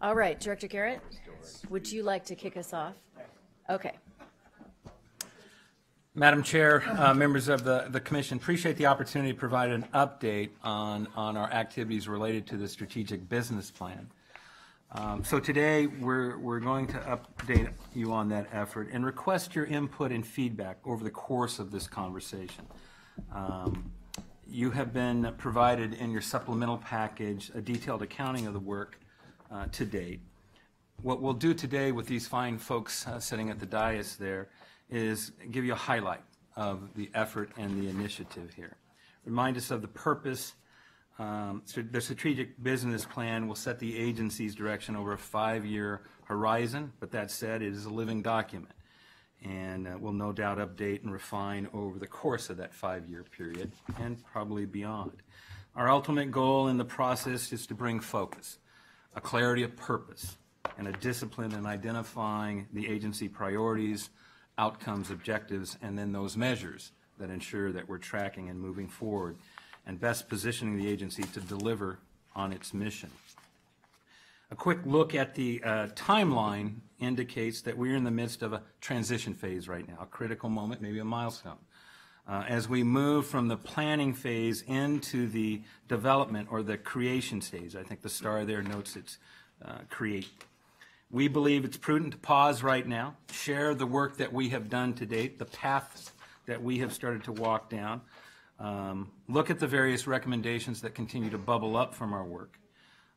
All right, Director Garrett, would you like to kick us off? Okay. Madam Chair, uh, members of the, the commission, appreciate the opportunity to provide an update on, on our activities related to the strategic business plan. Um, So today, we're, we're going to update you on that effort and request your input and feedback over the course of this conversation. Um, You have been provided in your supplemental package a detailed accounting of the work uh, to date. What we'll do today with these fine folks uh, sitting at the dais there is give you a highlight of the effort and the initiative here. Remind us of the purpose. Um, The strategic business plan will set the agency's direction over a five-year horizon, but that said, it is a living document. And uh, will no doubt update and refine over the course of that five-year period and probably beyond. Our ultimate goal in the process is to bring focus, a clarity of purpose, and a discipline in identifying the agency priorities, outcomes, objectives, and then those measures that ensure that we're tracking and moving forward and best positioning the agency to deliver on its mission. A quick look at the uh, timeline indicates that we're in the midst of a transition phase right now, a critical moment, maybe a milestone. Uh, As we move from the planning phase into the development or the creation stage, I think the star there notes it's uh, create. We believe it's prudent to pause right now, share the work that we have done to date, the paths that we have started to walk down, um, look at the various recommendations that continue to bubble up from our work,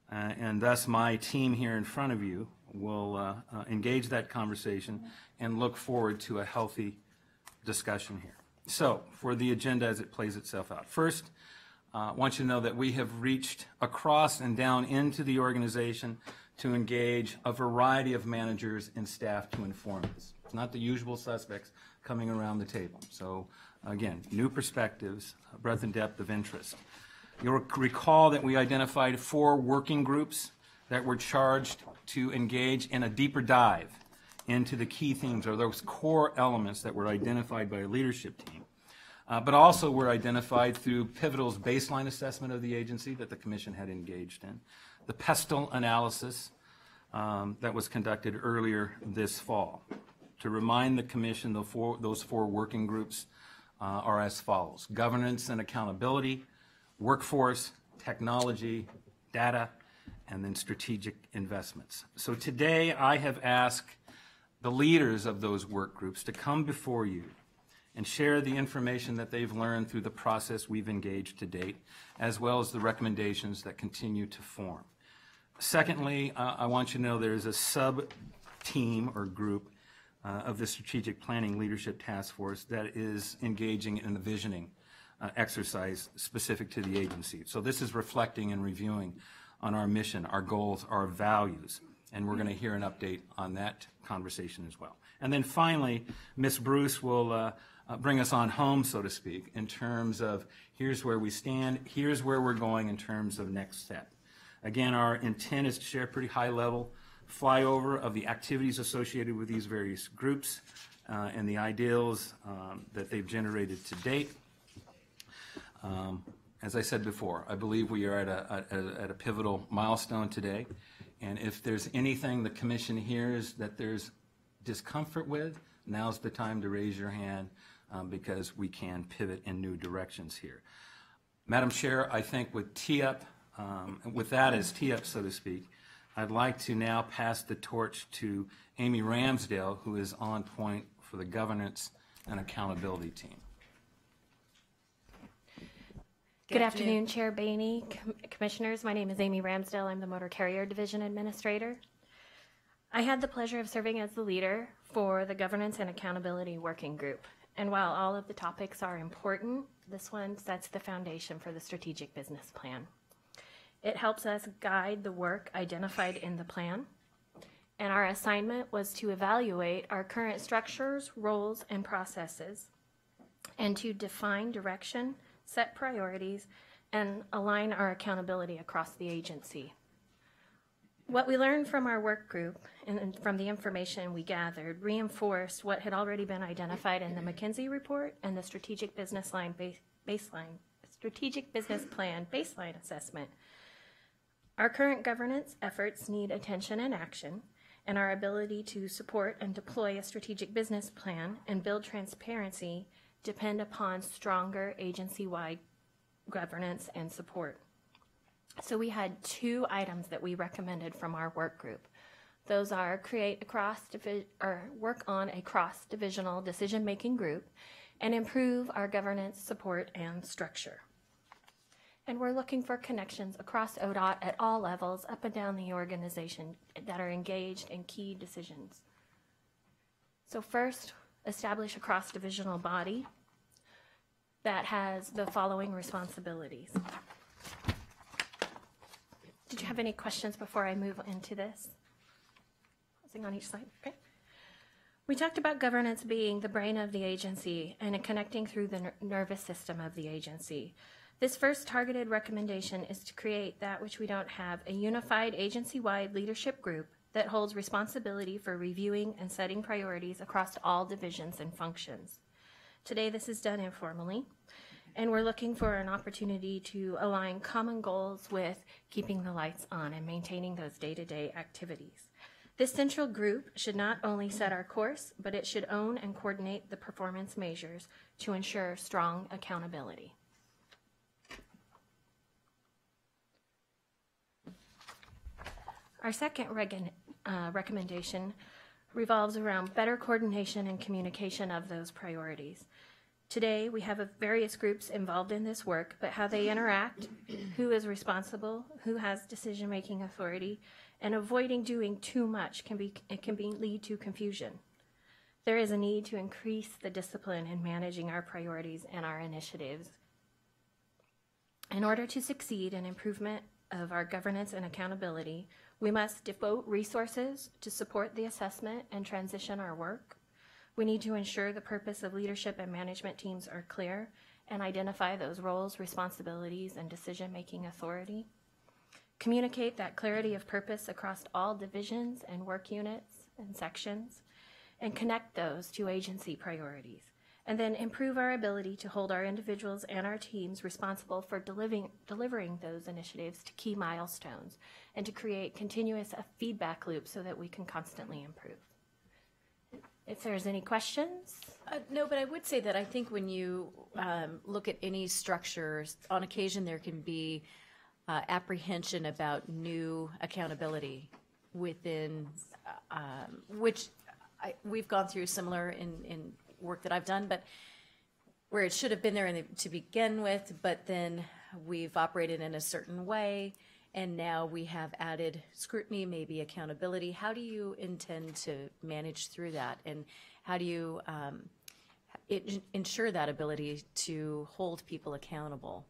uh, and thus my team here in front of you will uh, uh, engage that conversation and look forward to a healthy discussion here. So, for the agenda as it plays itself out. First, uh, I want you to know that we have reached across and down into the organization to engage a variety of managers and staff to inform us. It's not the usual suspects coming around the table. So, again, new perspectives, breadth and depth of interest. You'll recall that we identified four working groups that were charged to engage in a deeper dive into the key themes or those core elements that were identified by a leadership team, uh, but also were identified through Pivotal's baseline assessment of the agency that the commission had engaged in, the pestle analysis um, that was conducted earlier this fall. To remind the commission, the four, those four working groups uh, are as follows: governance and accountability, workforce, technology, data, and then strategic investments. So today I have asked the leaders of those work groups to come before you and share the information that they've learned through the process we've engaged to date, as well as the recommendations that continue to form. Secondly, uh, I want you to know there's a sub-team or group uh, of the Strategic Planning Leadership Task Force that is engaging in a visioning uh, exercise specific to the agency. So this is reflecting and reviewing on our mission, our goals, our values, and we're going to hear an update on that conversation as well. And then finally, Ms. Bruce will uh, uh, bring us on home, so to speak, in terms of here's where we stand, here's where we're going in terms of next step. Again, our intent is to share a pretty high level flyover of the activities associated with these various groups uh, and the ideals um, that they've generated to date. Um, As I said before, I believe we are at a, at a- at a pivotal milestone today. And if there's anything the commission hears that there's discomfort with, now's the time to raise your hand um, because we can pivot in new directions here. Madam Chair, I think with tee-up, um, with that as tee-up, so to speak, I'd like to now pass the torch to Amy Ramsdell, who is on point for the governance and accountability team. Good afternoon, Chair Baney, Com- Commissioners. My name is Amy Ramsdell. I'm the Motor Carrier Division Administrator. I had the pleasure of serving as the leader for the Governance and Accountability Working Group. And while all of the topics are important, this one sets the foundation for the strategic business plan. It helps us guide the work identified in the plan. And our assignment was to evaluate our current structures, roles, and processes and to define direction, set priorities, and align our accountability across the agency. What we learned from our work group and from the information we gathered reinforced what had already been identified in the McKinsey report and the strategic business line base- baseline, strategic business plan baseline assessment. Our current governance efforts need attention and action, and our ability to support and deploy a strategic business plan and build transparency depend upon stronger agency-wide governance and support. So we had two items that we recommended from our work group. Those are create a cross or work on a cross-divisional decision-making group and improve our governance support and structure. And we're looking for connections across ODOT at all levels, up and down the organization, that are engaged in key decisions. So first, establish a cross-divisional body that has the following responsibilities. Did you have any questions before I move into this? Pausing on each slide, okay. We talked about governance being the brain of the agency and connecting through the ner- nervous system of the agency. This first targeted recommendation is to create that which we don't have a unified agency wide leadership group that holds responsibility for reviewing and setting priorities across all divisions and functions. Today, this is done informally, and we're looking for an opportunity to align common goals with keeping the lights on and maintaining those day to day activities. This central group should not only set our course, but it should own and coordinate the performance measures to ensure strong accountability. Our second uh, recommendation revolves around better coordination and communication of those priorities. Today, we have various groups involved in this work, but how they interact, who is responsible, who has decision-making authority, and avoiding doing too much can be it can be lead to confusion. There is a need to increase the discipline in managing our priorities and our initiatives. In order to succeed in improvement of our governance and accountability, we must devote resources to support the assessment and transition our work. We need to ensure the purpose of leadership and management teams are clear and identify those roles, responsibilities, and decision making authority. Communicate that clarity of purpose across all divisions and work units and sections, and connect those to agency priorities and then improve our ability to hold our individuals and our teams responsible for delivering, delivering those initiatives to key milestones and to create continuous uh, feedback loops so that we can constantly improve. If there's any questions? Uh, no, but I would say that I think when you um, look at any structures, on occasion there can be uh, apprehension about new accountability within, uh, um, which I, we've gone through similar in, in work that I've done, but where it should have been there the, to begin with, but then we've operated in a certain way, and now we have added scrutiny, maybe accountability. How do you intend to manage through that, and how do you um, it, ensure that ability to hold people accountable?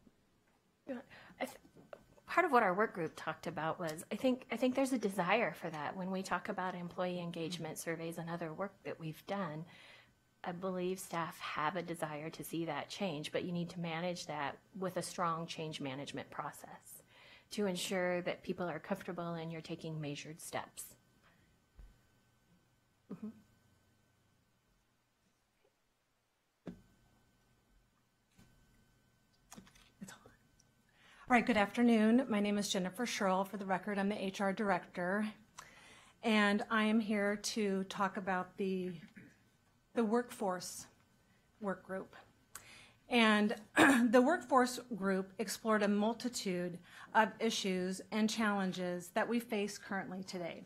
part of what our work group talked about was I think I think there's a desire for that when we talk about employee engagement surveys and other work that we've done. I believe staff have a desire to see that change, but you need to manage that with a strong change management process to ensure that people are comfortable and you're taking measured steps. Mm-hmm. All right, good afternoon. My name is Jennifer Sherrill. For the record, I'm the HR director. And I am here to talk about the the workforce work group. And the workforce group explored a multitude of issues and challenges that we face currently today.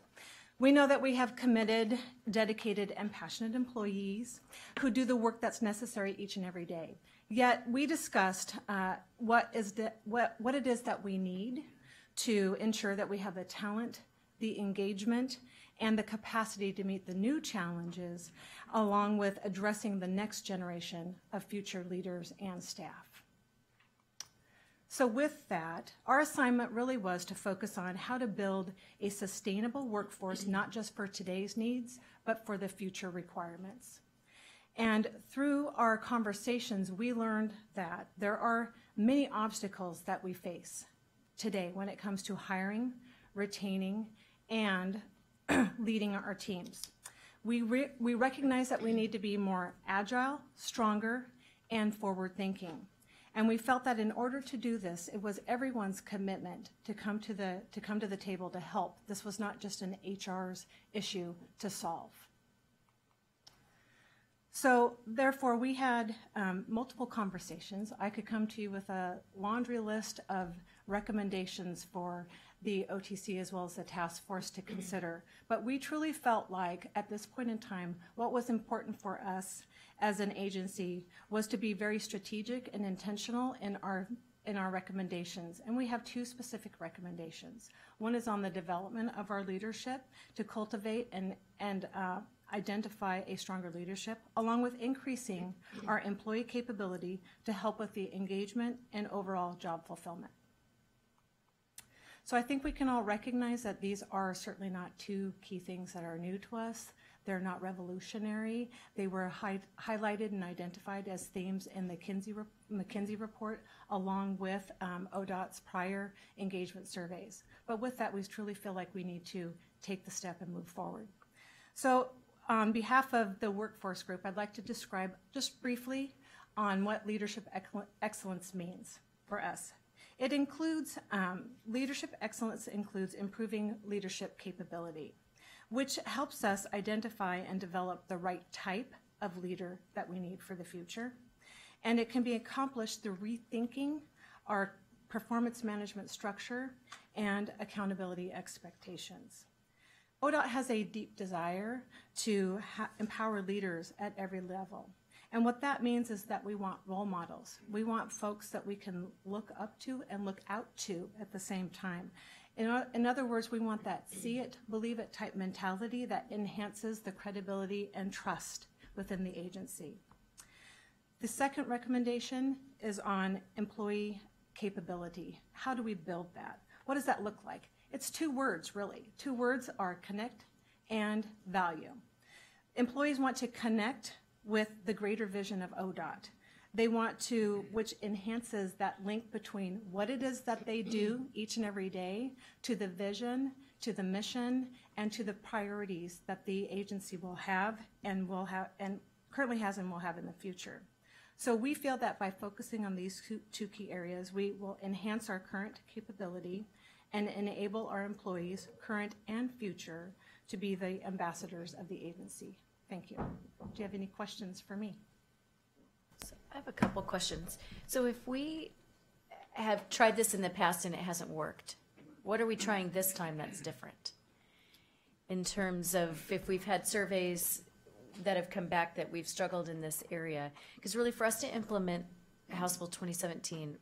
We know that we have committed, dedicated, and passionate employees who do the work that's necessary each and every day. Yet we discussed uh, what, is the, what, what it is that we need to ensure that we have the talent, the engagement, and the capacity to meet the new challenges, along with addressing the next generation of future leaders and staff. So with that, our assignment really was to focus on how to build a sustainable workforce, not just for today's needs, but for the future requirements. And through our conversations, we learned that there are many obstacles that we face today when it comes to hiring, retaining, and leading our teams. We, re- we recognize that we need to be more agile, stronger, and forward thinking. And we felt that in order to do this, it was everyone's commitment to come to the, to come to the table to help. This was not just an HR's issue to solve. So therefore, we had um, multiple conversations. I could come to you with a laundry list of recommendations for the OTC as well as the task force to consider. But we truly felt like, at this point in time, what was important for us as an agency was to be very strategic and intentional in our in our recommendations. And we have two specific recommendations. One is on the development of our leadership to cultivate and, and uh, identify a stronger leadership, along with increasing our employee capability to help with the engagement and overall job fulfillment. So I think we can all recognize that these are certainly not two key things that are new to us. They're not revolutionary. They were hi- highlighted and identified as themes in the Kinsey, re- McKinsey report, along with um, ODOT's prior engagement surveys. But with that, we truly feel like we need to take the step and move forward. So on behalf of the workforce group, I'd like to describe just briefly on what leadership excellence means for us. It includes, um, leadership excellence includes improving leadership capability, which helps us identify and develop the right type of leader that we need for the future. And it can be accomplished through rethinking our performance management structure and accountability expectations. ODOT has a deep desire to empower leaders at every level. And what that means is that we want role models. We want folks that we can look up to and look out to at the same time. In, in other words, we want that see it, believe it type mentality that enhances the credibility and trust within the agency. The second recommendation is on employee capability. How do we build that? What does that look like? It's two words, really. Two words are connect and value. Employees want to connect with the greater vision of ODOT. They want to, which enhances that link between what it is that they do each and every day to the vision, to the mission, and to the priorities that the agency will have and will have and currently has and will have in the future. So we feel that by focusing on these two key areas, we will enhance our current capability and enable our employees, current and future, to be the ambassadors of the agency. Thank you. Do you have any questions for me? So I have a couple questions. So if we have tried this in the past and it hasn't worked, what are we trying this time that's different? In terms of if we've had surveys that have come back that we've struggled in this area, because really for us to implement House Bill 2017,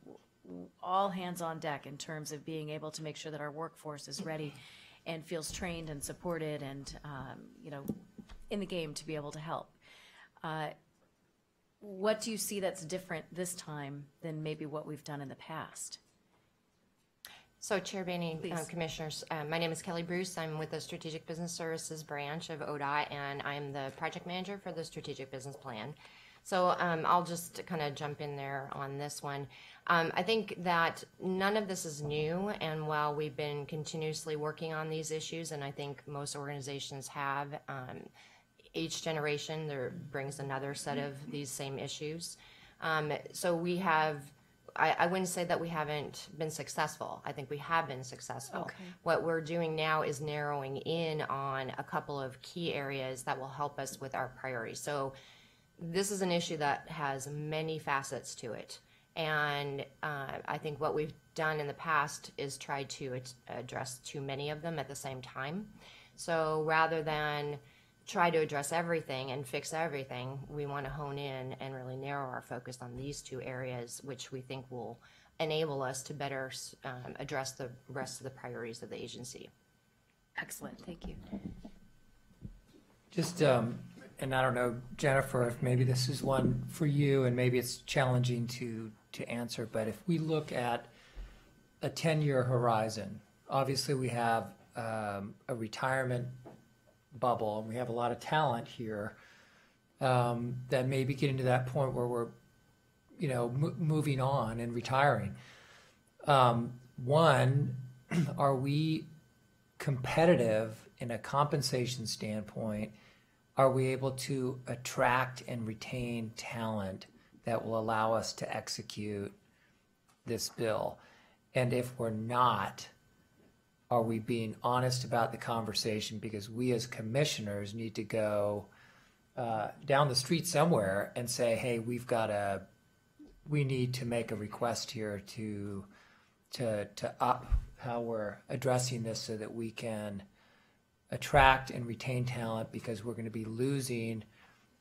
all hands on deck in terms of being able to make sure that our workforce is ready and feels trained and supported and, um, you know, in the game to be able to help. Uh, what do you see that's different this time than maybe what we've done in the past? So Chair uh, Please. Commissioners, uh, my name is Kelly Bruce. I'm with the Strategic Business Services branch of ODOT, and I'm the project manager for the Strategic Business Plan. So um, I'll just kind of jump in there on this one. Um, I think that none of this is new, and while we've been continuously working on these issues, and I think most organizations have, um, each generation there brings another set of these same issues. Um, so we have. I, I wouldn't say that we haven't been successful. I think we have been successful. Okay. What we're doing now is narrowing in on a couple of key areas that will help us with our priorities. So this is an issue that has many facets to it. And uh, I think what we've done in the past is try to ad- address too many of them at the same time. So rather than try to address everything and fix everything, we want to hone in and really narrow our focus on these two areas, which we think will enable us to better um, address the rest of the priorities of the agency. Excellent, thank you. Just, um, and I don't know, Jennifer, if maybe this is one for you, and maybe it's challenging to, to answer, but if we look at a 10-year horizon, obviously we have um, a retirement bubble, and we have a lot of talent here um, that may be getting to that point where we're, you know, mo- moving on and retiring. Um, One, are we competitive in a compensation standpoint? Are we able to attract and retain talent that will allow us to execute this bill? And if we're not, are we being honest about the conversation? Because we as commissioners need to go uh, down the street somewhere and say, hey, we've got a, we need to make a request here to, to, to up how we're addressing this so that we can attract and retain talent because we're going to be losing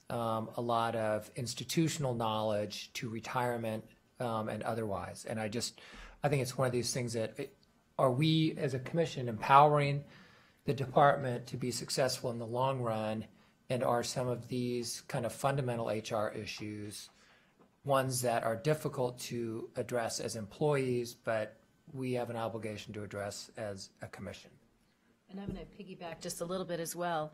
um, a lot of institutional knowledge to retirement um, and otherwise. And I just, I think it's one of these things that, it- are we as a commission empowering the department to be successful in the long run? And are some of these kind of fundamental HR issues ones that are difficult to address as employees, but we have an obligation to address as a commission? And I'm going to piggyback just a little bit as well.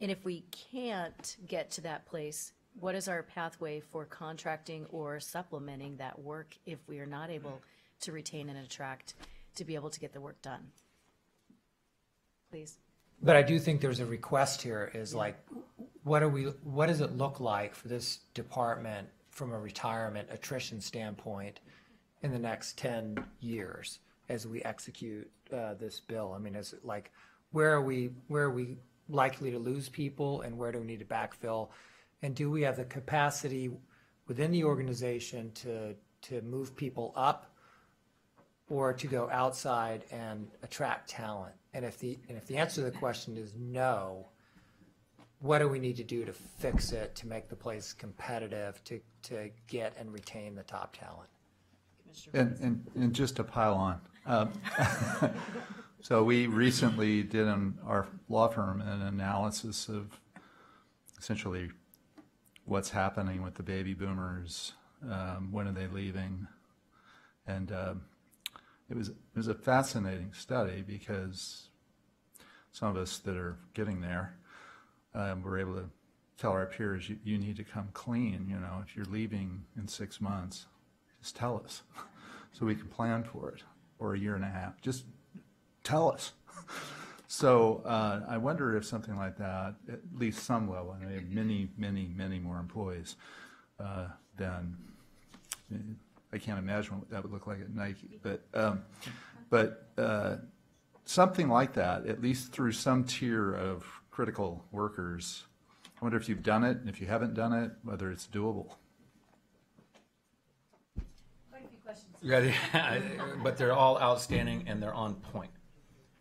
And if we can't get to that place, what is our pathway for contracting or supplementing that work if we are not able to retain and attract to be able to get the work done? Please. But I do think there's a request here is like, what are we, what does it look like for this department from a retirement attrition standpoint in the next ten years as we execute, uh, this bill? I mean, is it like, where are we, where are we likely to lose people and where do we need to backfill? And do we have the capacity within the organization to, to move people up or to go outside and attract talent? And if the, and if the answer to the question is no, what do we need to do to fix it, to make the place competitive, to, to get and retain the top talent? And, and, and just to pile on, um, so we recently did in our law firm an analysis of essentially what's happening with the baby boomers, um, when are they leaving? And um, it was, it was a fascinating study because some of us that are getting there um, were able to tell our peers, you, you need to come clean, you know, if you're leaving in six months, just tell us so we can plan for it or a year and a half. Just tell us. So uh, I wonder if something like that, at least some level, and we have many, many, many more employees uh, than I can't imagine what that would look like at Nike, but um, but uh, something like that, at least through some tier of critical workers. I wonder if you've done it, and if you haven't done it, whether it's doable. Yeah, but they're all outstanding and they're on point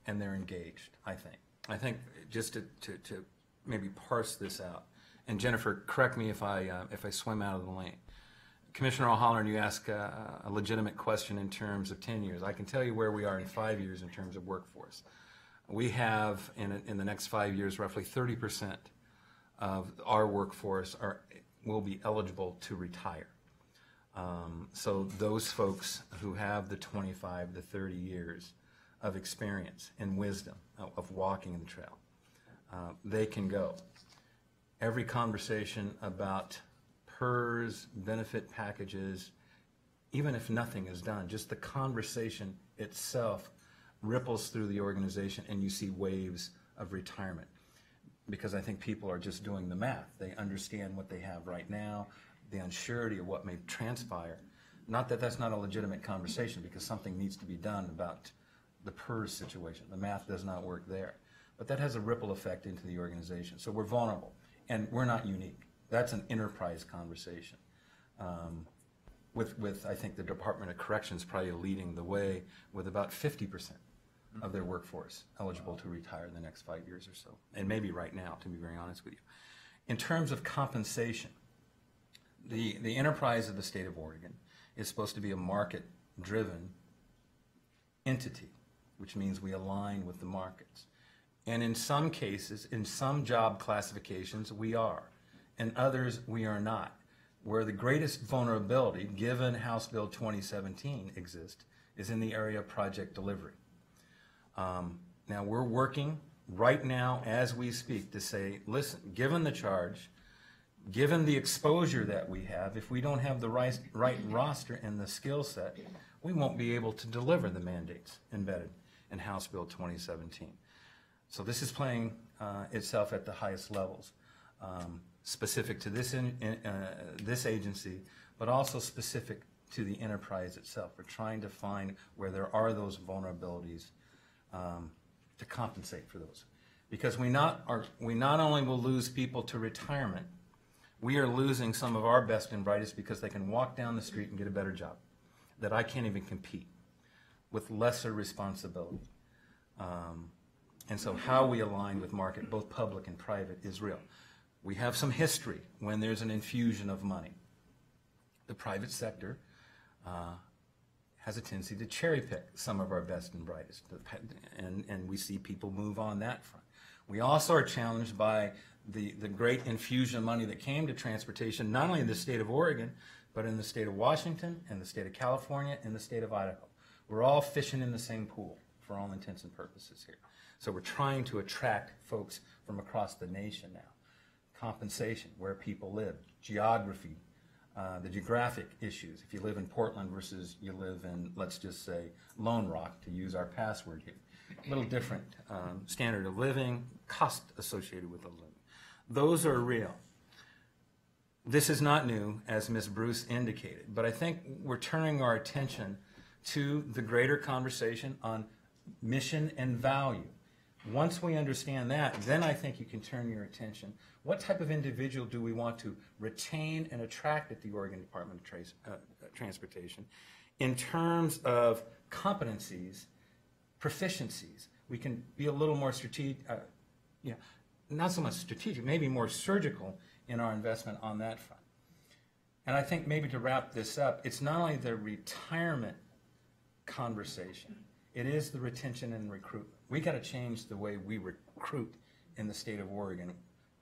and they're engaged, I think. I think just to, to, to maybe parse this out, and Jennifer, correct me if I, uh, if I swim out of the lane. Commissioner O'Hollaren, you ask a, a legitimate question in terms of 10 years. I can tell you where we are in five years in terms of workforce. We have, in, in the next five years, roughly 30% of our workforce are, will be eligible to retire. Um, so those folks who have the 25 to 30 years of experience and wisdom of, of walking the trail, uh, they can go. Every conversation about PERS, benefit packages, even if nothing is done, just the conversation itself ripples through the organization and you see waves of retirement. Because I think people are just doing the math. They understand what they have right now, the unsurety of what may transpire. Not that that's not a legitimate conversation, because something needs to be done about the PERS situation. The math does not work there. But that has a ripple effect into the organization. So we're vulnerable, and we're not unique. That's an enterprise conversation. Um, with, with, I think, the Department of Corrections probably leading the way with about 50% of their workforce eligible to retire in the next five years or so, and maybe right now, to be very honest with you. In terms of compensation, the, the enterprise of the state of Oregon is supposed to be a market-driven entity, which means we align with the markets. And in some cases, in some job classifications, we are. In others, we are not. Where the greatest vulnerability, given House Bill 2017 exists, is in the area of project delivery. Um, Now, we're working right now as we speak to say, listen, given the charge, given the exposure that we have, if we don't have the right, right roster and the skill set, we won't be able to deliver the mandates embedded in House Bill 2017. So this is playing uh, itself at the highest levels, um, specific to this, in, uh, this agency, but also specific to the enterprise itself. We're trying to find where there are those vulnerabilities um, to compensate for those. Because we not are, we not only will lose people to retirement, we are losing some of our best and brightest because they can walk down the street and get a better job that I can't even compete with lesser responsibility. Um, and so how we align with market, both public and private, is real. We have some history when there's an infusion of money. The private sector uh, has a tendency to cherry pick some of our best and brightest, and, and we see people move on that front. We also are challenged by the, the great infusion of money that came to transportation, not only in the state of Oregon, but in the state of Washington, in the state of California, in the state of Idaho. We're all fishing in the same pool for all intents and purposes here. So we're trying to attract folks from across the nation now. Compensation, where people live, geography, uh, the geographic issues. If you live in Portland versus you live in, let's just say, Lone Rock, to use our password here. A little different um, standard of living, cost associated with the living. Those are real. This is not new, as Ms. Bruce indicated, but I think we're turning our attention to the greater conversation on mission and value. Once we understand that, then I think you can turn your attention. What type of individual do we want to retain and attract at the Oregon Department of Trace, uh, Transportation in terms of competencies, proficiencies? We can be a little more strategic, uh, you know, not so much strategic, maybe more surgical in our investment on that front. And I think maybe to wrap this up, it's not only the retirement conversation, it is the retention and recruitment. We got to change the way we recruit in the state of Oregon,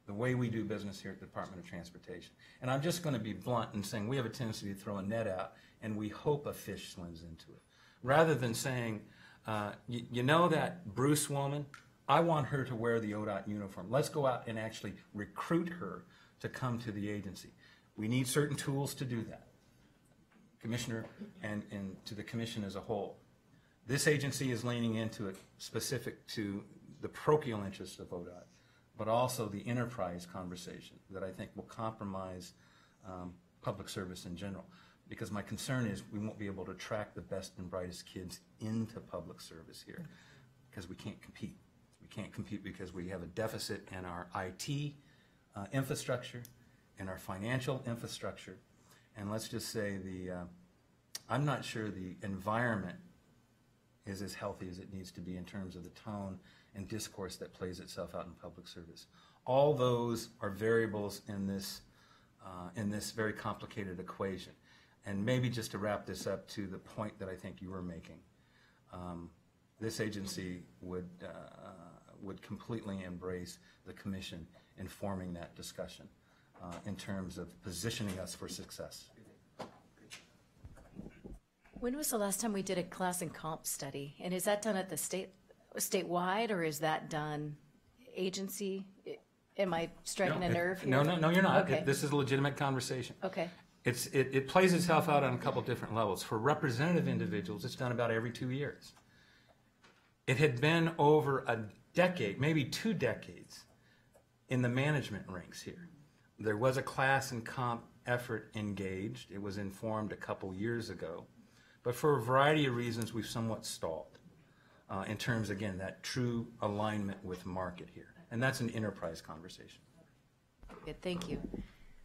the way we do business here at the Department of Transportation. And I'm just going to be blunt in saying we have a tendency to throw a net out and we hope a fish swims into it. Rather than saying, uh, you, know that Bruce woman, I want her to wear the ODOT uniform. Let's go out and actually recruit her to come to the agency. We need certain tools to do that. Commissioner and, and to the commission as a whole. This agency is leaning into it specific to the parochial interests of ODOT, but also the enterprise conversation that I think will compromise um, public service in general. Because my concern is we won't be able to attract the best and brightest kids into public service here because we can't compete. We can't compete because we have a deficit in our IT uh, infrastructure, in our financial infrastructure, and let's just say the, uh, I'm not sure the environment is as healthy as it needs to be in terms of the tone and discourse that plays itself out in public service. All those are variables in this, uh, in this very complicated equation. And maybe just to wrap this up to the point that I think you were making, um, this agency would, uh, would completely embrace the commission in forming that discussion uh, in terms of positioning us for success. When was the last time we did a class and comp study? And is that done at the state, statewide, or is that done agency? Am I striking a nerve here? No, no, no, you're not. Okay. This is a legitimate conversation. Okay, It's, it, it plays itself out on a couple different levels. For representative individuals, it's done about every two years. It had been over a decade, maybe two decades, in the management ranks here. There was a class and comp effort engaged. It was informed a couple years ago. But for a variety of reasons, we've somewhat stalled uh, in terms, again, that true alignment with market here. And that's an enterprise conversation. good, thank you.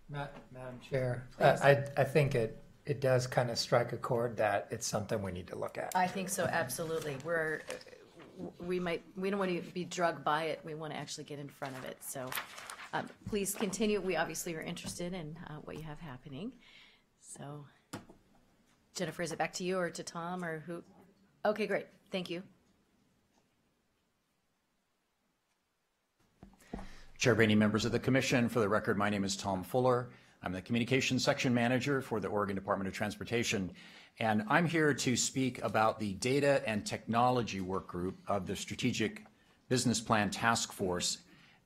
Ma- Madam Chair, I, I- I think it, it does kind of strike a chord that it's something we need to look at. I think so, absolutely. We're, we might, we don't want to be drugged by it, we want to actually get in front of it, so um, please continue. We obviously are interested in uh, what you have happening, so. Jennifer, is it back to you or to Tom or who? Okay, great, thank you. Chair Baney, members of the commission, for the record, my name is Tom Fuller. I'm the Communications Section Manager for the Oregon Department of Transportation, and I'm here to speak about the Data and Technology Work Group of the Strategic Business Plan Task Force.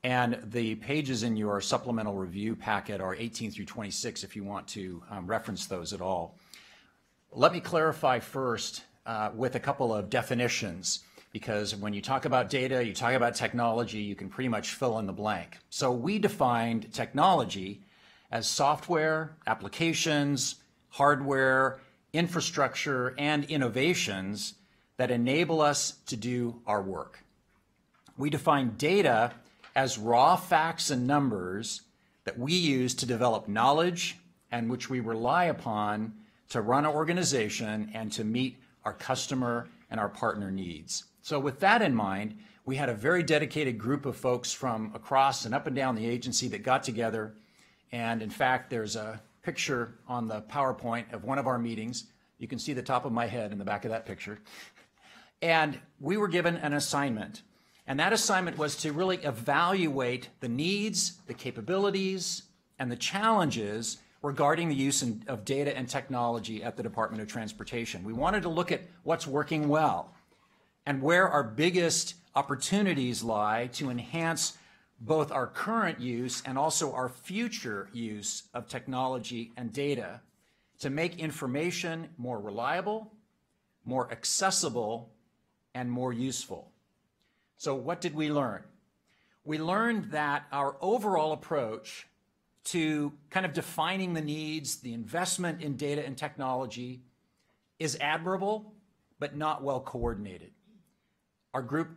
And the pages in your supplemental review packet are 18 through 26 if you want to um, reference those at all. Let me clarify first uh, with a couple of definitions because when you talk about data, you talk about technology, you can pretty much fill in the blank. So we defined technology as software, applications, hardware, infrastructure, and innovations that enable us to do our work. We define data as raw facts and numbers that we use to develop knowledge and which we rely upon to run our organization and to meet our customer and our partner needs. So with that in mind, we had a very dedicated group of folks from across and up and down the agency that got together. And in fact, there's a picture on the PowerPoint of one of our meetings. You can see the top of my head in the back of that picture. And we were given an assignment. And that assignment was to really evaluate the needs, the capabilities, and the challenges regarding the use of data and technology at the Department of Transportation. We wanted to look at what's working well and where our biggest opportunities lie to enhance both our current use and also our future use of technology and data to make information more reliable, more accessible, and more useful. So what did we learn? We learned that our overall approach to kind of defining the needs, the investment in data and technology is admirable, but not well coordinated. Our group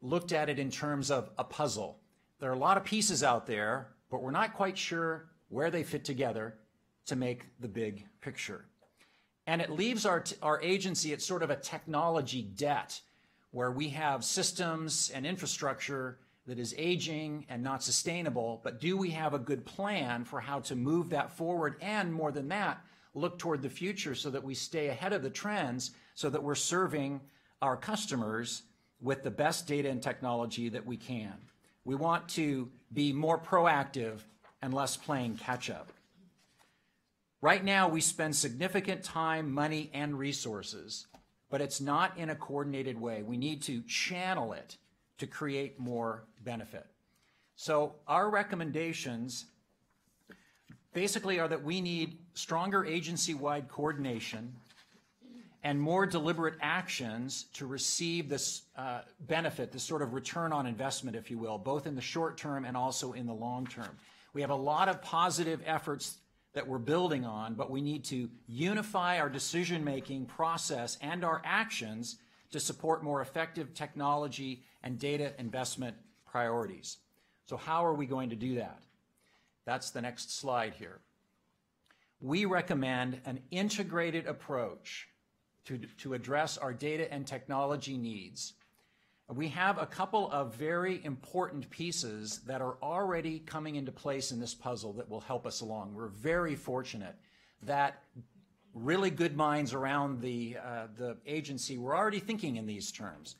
looked at it in terms of a puzzle. There are a lot of pieces out there, but we're not quite sure where they fit together to make the big picture. And it leaves our, our agency at sort of a technology debt where we have systems and infrastructure that is aging and not sustainable, but do we have a good plan for how to move that forward? And more than that, look toward the future so that we stay ahead of the trends so that we're serving our customers with the best data and technology that we can. We want to be more proactive and less playing catch up. Right now, we spend significant time, money, and resources but it's not in a coordinated way. We need to channel it to create more benefit. So our recommendations basically are that we need stronger agency-wide coordination and more deliberate actions to receive this uh, benefit, this sort of return on investment, if you will, both in the short term and also in the long term. We have a lot of positive efforts that we're building on, but we need to unify our decision-making process and our actions to support more effective technology and data investment priorities. So how are we going to do that? That's the next slide here. We recommend an integrated approach to, address our data and technology needs we have a couple of very important pieces that are already coming into place in this puzzle that will help us along. We're very fortunate that really good minds around the, uh, agency were already thinking in these terms.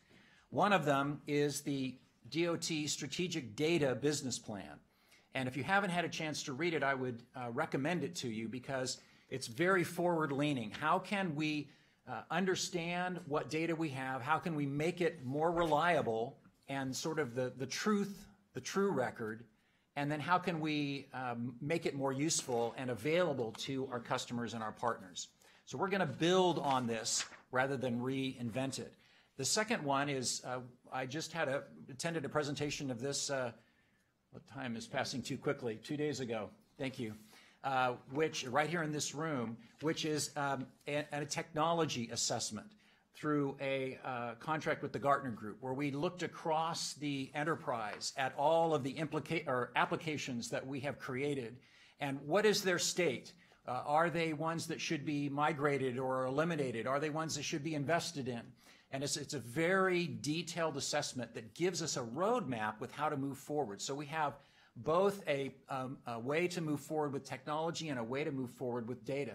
One of them is the DOT Strategic Data Business Plan. And if you haven't had a chance to read it, I would uh, recommend it to you because it's very forward leaning. How can we understand what data we have, how can we make it more reliable and sort of the, the truth, the true record, and then how can we um, make it more useful and available to our customers and our partners. So we're going to build on this rather than reinvent it. The second one is uh, I just had a, attended a presentation of this, uh, what time is passing too quickly, two days ago. Thank you. Uh, which, right here in this room, which is um, a, a, technology assessment through a uh, contract with the Gartner Group, where we looked across the enterprise at all of the implica- or applications that we have created, and what is their state? Uh, are they ones that should be migrated or eliminated? Are they ones that should be invested in? And it's, it's a very detailed assessment that gives us a roadmap with how to move forward. So we have both a, um, a way to move forward with technology and a way to move forward with data.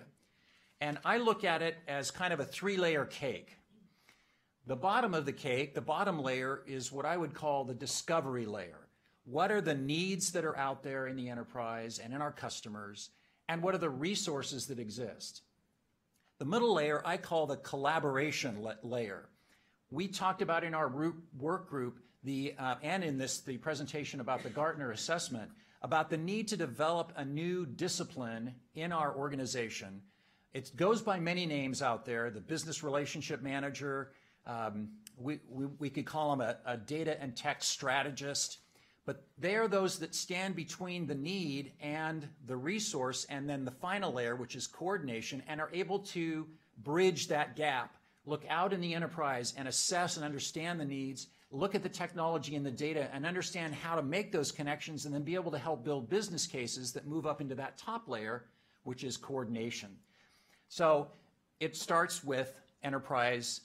And I look at it as kind of a three-layer cake. The bottom of the cake, the bottom layer, is what I would call the discovery layer. What are the needs that are out there in the enterprise and in our customers, and what are the resources that exist? The middle layer I call the collaboration layer. We talked about in our work group the, uh, and in this, the presentation about the Gartner assessment, about the need to develop a new discipline in our organization. It goes by many names out there, the business relationship manager, um, we, we, we, could call them a, a data and tech strategist, but they are those that stand between the need and the resource, and then the final layer, which is coordination, and are able to bridge that gap, look out in the enterprise and assess and understand the needs, look at the technology and the data and understand how to make those connections and then be able to help build business cases that move up into that top layer, which is coordination. So it starts with enterprise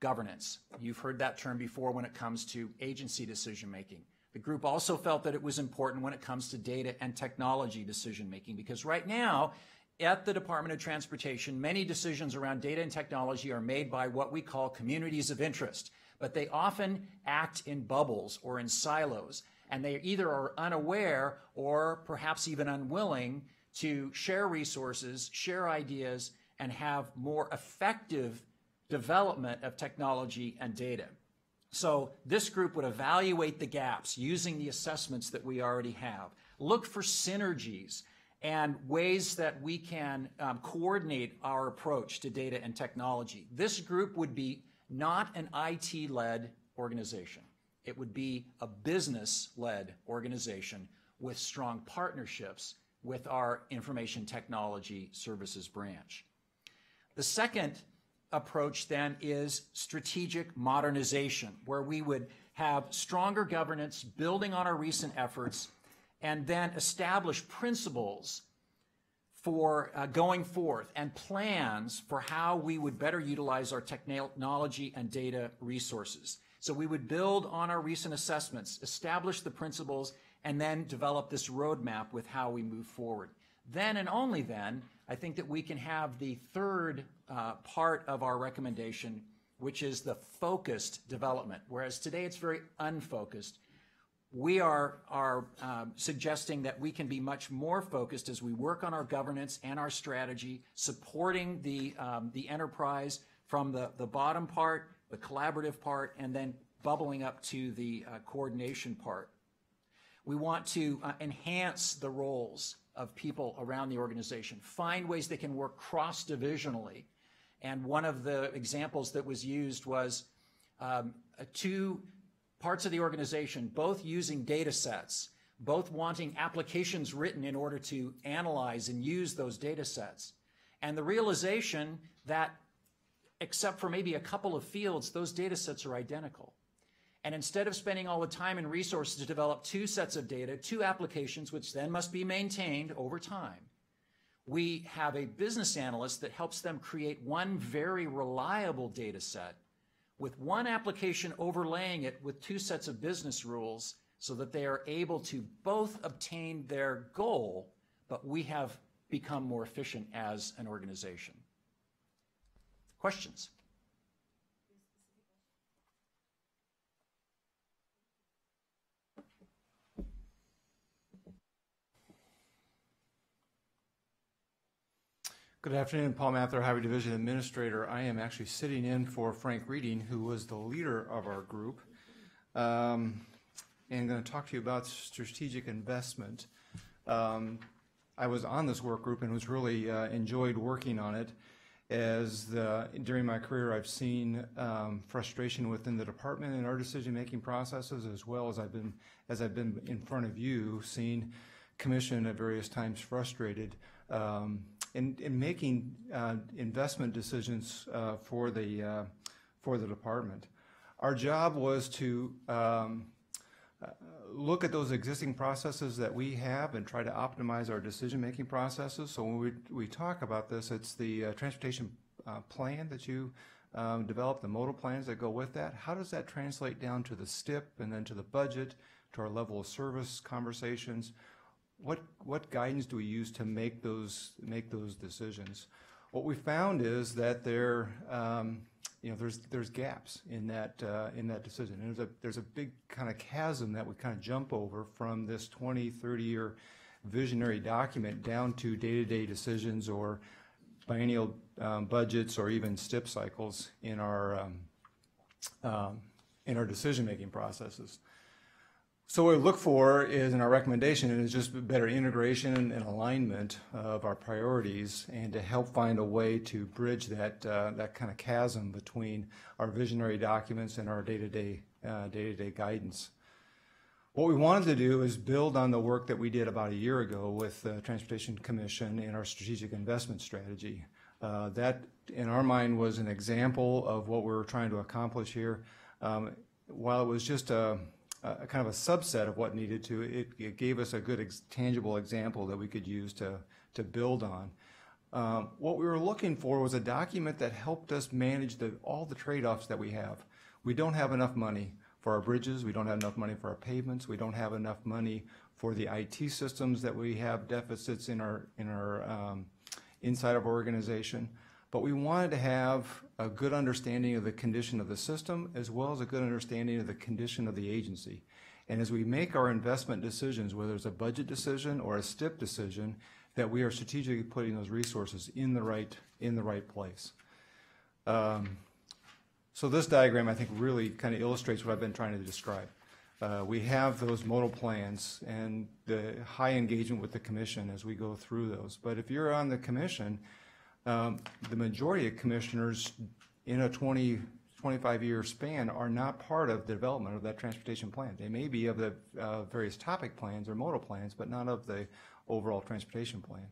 governance. You've heard that term before when it comes to agency decision making. The group also felt that it was important when it comes to data and technology decision making because right now at the Department of Transportation, many decisions around data and technology are made by what we call communities of interest, but they often act in bubbles or in silos, and they either are unaware or perhaps even unwilling to share resources, share ideas, and have more effective development of technology and data. So this group would evaluate the gaps using the assessments that we already have, look for synergies and ways that we can um, coordinate our approach to data and technology. This group would be not an IT-led organization. It would be a business-led organization with strong partnerships with our information technology services branch. The second approach then is strategic modernization, where we would have stronger governance building on our recent efforts and then establish principles for uh, going forth and plans for how we would better utilize our technology and data resources. So we would build on our recent assessments, establish the principles, and then develop this roadmap with how we move forward. Then and only then, I think that we can have the third uh, part of our recommendation, which is the focused development. Whereas today it's very unfocused. We are, are um, suggesting that we can be much more focused as we work on our governance and our strategy, supporting the, um, the enterprise from the, the bottom part, the collaborative part, and then bubbling up to the uh, coordination part. We want to uh, enhance the roles of people around the organization, find ways they can work cross-divisionally. And one of the examples that was used was um, two parts of the organization, both using data sets, both wanting applications written in order to analyze and use those data sets. And the realization that, except for maybe a couple of fields, those data sets are identical. And instead of spending all the time and resources to develop two sets of data, two applications, which then must be maintained over time, we have a business analyst that helps them create one very reliable data set with one application overlaying it with two sets of business rules so that they are able to both obtain their goal, but we have become more efficient as an organization. Questions? Good afternoon, Paul Mather, Highway Division Administrator. I am actually sitting in for Frank Reading, who was the leader of our group. Um, and I'm going to talk to you about strategic investment. Um, I was on this work group and was really uh, enjoyed working on it. As the, during my career, I've seen um, frustration within the department in our decision-making processes, as well as I've been, as I've been in front of you, seeing commission at various times frustrated um, in, in making uh, investment decisions uh, for the uh, for the department. Our job was to um, uh, look at those existing processes that we have and try to optimize our decision-making processes. So when we, we talk about this, it's the uh, transportation uh, plan that you um, develop, the modal plans that go with that. How does that translate down to the STIP and then to the budget, to our level of service conversations? What what guidance do we use to make those make those decisions? What we found is that there, um, you know, there's there's gaps in that uh, in that decision. And there's a there's a big kind of chasm that we kind of jump over from this 20, 30 year visionary document down to day-to-day decisions or biennial um, budgets or even STIP cycles in our um, um, in our decision-making processes. So what we look for is in our recommendation is just better integration and alignment of our priorities and to help find a way to bridge that uh, that kind of chasm between our visionary documents and our day-to-day uh, day-to-day guidance. What we wanted to do is build on the work that we did about a year ago with the Transportation Commission in our strategic investment strategy. Uh, That, in our mind, was an example of what we were trying to accomplish here. Um, While it was just a, a kind of a subset of what needed to, it, it gave us a good ex- tangible example that we could use to, to build on. Um, What we were looking for was a document that helped us manage the, all the trade-offs that we have. We don't have enough money for our bridges, we don't have enough money for our pavements, we don't have enough money for the IT systems that we have deficits in our, in our, um, inside of our organization. But we wanted to have a good understanding of the condition of the system as well as a good understanding of the condition of the agency. And as we make our investment decisions, whether it's a budget decision or a STIP decision, that we are strategically putting those resources in the right, in the right place. Um, So this diagram, I think, really kind of illustrates what I've been trying to describe. Uh, We have those modal plans and the high engagement with the commission as we go through those. But if you're on the commission, um, the majority of commissioners in a 20, 25-year span are not part of the development of that transportation plan. They may be of the uh, various topic plans or modal plans, but not of the overall transportation plan.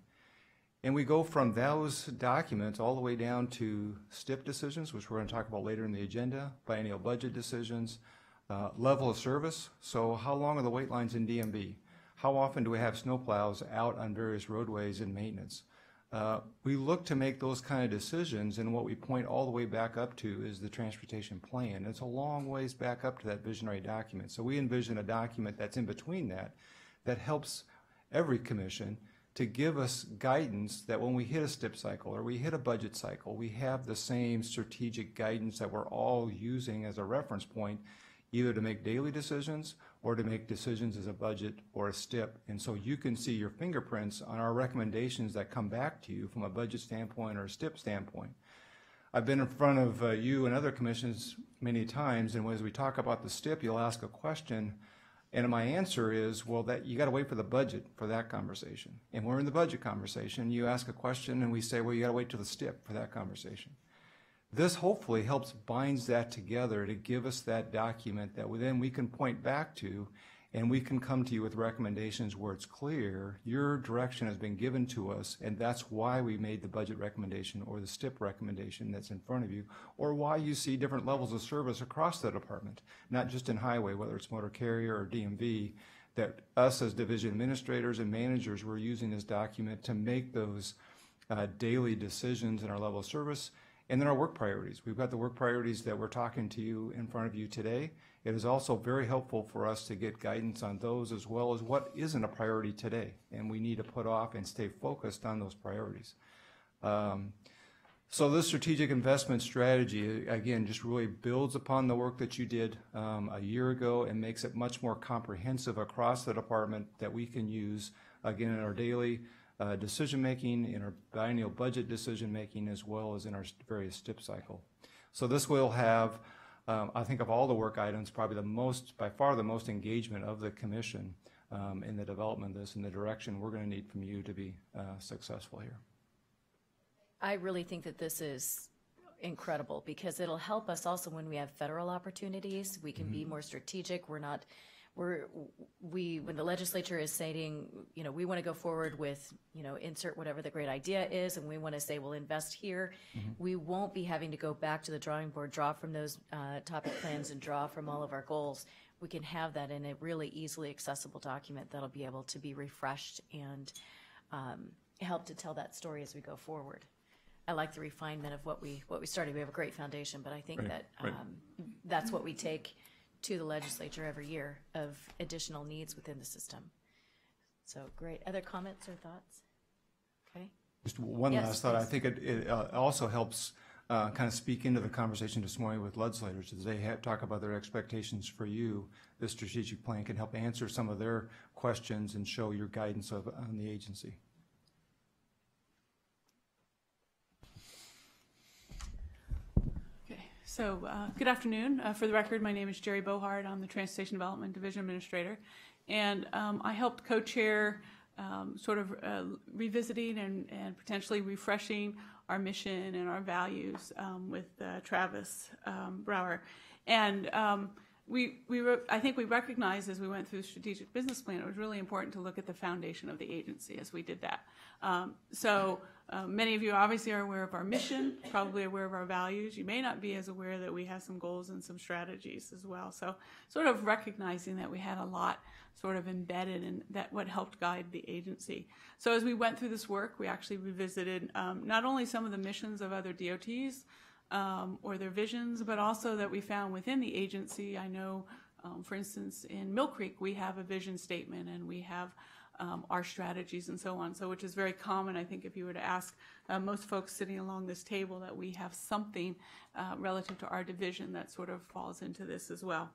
And we go from those documents all the way down to STIP decisions, which we're going to talk about later in the agenda, biennial budget decisions, uh, level of service. So how long are the wait lines in DMV? How often do we have snowplows out on various roadways in maintenance? Uh, We look to make those kind of decisions, and what we point all the way back up to is the transportation plan. It's a long ways back up to that visionary document. So we envision a document that's in between that, that helps every commission to give us guidance that when we hit a STIP cycle or we hit a budget cycle, we have the same strategic guidance that we're all using as a reference point, either to make daily decisions or to make decisions as a budget or a STIP. And so you can see your fingerprints on our recommendations that come back to you from a budget standpoint or a STIP standpoint. I've been in front of uh, you and other commissions many times, and as we talk about the STIP, you'll ask a question, and my answer is, well, that you got to wait for the budget for that conversation. And we're in the budget conversation. You ask a question, and we say, well, you got to wait till the STIP for that conversation. This hopefully helps binds that together to give us that document that then we can point back to, and we can come to you with recommendations where it's clear your direction has been given to us, and that's why we made the budget recommendation or the STIP recommendation that's in front of you, or why you see different levels of service across the department, not just in highway, whether it's motor carrier or DMV, that us as division administrators and managers, we're using this document to make those uh, daily decisions in our level of service, and then our work priorities. We've got the work priorities that we're talking to you in front of you today. It is also very helpful for us to get guidance on those as well as what isn't a priority today, and we need to put off and stay focused on those priorities. Um, so this strategic investment strategy, again, just really builds upon the work that you did um, a year ago and makes it much more comprehensive across the department that we can use, again, in our daily uh, decision-making, in our biennial budget decision-making, as well as in our various STIP cycle. So this will have, um, I think of all the work items, probably the most, by far the most engagement of the commission um, in the development of this and the direction we're going to need from you to be uh, successful here. I really think that this is incredible because it'll help us also when we have federal opportunities. We can be more strategic. We're not, we're, we, when the legislature is saying, you know, we want to go forward with, you know, insert whatever the great idea is, and we want to say, we'll invest here, we won't be having to go back to the drawing board, draw from those uh, topic plans and draw from all of our goals. We can have that in a really easily accessible document that'll be able to be refreshed and um, help to tell that story as we go forward. I like the refinement of what we, what we started. We have a great foundation, but I think that um, that's what we take to the legislature every year of additional needs within the system. So, great. Other comments or thoughts? Okay. Just one Yes, last thought. I think it, it uh, also helps uh, kind of speak into the conversation this morning with legislators as they have, talk about their expectations for you. This strategic plan can help answer some of their questions and show your guidance of, on the agency. So, uh, good afternoon. Uh, For the record, my name is Jerri Bohard. I'm the Transportation Development Division Administrator. And um, I helped co-chair, um, sort of uh, revisiting and and potentially refreshing our mission and our values um, with uh, Travis um, Brouwer. And um, we, we, re- I think we recognized as we went through the strategic business plan, it was really important to look at the foundation of the agency as we did that. Um, so uh, many of you obviously are aware of our mission, probably aware of our values. You may not be as aware that we have some goals and some strategies as well. So sort of recognizing that we had a lot sort of embedded in that what helped guide the agency. So as we went through this work, we actually revisited um, not only some of the missions of other DOTs, um, or their visions, but also that we found within the agency. I know, um, for instance, in Mill Creek, we have a vision statement and we have um, our strategies and so on. So, which is very common, I think, if you were to ask uh, most folks sitting along this table, that we have something uh, relative to our division that sort of falls into this as well.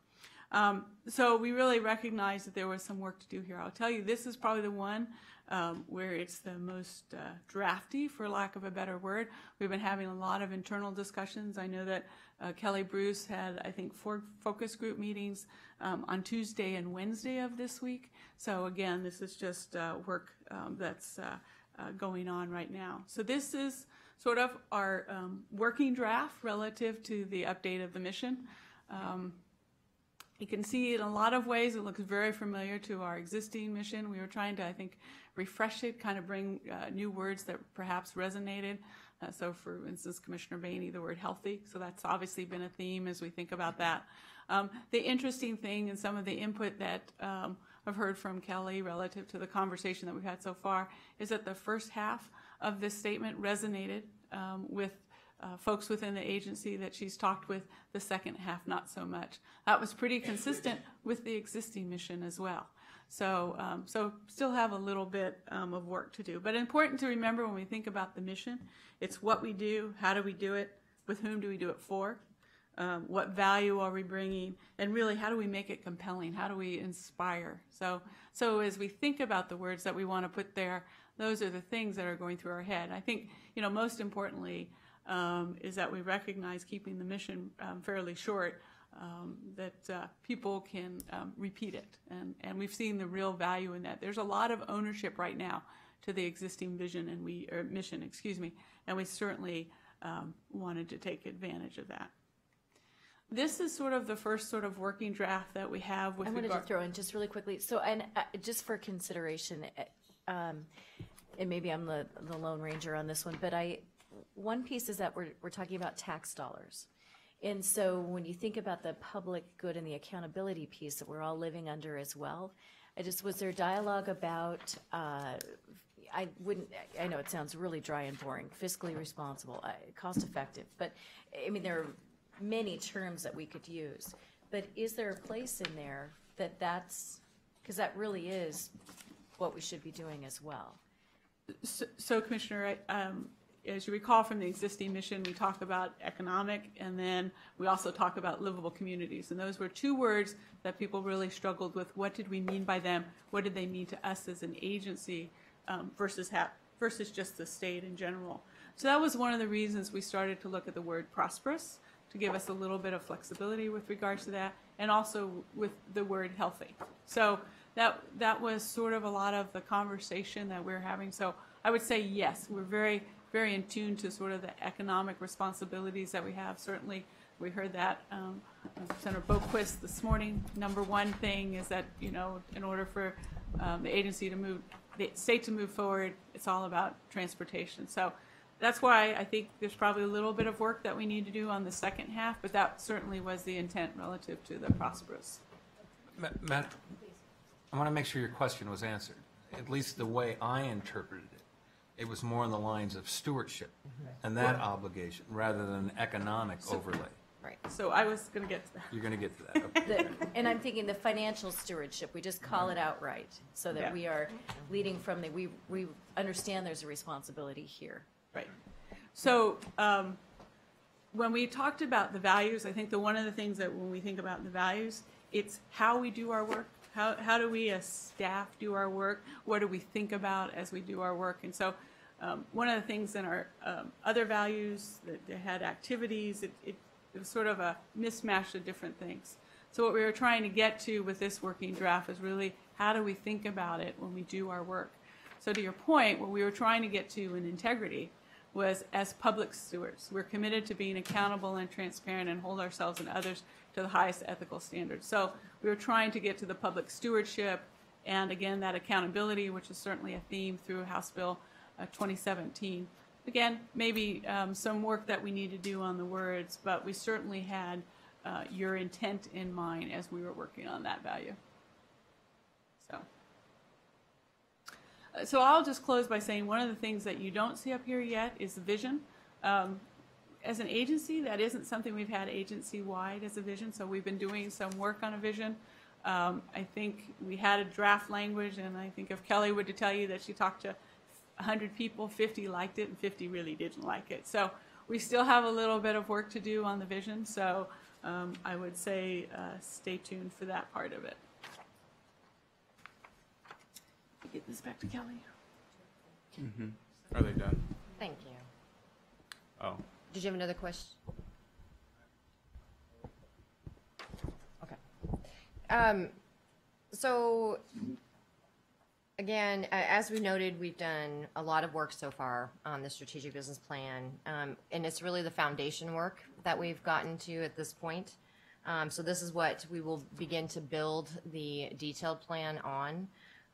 Um, so we really recognize that there was some work to do here. I'll tell you, this is probably the one um, where it's the most uh, drafty, for lack of a better word. We've been having a lot of internal discussions. I know that uh, Kelly Bruce had, I think, four focus group meetings um, on Tuesday and Wednesday of this week. So again, this is just uh, work um, that's uh, uh, going on right now. So this is sort of our um, working draft relative to the update of the mission. You can see in a lot of ways it looks very familiar to our existing mission. We were trying to, I think, refresh it, kind of bring uh, new words that perhaps resonated. Uh, so, for instance, Commissioner Baney, the word healthy. So, that's obviously been a theme as we think about that. Um, the interesting thing and some of the input that um, I've heard from Kelly relative to the conversation that we've had so far is that the first half of this statement resonated um, with uh, folks within the agency that she's talked with, the second half not so much. That was pretty consistent with the existing mission as well. So, um, so still have a little bit um, of work to do. But important to remember when we think about the mission, it's what we do, how do we do it, with whom do we do it for, um, what value are we bringing, and really how do we make it compelling? How do we inspire? So, so as we think about the words that we want to put there, those are the things that are going through our head. I think, you know, most importantly, um, is that we recognize keeping the mission um, fairly short, um, that uh, people can um, repeat it. And, and we've seen the real value in that. There's a lot of ownership right now to the existing vision and we, or mission, excuse me, and we certainly um, wanted to take advantage of that. This is sort of the first sort of working draft that we have with I wanted to regard. throw in just really quickly, so, and uh, just for consideration, uh, um, and maybe I'm the, the lone ranger on this one, but I, one piece is that we're, we're talking about tax dollars. And so when you think about the public good and the accountability piece that we're all living under as well, I just, was there dialogue about, uh, I wouldn't, I know it sounds really dry and boring, fiscally responsible, uh, cost effective, but, I mean, there are many terms that we could use. But is there a place in there that that's, because that really is what we should be doing as well? So- So Commissioner, I- um, as you recall from the existing mission, we talk about economic, and then we also talk about livable communities. And those were two words that people really struggled with. What did we mean by them? What did they mean to us as an agency um, versus versus just the state in general? So that was one of the reasons we started to look at the word prosperous to give us a little bit of flexibility with regards to that, and also with the word healthy. So that that was sort of a lot of the conversation that we're having. So I would say yes, we're very very in tune to sort of the economic responsibilities that we have. Certainly, we heard that um, Senator Boquist this morning. Number one thing is that you know, in order for um, the agency to move, the state to move forward, it's all about transportation. So that's why I think there's probably a little bit of work that we need to do on the second half, but that certainly was the intent relative to the prosperous. Matt, I want to make sure your question was answered, at least the way I interpreted it. It was more on the lines of stewardship and that obligation, rather than an economic overlay. Right. So I was going to get to that. You're going to get to that. okay. The- And I'm thinking the financial stewardship, we just call it outright, so Yeah. that we are leading from the, we, we understand there's a responsibility here. Right. So um, when we talked about the values, I think the one of the things that when we think about the values, it's how we do our work. How, how do we as staff do our work? What do we think about as we do our work? And so um, one of the things in our um, other values that had activities, it, it, it was sort of a mismatch of different things. So what we were trying to get to with this working draft is really how do we think about it when we do our work? So to your point, what we were trying to get to in integrity was as public stewards. We're committed to being accountable and transparent and hold ourselves and others to the highest ethical standards. So we were trying to get to the public stewardship and again, that accountability, which is certainly a theme through House Bill uh, 2017. Again, maybe um, some work that we need to do on the words, but we certainly had uh, your intent in mind as we were working on that value. So. Uh, So I'll just close by saying one of the things that you don't see up here yet is the vision. Um, as an agency, that isn't something we've had agency-wide as a vision, so we've been doing some work on a vision. Um, I think we had a draft language, and I think if Kelly were to tell you that she talked to 100 people, 50 liked it, and 50 really didn't like it. So we still have a little bit of work to do on the vision, so um, I would say uh, stay tuned for that part of it. Get this back to Kelly. Are they done? Thank you. Oh. Did you have another question? Okay. Um, so, again, as we noted, we've done a lot of work so far on the strategic business plan. Um, and it's really the foundation work that we've gotten to at this point. Um, so this is what we will begin to build the detailed plan on.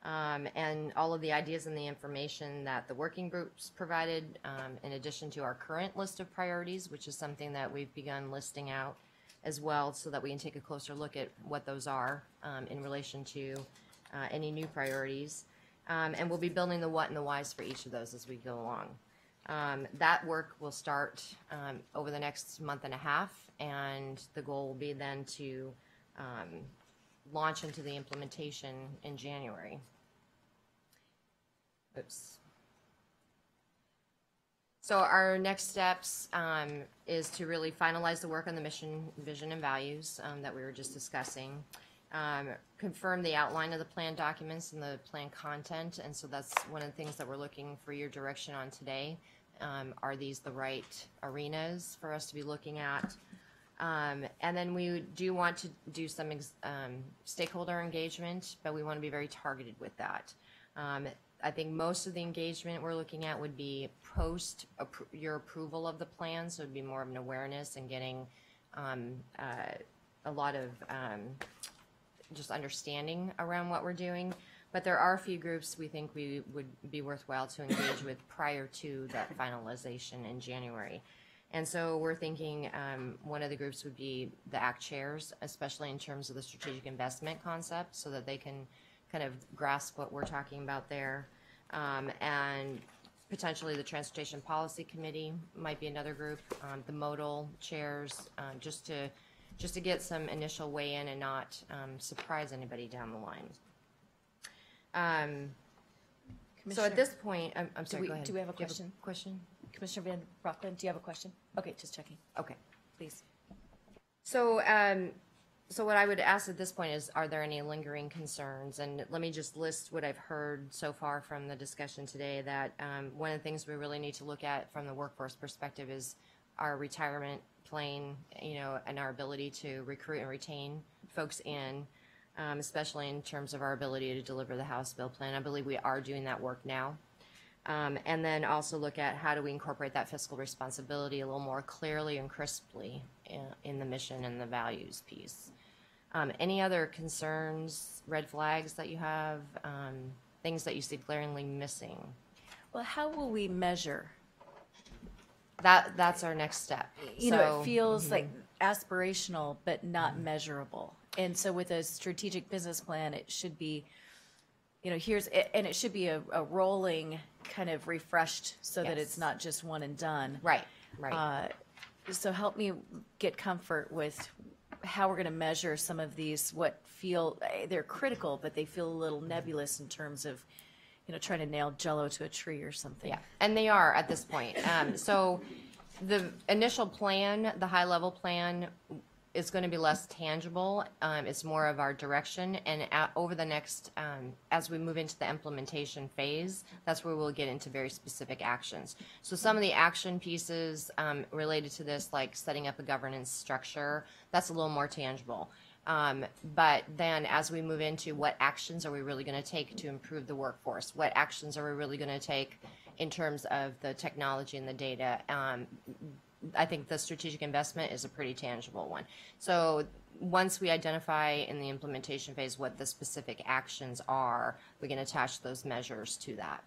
Um, and all of the ideas and the information that the working groups provided, um, in addition to our current list of priorities, which is something that we've begun listing out as well, so that we can take a closer look at what those are um, in relation to uh, any new priorities. Um, and we'll be building the what and the whys for each of those as we go along. Um, that work will start um, over the next month and a half, and the goal will be then to um, launch into the implementation in January. Oops. So our next steps um, is to really finalize the work on the mission, vision, and values um, that we were just discussing. Um, confirm the outline of the plan documents and the plan content, and so that's one of the things that we're looking for your direction on today. Um, are these the right arenas for us to be looking at? Um, and then we do want to do some um, stakeholder engagement, but we want to be very targeted with that. Um, I think most of the engagement we're looking at would be post appro- your approval of the plan, so it'd be more of an awareness and getting um, uh, a lot of just understanding around what we're doing. But there are a few groups we think we would be worthwhile to engage with prior to that finalization in January. And so we're thinking um, one of the groups would be the ACT chairs, especially in terms of the strategic investment concept, so that they can kind of grasp what we're talking about there. Um, and potentially the Transportation Policy Committee might be another group, um, the modal chairs, um, just to just to get some initial weigh in and not um, surprise anybody down the line. Um, so at Commissioner- this point, I'm, I'm Do sorry. we, go ahead. do we have a you question? question? Commissioner Van Brocklin, do you have a question? Okay, just checking, Okay. please. So, um, so what I would ask at this point is, are there any lingering concerns? And let me just list what I've heard so far from the discussion today, that, um, one of the things we really need to look at from the workforce perspective is our retirement plan, you know, and our ability to recruit and retain folks in, um, especially in terms of our ability to deliver the House Bill plan. I believe we are doing that work now. Um, and then also look at how do we incorporate that fiscal responsibility a little more clearly and crisply in, in the mission and the values piece. Um, any other concerns, red flags that you have, um, things that you see glaringly missing? Well, how will we measure? That that's our next step. You know, So- mm-hmm. it feels like aspirational, but not measurable. And so with a strategic business plan, it should be, you know, here's, and it should be a, a rolling, kind of refreshed, so that it's not just one and done. right, right. Uh, So help me get comfort with how we're going to measure some of these, what feel, eh, they're critical, but they feel a little nebulous in terms of, you know, trying to nail jello to a tree or something. Yeah, and they are at this point. Um, so the initial plan, the high level plan, is going to be less tangible. Um, it's more of our direction, and at, over the next, um, as we move into the implementation phase, that's where we'll get into very specific actions. So some of the action pieces um, related to this, like setting up a governance structure, that's a little more tangible. Um, but then as we move into what actions are we really going to take to improve the workforce? What actions are we really going to take in terms of the technology and the data? Um, I think the strategic investment is a pretty tangible one. So once we identify in the implementation phase what the specific actions are, we can attach those measures to that.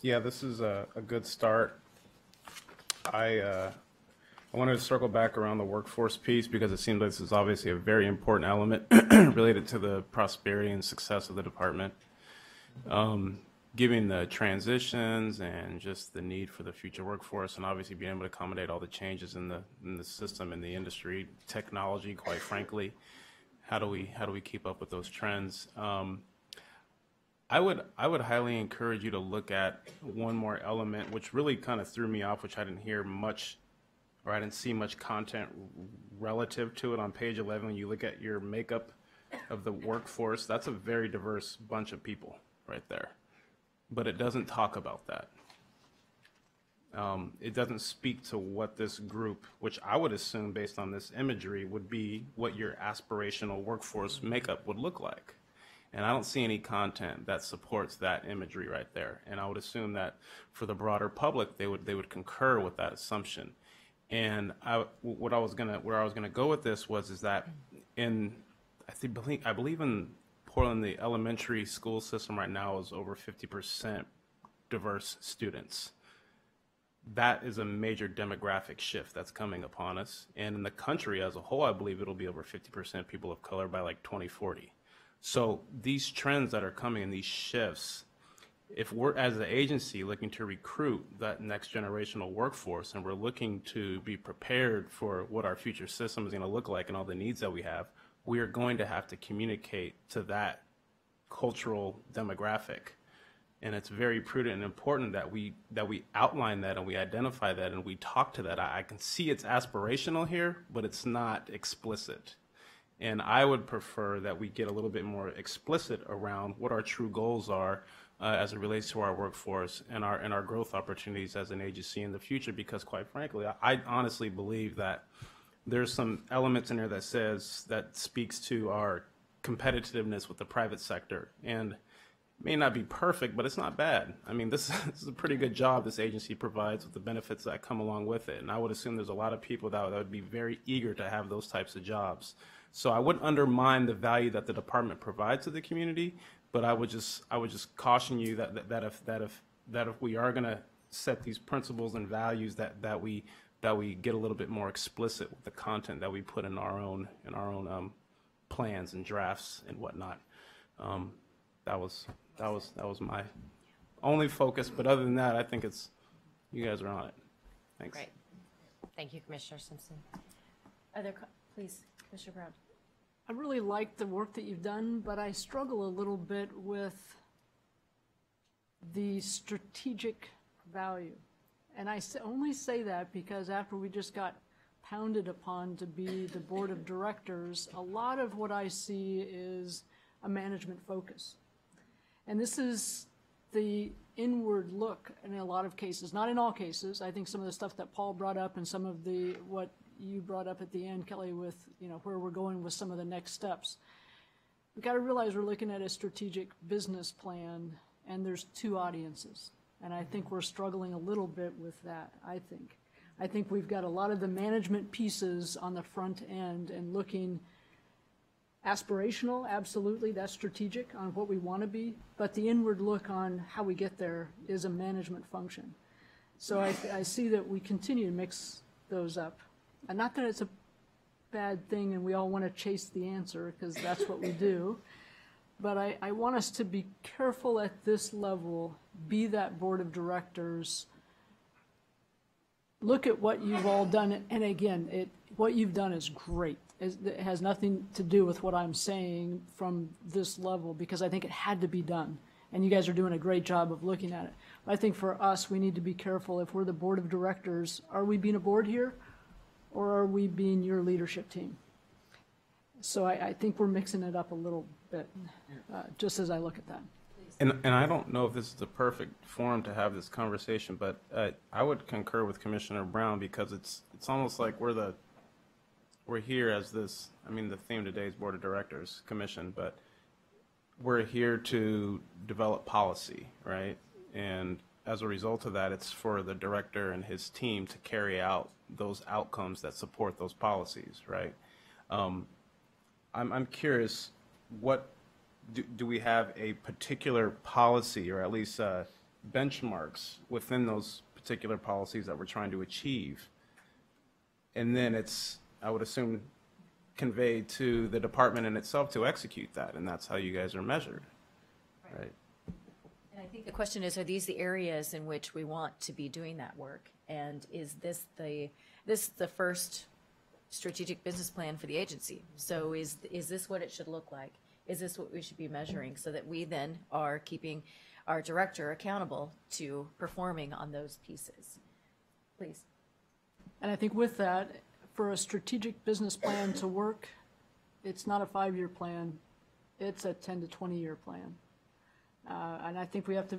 Yeah, this is a, a good start. I, uh, I wanted to circle back around the workforce piece because it seems like this is obviously a very important element related to the prosperity and success of the department. Um, given the transitions and just the need for the future workforce and obviously being able to accommodate all the changes in the, in the system, in the industry, technology, quite frankly, how do we, how do we keep up with those trends? Um, I would I would highly encourage you to look at one more element, which really kind of threw me off, which I didn't hear much, or I didn't see much content relative to it on page 11. When you look at your makeup of the workforce, that's a very diverse bunch of people right there, but it doesn't talk about that. Um, it doesn't speak to what this group, which I would assume based on this imagery, would be what your aspirational workforce makeup would look like. And I don't see any content that supports that imagery right there. And I would assume that for the broader public, they would they would concur with that assumption. And I, what I was gonna where I was gonna go with this was is that in I think believe I believe in Portland the elementary school system right now is over 50% diverse students that is a major demographic shift that's coming upon us. And in the country as a whole, I believe it'll be over 50% people of color by like 2040. So these trends that are coming and these shifts, if we're as an agency looking to recruit that next generational workforce and we're looking to be prepared for what our future system is going to look like and all the needs that we have, we are going to have to communicate to that cultural demographic and it's very prudent and important that we that we outline that and we identify that and we talk to that. I, I can see it's aspirational here, but it's not explicit. And I would prefer that we get a little bit more explicit around what our true goals are uh, as it relates to our workforce and our and our growth opportunities as an agency in the future. Because quite frankly, I, I honestly believe that there's some elements in there that says that speaks to our competitiveness with the private sector and may not be perfect, but it's not bad. I mean, this, this, is a pretty good job this agency provides with the benefits that come along with it. And I would assume there's a lot of people that, that would be very eager to have those types of jobs. So I wouldn't undermine the value that the department provides to the community, but I would just I would just caution you that that, that if that if that if we are going to set these principles and values that that we that we get a little bit more explicit with the content that we put in our own in our own um, plans and drafts and whatnot. Um, that was that was that was my only focus. But other than that, I think it's you guys are on it. Thanks. Great. Thank you, Commissioner Simpson. Other, please, Commissioner Brown. I really like the work that you've done, but I struggle a little bit with the strategic value. And I only say that because after we just got pounded upon to be the board of directors, a lot of what I see is a management focus. And this is the inward look in a lot of cases, not in all cases. I think some of the stuff that Paul brought up and some of the, what you brought up at the end, Kelly, with, you know, where we're going with some of the next steps. We've got to realize we're looking at a strategic business plan and there's two audiences. And I think we're struggling a little bit with that, I think. I think we've got a lot of the management pieces on the front end and looking aspirational, absolutely, that's strategic on what we want to be, but the inward look on how we get there is a management function. So I, I see that we continue to mix those up. And not that it's a bad thing and we all want to chase the answer, because that's what we do. But I, I want us to be careful at this level, be that board of directors, look at what you've all done, and again, it, what you've done is great. It it has nothing to do with what I'm saying from this level, because I think it had to be done. And you guys are doing a great job of looking at it. I think for us, we need to be careful, if we're the board of directors, are we being a board here? Or are we being your leadership team? So I, I think we're mixing it up a little bit, uh, just as I look at that. And, and I don't know if this is the perfect forum to have this conversation, but uh, I would concur with Commissioner Brown because it's, it's almost like we're the, we're here as this, I mean, the theme today is Board of Directors Commission, but we're here to develop policy, right? And as a result of that, it's for the director and his team to carry out those outcomes that support those policies, right? Um, I'm, I'm curious, what, do, do we have a particular policy or at least uh, benchmarks within those particular policies that we're trying to achieve? And then it's, I would assume, conveyed to the department in itself to execute that, and that's how you guys are measured, right? And I think the question is, are these the areas in which we want to be doing that work? And is this the, this the first strategic business plan for the agency? So is, is this what it should look like? Is this what we should be measuring so that we then are keeping our director accountable to performing on those pieces? Please. And I think with that, for a strategic business plan to work, it's not a five-year plan, it's a 10 to 20-year plan. Uh, And I think we have to,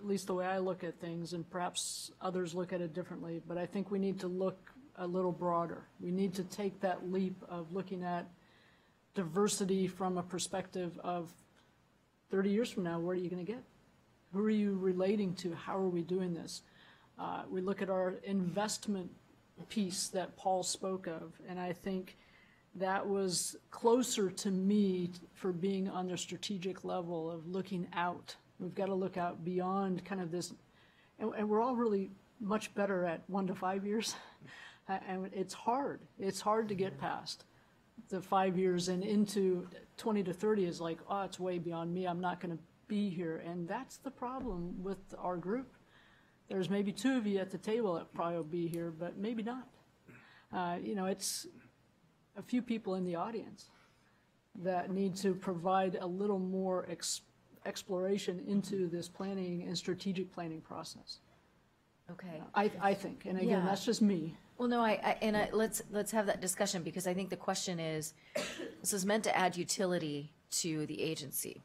at least the way I look at things, and perhaps others look at it differently, but I think we need to look a little broader. We need to take that leap of looking at diversity from a perspective of 30 years from now, where are you going to get? Who are you relating to? How are we doing this? Uh, We look at our investment piece that Paul spoke of, and I think that was closer to me for being on the strategic level of looking out. We've got to look out beyond kind of this, and, and we're all really much better at one to five years. And it's hard. It's hard to get past the five years and into 20 to 30 is like, oh, it's way beyond me. I'm not going to be here. And that's the problem with our group. There's maybe two of you at the table that probably will be here, but maybe not. Uh, you know, it's a few people in the audience that need to provide a little more ex- exploration into this planning and strategic planning process. Okay. I, I think, and again, Yeah. that's just me. Well, no, I, I, and I, let's, let's have that discussion, because I think the question is, this is meant to add utility to the agency,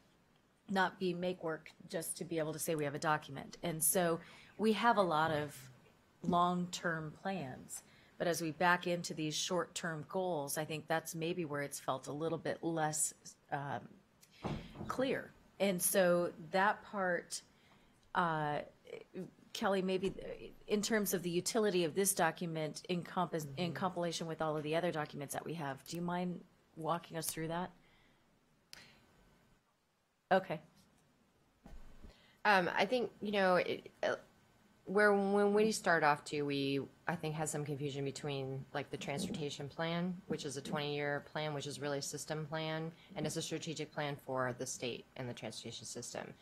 not be make work just to be able to say we have a document. And so we have a lot of long-term plans, but as we back into these short-term goals, I think that's maybe where it's felt a little bit less, um, clear. And so that part, uh, Kelly, maybe in terms of the utility of this document in compass, in compilation with all of the other documents that we have, do you mind walking us through that? Okay. Um, I think, you know, it, uh, where, when we start off too, we, I think, had some confusion between like the transportation plan, which is a twenty-year plan, which is really a system plan, and it's a strategic plan for the state and the transportation system.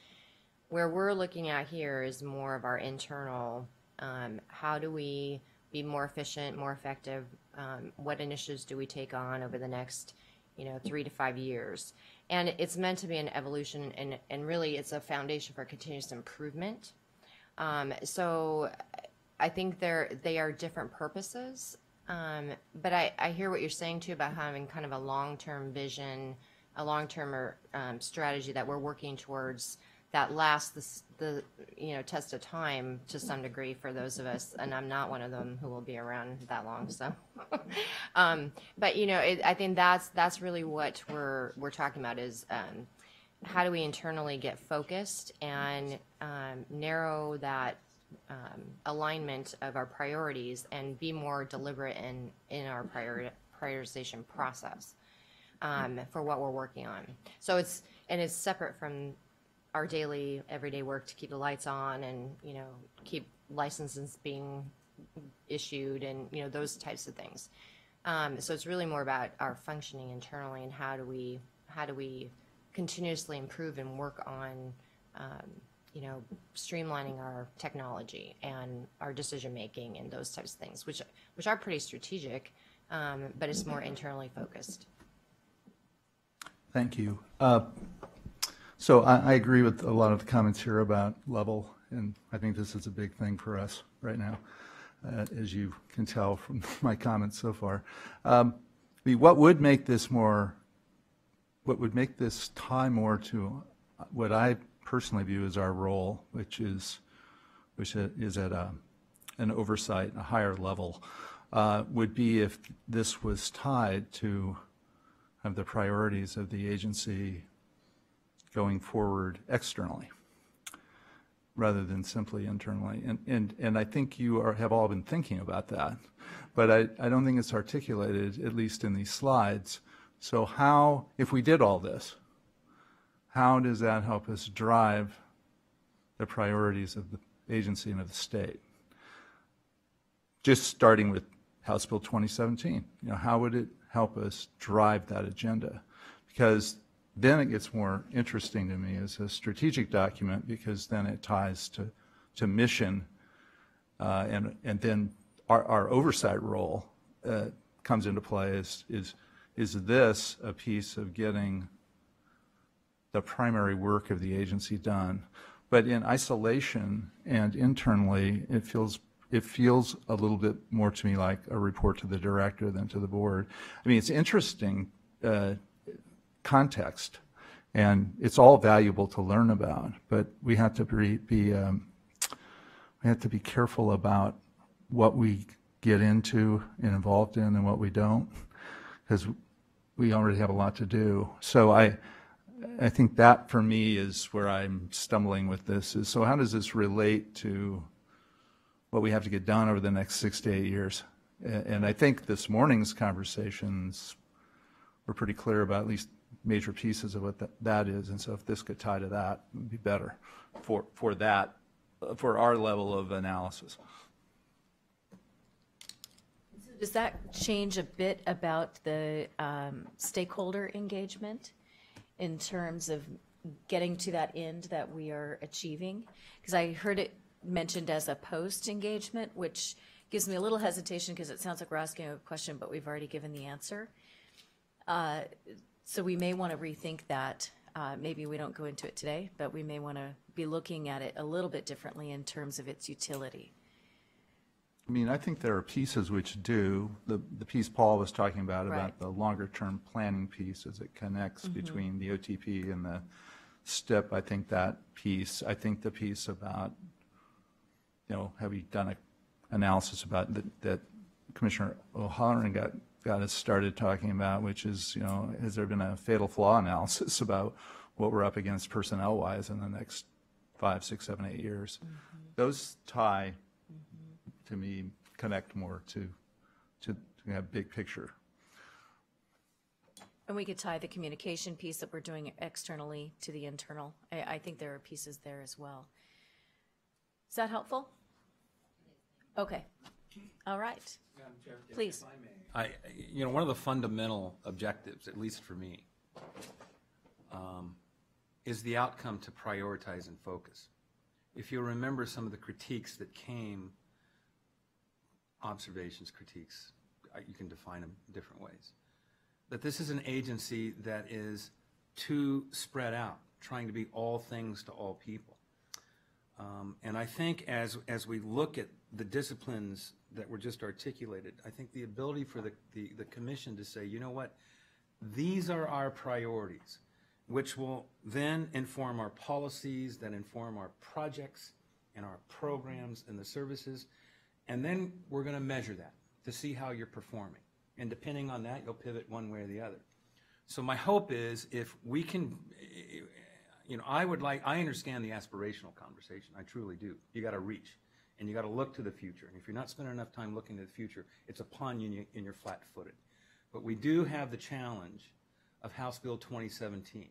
Where we're looking at here is more of our internal, um, how do we be more efficient, more effective? Um, what initiatives do we take on over the next, you know, three to five years? And it's meant to be an evolution and, and really it's a foundation for continuous improvement. Um, so I think they're, they are different purposes. Um, but I, I hear what you're saying too about having kind of a long-term vision, a long-term um, strategy that we're working towards that lasts the, the, you know, test of time to some degree for those of us, and I'm not one of them who will be around that long, so. Um, but, you know, it, I think that's, that's really what we're, we're talking about is, um, how do we internally get focused and, um, narrow that, um, alignment of our priorities and be more deliberate in, in our priori- prioritization process um, for what we're working on. So it's and it's separate from our daily, everyday work to keep the lights on and you know keep licenses being issued and you know those types of things. Um, so it's really more about our functioning internally and how do we how do we continuously improve and work on um, you know streamlining our technology and our decision making and those types of things, which which are pretty strategic, um, but it's more internally focused. Thank you. Uh, So I, I agree with a lot of the comments here about level, and I think this is a big thing for us right now, uh, as you can tell from my comments so far. Um, the, what would make this more, what would make this tie more to what I personally view as our role, which is, which is at a, an oversight, a higher level, uh, would be if this was tied to of the priorities of the agency going forward externally rather than simply internally. And, and, and I think you are, have all been thinking about that, but I, I don't think it's articulated, at least in these slides. So how, if we did all this, how does that help us drive the priorities of the agency and of the state? Just starting with House Bill 2017, you know, how would it help us drive that agenda? Because then it gets more interesting to me as a strategic document because then it ties to, to mission uh, and, and then our, our oversight role uh, comes into play is, is, is this a piece of getting the primary work of the agency done? But in isolation and internally, it feels it feels a little bit more to me like a report to the director than to the board. I mean, it's interesting uh, context, and it's all valuable to learn about. But we have to be, be um, we have to be careful about what we get into and involved in and what we don't, because we already have a lot to do. So I. I think that for me is where I'm stumbling with this is so how does this relate to what we have to get done over the next six to eight years. And I think this morning's conversations were pretty clear about at least major pieces of what that, that is. And so if this could tie to that, it would be better for, for that, for our level of analysis. Does that change a bit about the um, stakeholder engagement in terms of getting to that end that we are achieving? Because I heard it mentioned as a post engagement, which gives me a little hesitation because it sounds like we're asking a question, but we've already given the answer. Uh, so we may want to rethink that. Uh, maybe we don't go into it today, but we may want to be looking at it a little bit differently in terms of its utility. I mean, I think there are pieces which do. The, the piece Paul was talking about, Right. about the longer term planning piece as it connects mm-hmm. between the OTP and the STIP, I think that piece. I think the piece about, you know, have you done an analysis about that, that Commissioner O'Hollaren got, got us started talking about, which is, you know, has there been a fatal flaw analysis about what we're up against personnel wise in the next five, six, seven, eight years? Mm-hmm. Those tie to me connect more to to, to have big picture. And we could tie the communication piece that we're doing externally to the internal. I, I think there are pieces there as well. Is that helpful? Okay. All right. Please. I, you know, one of the fundamental objectives, at least for me, um, is the outcome to prioritize and focus. If you remember some of the critiques that came, observations, critiques, uh, you can define them different ways, that this is an agency that is too spread out, trying to be all things to all people. Um, And I think as, as we look at the disciplines that were just articulated, I think the ability for the, the, the commission to say, you know what, these are our priorities, which will then inform our policies, that inform our projects and our programs and the services. And then we're going to measure that to see how you're performing. And depending on that, you'll pivot one way or the other. So my hope is if we can, you know, I would like, I understand the aspirational conversation. I truly do. You got to reach and you got to look to the future. And if you're not spending enough time looking to the future, it's upon you and you're flat footed. But we do have the challenge of House Bill 2017,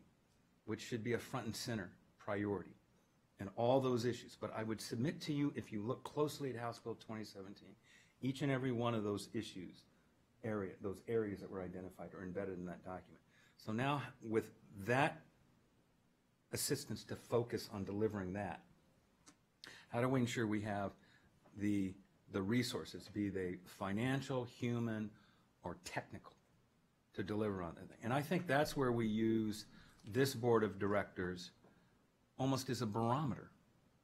which should be a front and center priority and all those issues. But I would submit to you, if you look closely at House Bill 2017, each and every one of those issues, area, those areas that were identified are embedded in that document. So now with that assistance to focus on delivering that, how do we ensure we have the, the resources, be they financial, human, or technical, to deliver on that? And I think that's where we use this board of directors almost as a barometer,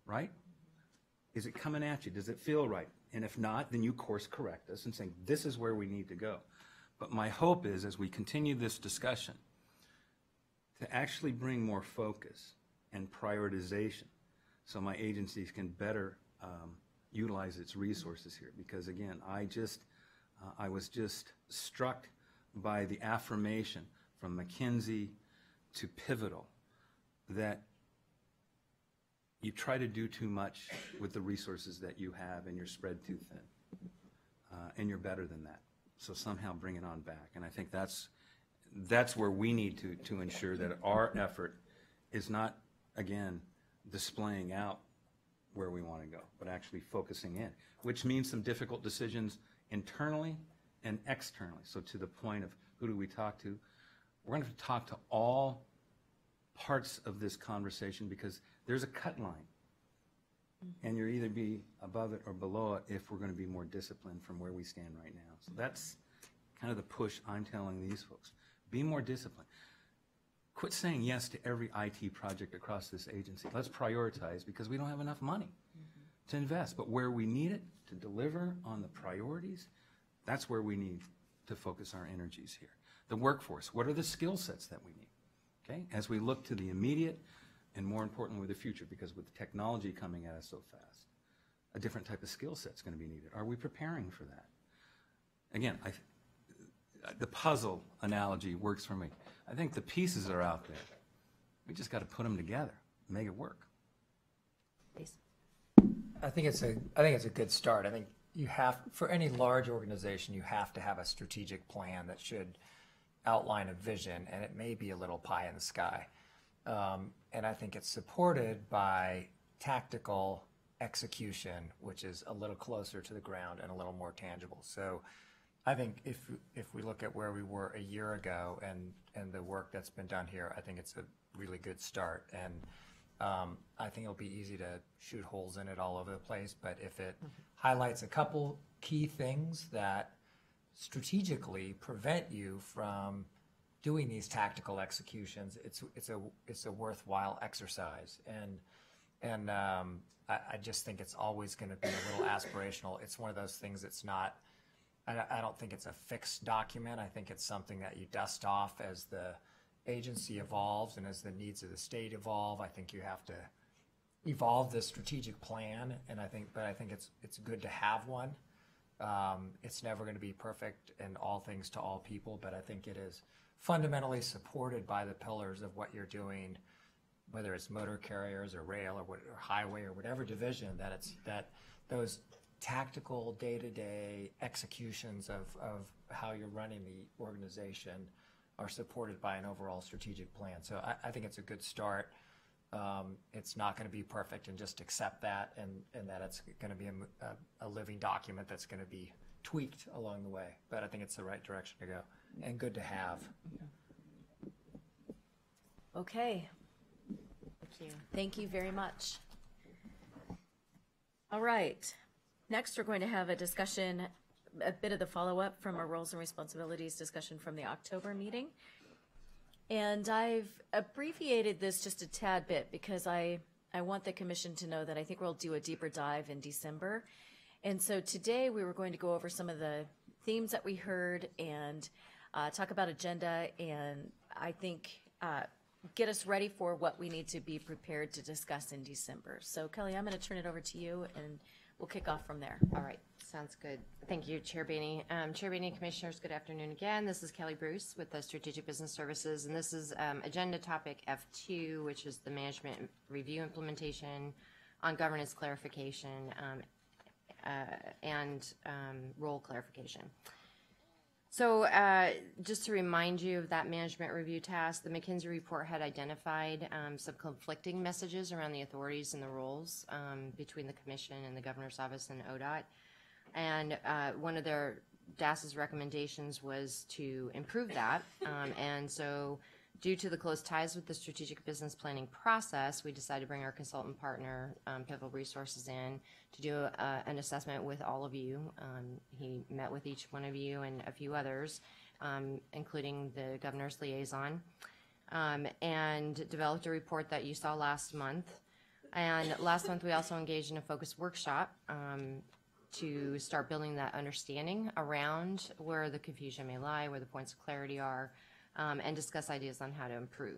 right? Is it coming at you? Does it feel right? And if not, then you course correct us and saying, this is where we need to go. But my hope is, as we continue this discussion, to actually bring more focus and prioritization so my agencies can better um, utilize its resources here. Because again, I just, uh, I was just struck by the affirmation from McKinsey to Pivotal that you try to do too much with the resources that you have and you're spread too thin. Uh, and you're better than that. So somehow bring it on back. And I think that's, that's where we need to, to ensure that our effort is not, again, displaying out where we want to go, but actually focusing in, which means some difficult decisions internally and externally. So to the point of who do we talk to, we're going to to talk to all parts of this conversation because there's a cut line. Mm-hmm. And you're either be above it or below it if we're going to be more disciplined from where we stand right now. So mm-hmm. that's kind of the push I'm telling these folks. Be more disciplined. Quit saying yes to every IT project across this agency. Let's prioritize because we don't have enough money mm-hmm. to invest. But where we need it to deliver on the priorities, that's where we need to focus our energies here. The workforce, what are the skill sets that we need? Okay, as we look to the immediate and more importantly with the future, because with technology coming at us so fast, a different type of skill set is going to be needed. Are we preparing for that? Again, I, the puzzle analogy works for me. I think the pieces are out there. We just got to put them together, make it work. Please. I think it's a, I think it's a good start. I think you have, for any large organization, you have to have a strategic plan that should outline a vision, and it may be a little pie in the sky. Um, and I think it's supported by tactical execution, which is a little closer to the ground and a little more tangible. So I think if, if we look at where we were a year ago and, and the work that's been done here, I think it's a really good start. And um, I think it'll be easy to shoot holes in it all over the place, but if it highlights a couple key things that strategically prevent you from doing these tactical executions, it's, it's a, it's a worthwhile exercise. And, and um, I, I just think it's always going to be a little aspirational. It's one of those things that's not, I, don't- I don't think it's a fixed document. I think it's something that you dust off as the agency evolves and as the needs of the state evolve. I think you have to evolve the strategic plan, and I think, but I think it's, it's good to have one. Um, it's never going to be perfect and all things to all people, but I think it is fundamentally supported by the pillars of what you're doing, whether it's motor carriers or rail or, what, or highway or whatever division that it's that those tactical day-to-day executions of, of how you're running the organization are supported by an overall strategic plan. So I, I think it's a good start. Um, it's not going to be perfect and just accept that and, and that it's going to be a a living document that's going to be tweaked along the way. But I think it's the right direction to go and good to have. Okay, Thank you. thank you very much. All right, next we're going to have a discussion, a bit of the follow-up from our roles and responsibilities discussion from the October meeting. And I've abbreviated this just a tad bit because I, I want the commission to know that I think we'll do a deeper dive in December. And so today we were going to go over some of the themes that we heard and uh, talk about agenda and I think uh, get us ready for what we need to be prepared to discuss in December. So Kelly, I'm going to turn it over to you and we'll kick off from there. All right, sounds good. Thank you, Chair Baney. Um, Chair Baney, Commissioners, good afternoon again. This is Kelly Bruce with the Strategic Business Services, and this is um, agenda topic F2, which is the management review implementation on governance clarification um, uh, and um, role clarification. So, uh, just to remind you of that management review task, the McKinsey report had identified um, some conflicting messages around the authorities and the roles um, between the commission and the governor's office and ODOT. And uh, one of their DAS's recommendations was to improve that. Um, and so, due to the close ties with the strategic business planning process, we decided to bring our consultant partner, um, Pivotal Resources, in to do uh, an assessment with all of you. Um, he met with each one of you and a few others, um, including the governor's liaison, um, and developed a report that you saw last month. And last month, we also engaged in a focused workshop um, to start building that understanding around where the confusion may lie, where the points of clarity are, um, and discuss ideas on how to improve.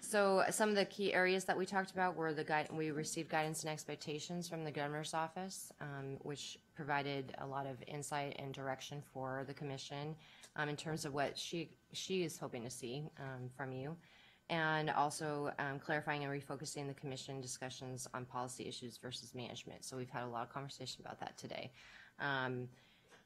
So some of the key areas that we talked about were the guide, we received guidance and expectations from the governor's office, um, which provided a lot of insight and direction for the commission um, in terms of what she she is hoping to see um, from you, and also um, clarifying and refocusing the commission discussions on policy issues versus management. So we've had a lot of conversation about that today.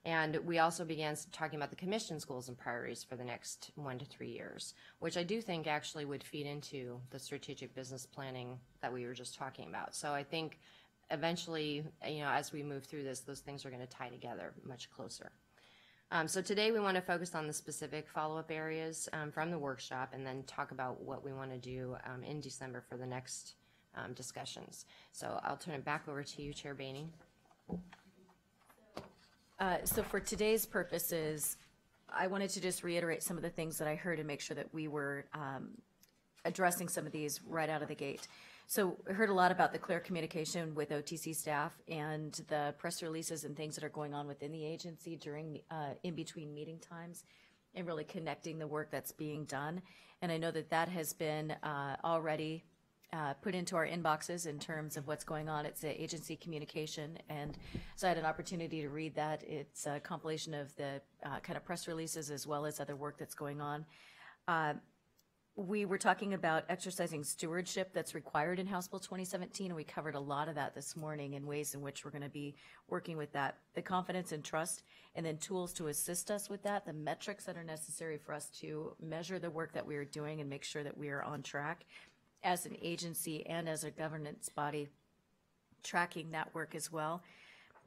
And we also began talking about the commission's goals and priorities for the next one to three years, which I do think actually would feed into the strategic business planning that we were just talking about. So I think eventually, you know, as we move through this, those things are going to tie together much closer. Um, so today we want to focus on the specific follow-up areas um, from the workshop and then talk about what we want to do um, in December for the next um, discussions. So I'll turn it back over to you, Chair Baney. Uh, So for today's purposes, I wanted to just reiterate some of the things that I heard and make sure that we were um, addressing some of these right out of the gate. So I heard a lot about the clear communication with OTC staff and the press releases and things that are going on within the agency during, uh, in between meeting times and really connecting the work that's being done. And I know that that has been uh, already uh, put into our inboxes in terms of what's going on. It's the agency communication, and so I had an opportunity to read that. It's a compilation of the uh, kind of press releases as well as other work that's going on. Uh, we were talking about exercising stewardship that's required in House Bill 2017, and we covered a lot of that this morning in ways in which we're going to be working with that. The confidence and trust, and then tools to assist us with that, the metrics that are necessary for us to measure the work that we are doing and make sure that we are on track as an agency and as a governance body, tracking that work as well.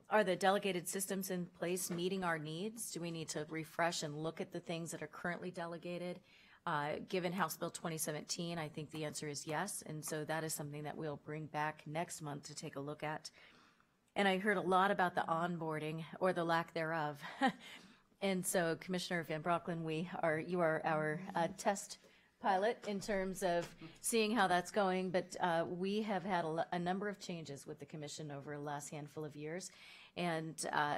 Are the delegated systems in place meeting our needs? Do we need to refresh and look at the things that are currently delegated? Uh, Given House Bill 2017, I think the answer is yes, and so that is something that we'll bring back next month to take a look at. And I heard a lot about the onboarding, or the lack thereof. And so Commissioner Van Brocklin, we are, you are our uh, test pilot in terms of seeing how that's going, but uh, we have had a, a number of changes with the commission over the last handful of years. And uh,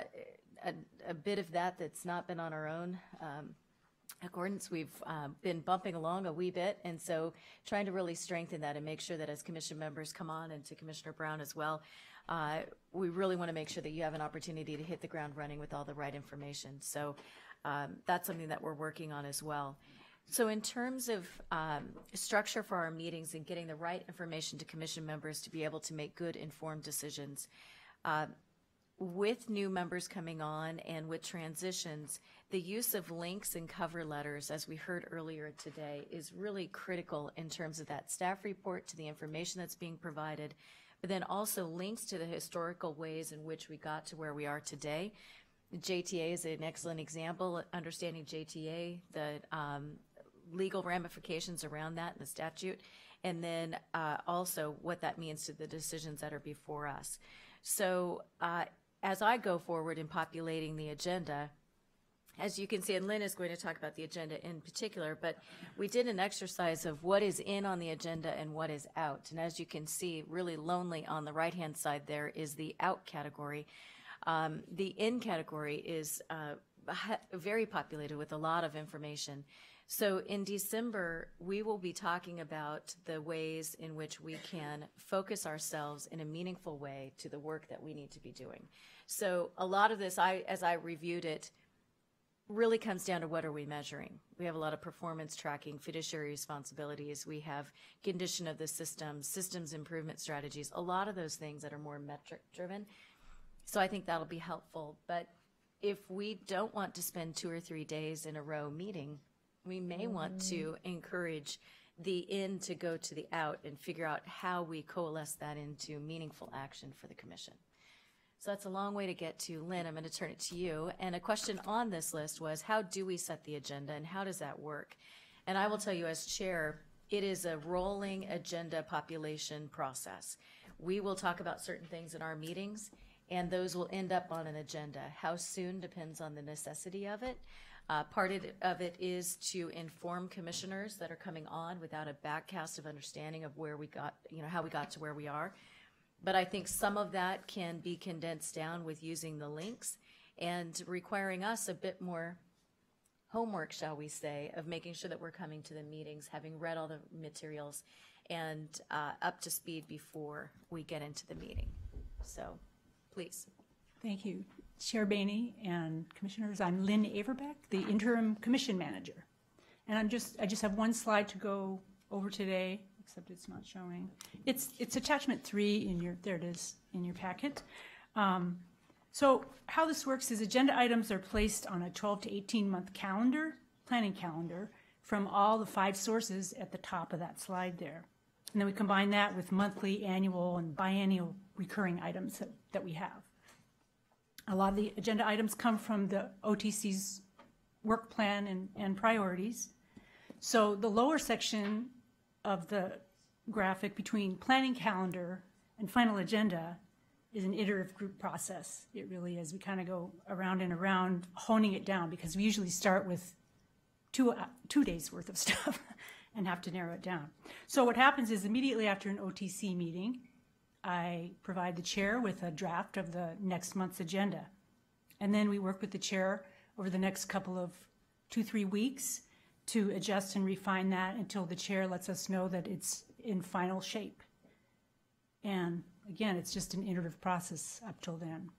a, a bit of that that's not been on our own um, accordance, we've um, been bumping along a wee bit. And so trying to really strengthen that and make sure that as commission members come on and to Commissioner Brown as well, uh, we really want to make sure that you have an opportunity to hit the ground running with all the right information. So um, that's something that we're working on as well. So in terms of um, structure for our meetings and getting the right information to commission members to be able to make good informed decisions, uh, with new members coming on and with transitions, the use of links and cover letters, as we heard earlier today, is really critical in terms of that staff report to the information that's being provided, but then also links to the historical ways in which we got to where we are today. JTA is an excellent example, understanding JTA, the um, legal ramifications around that in the statute, and then uh, also what that means to the decisions that are before us. So uh, as I go forward in populating the agenda, as you can see, and Lynn is going to talk about the agenda in particular, but we did an exercise of what is in on the agenda and what is out. And as you can see, really lonely on the right-hand side there is the out category. Um, the in category is uh, very populated with a lot of information. So in December, we will be talking about the ways in which we can focus ourselves in a meaningful way to the work that we need to be doing. So a lot of this, I, as I reviewed it, really comes down to what are we measuring? We have a lot of performance tracking, fiduciary responsibilities. We have condition of the system, systems improvement strategies, a lot of those things that are more metric driven. So I think that'll be helpful. But if we don't want to spend two or three days in a row meeting, we may want to mm-hmm. encourage the in to go to the out and figure out how we coalesce that into meaningful action for the commission. So that's a long way to get to. Lynn, I'm going to turn it to you. And a question on this list was, how do we set the agenda and how does that work? And I will tell you as chair, it is a rolling agenda population process. We will talk about certain things in our meetings and those will end up on an agenda. How soon depends on the necessity of it. Uh, part of it is to inform commissioners that are coming on without a backcast of understanding of where we got, you know, how we got to where we are. But I think some of that can be condensed down with using the links and requiring us a bit more homework, shall we say, of making sure that we're coming to the meetings, having read all the materials, and uh, up to speed before we get into the meeting. So, please. Thank you, Chair Baney and Commissioners. I'm Lynn Averbeck, the interim commission manager. And I'm just, I just have one slide to go over today, except it's not showing. It's, it's attachment three in your, there it is, in your packet. Um, So how this works is agenda items are placed on a 12 to 18 month calendar, planning calendar, from all the five sources at the top of that slide there. And then we combine that with monthly, annual, and biennial recurring items that, that we have. A lot of the agenda items come from the OTC's work plan and, and priorities. So the lower section of the graphic between planning calendar and final agenda is an iterative group process. It really is. We kind of go around and around honing it down because we usually start with two, uh, two days worth of stuff and have to narrow it down. So what happens is immediately after an OTC meeting, I provide the chair with a draft of the next month's agenda. And then we work with the chair over the next couple of two, three weeks to adjust and refine that until the chair lets us know that it's in final shape. And again, it's just an iterative process up till then.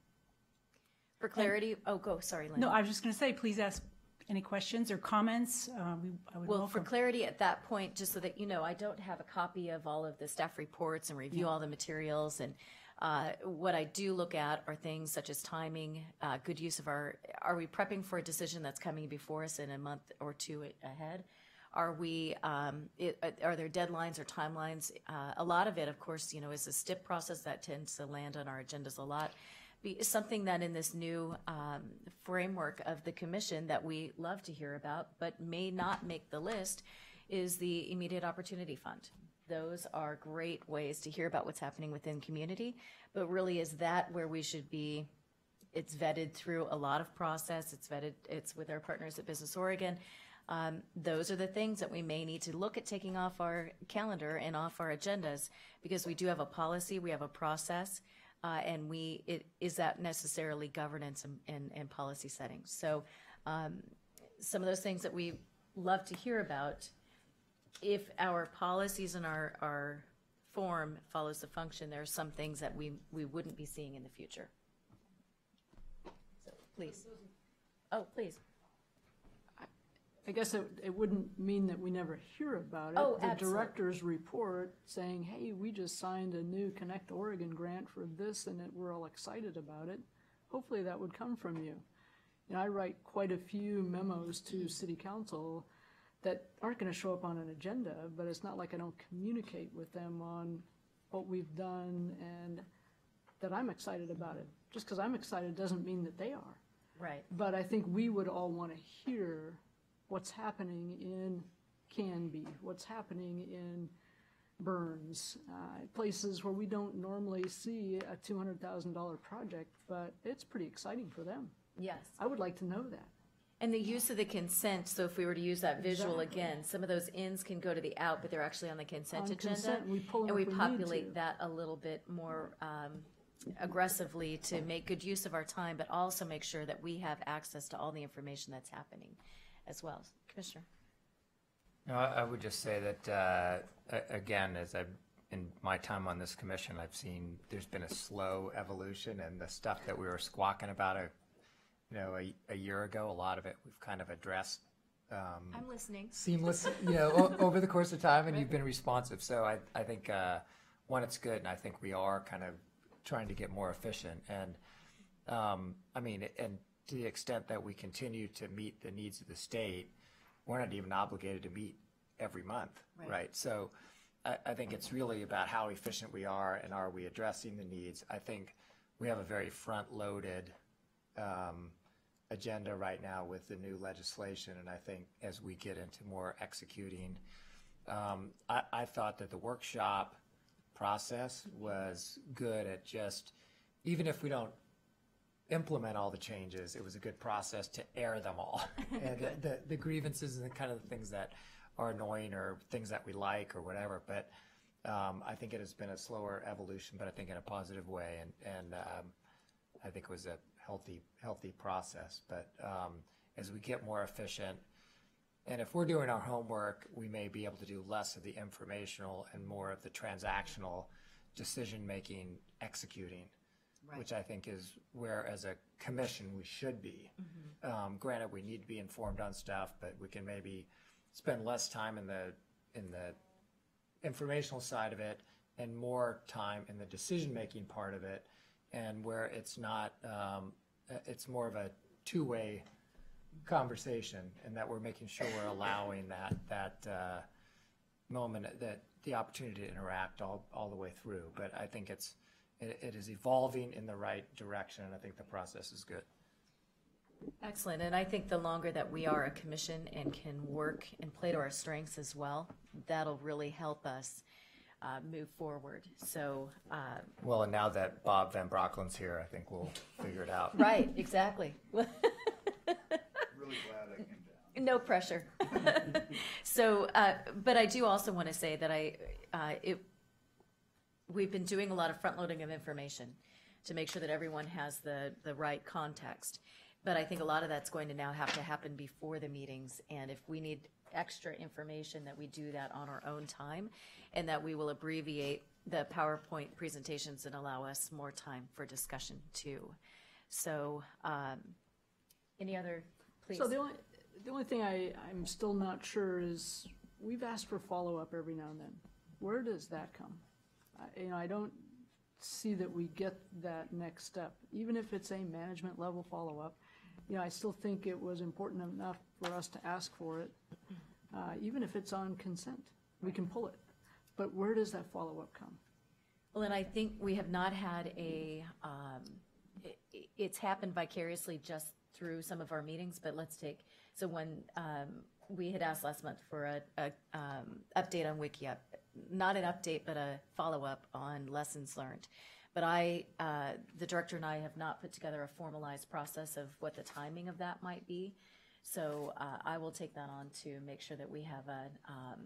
For clarity, oh, go, sorry, Lynn. No, I was just going to say, please ask any questions or comments. Uh, we, I would Well, for welcome. clarity at that point, just so that you know, I don't have a copy of all of the staff reports and review all the materials. And uh, what I do look at are things such as timing, uh, good use of our, are we prepping for a decision that's coming before us in a month or two a- ahead? Are we, um, it, uh, are there deadlines or timelines? Uh, a lot of it, of course, you know, is a STIP process that tends to land on our agendas a lot. Be something that in this new um, framework of the commission that we love to hear about, but may not make the list, is the immediate opportunity fund. Those are great ways to hear about what's happening within community, but really is that where we should be it's vetted through a lot of process. It's vetted, it's with our partners at Business Oregon. Um, those are the things that we may need to look at taking off our calendar and off our agendas because we do have a policy, we have a process, uh, and we, it, is that necessarily governance and, and, and policy settings? So, um, some of those things that we love to hear about, if our policies and our, our form follows the function, there are some things that we, we wouldn't be seeing in the future. So, please. Oh, please. I guess it, it wouldn't mean that we never hear about it. Oh, The absolutely. director's report saying, hey, we just signed a new Connect Oregon grant for this and that we're all excited about it. Hopefully that would come from you. You know, I write quite a few memos to city council that aren't gonna show up on an agenda, but it's not like I don't communicate with them on what we've done and that I'm excited about it. Just because I'm excited doesn't mean that they are. Right. But I think we would all want to hear what's happening in Canby, what's happening in Burns, uh, places where we don't normally see a two hundred thousand dollar project, but it's pretty exciting for them. Yes. I would like to know that. And the use of the consent, so if we were to use that visual Exactly. again, some of those ins can go to the out, but they're actually on the consent On agenda. consent, we pull 'em And we if we need populate that a little bit more um, aggressively to make good use of our time, but also make sure that we have access to all the information that's happening as well. Commissioner? No, I I would just say that, uh, a- again, as I've, in my time on this commission, I've seen there's been a slow evolution and the stuff that we were squawking about a, you know, a, a year ago, a lot of it we've kind of addressed um, I'm listening. seamless, you know, o- over the course of time, and you've been responsive. So I, I think, uh, one, it's good, and I think we are kind of trying to get more efficient. And, um, I mean, and to the extent that we continue to meet the needs of the state, we're not even obligated to meet every month, Right. right? So I, I think it's really about how efficient we are and are we addressing the needs. I think we have a very front-loaded, um, agenda right now with the new legislation, and I think as we get into more executing, um, I, I thought that the workshop process was good at just, even if we don't implement all the changes, it was a good process to air them all. And the- the, the grievances and the kind of the things that are annoying or things that we like or whatever, but um, I think it has been a slower evolution, but I think in a positive way, and, and um, I think it was a healthy, healthy process. But um, as we get more efficient. And if we're doing our homework, we may be able to do less of the informational and more of the transactional decision-making, executing, which I think is where, as a commission, we should be. Um, Granted, we need to be informed on stuff, but we can maybe spend less time in the, in the informational side of it and more time in the decision-making part of it, and where it's not, um, uh, it's more of a two-way conversation, and that we're making sure we're allowing that, that uh, moment, that the opportunity to interact all, all the way through. But I think it's, it, it is evolving in the right direction, and I think the process is good. Excellent, and I think the longer that we are a commission and can work and play to our strengths as well, that'll really help us uh, move forward. So, uh, Well, and now that Bob Van Brocklin's here, I think we'll figure it out. right, exactly. Really glad I came down. No pressure. So, uh, but I do also want to say that I, uh, it, we've been doing a lot of front loading of information to make sure that everyone has the, the right context. But I think a lot of that's going to now have to happen before the meetings. And if we need extra information, that we do that on our own time and that we will abbreviate the PowerPoint presentations and allow us more time for discussion too. So, um, any other, please? So the only, the only thing I, I'm still not sure is, we've asked for follow-up every now and then. Where does that come? I- You know, I don't see that we get that next step, even if it's a management level follow-up. You know, I still think it was important enough for us to ask for it, uh, even if it's on consent. We can pull it. But where does that follow-up come? Well, and I think we have not had a, um, it's happened vicariously just through some of our meetings, but let's take, so when, um, we had asked last month for a, a, um, update on Wickiup, not an update, but a follow-up on lessons learned. But I, uh, the director and I have not put together a formalized process of what the timing of that might be. So, uh, I will take that on to make sure that we have a, um,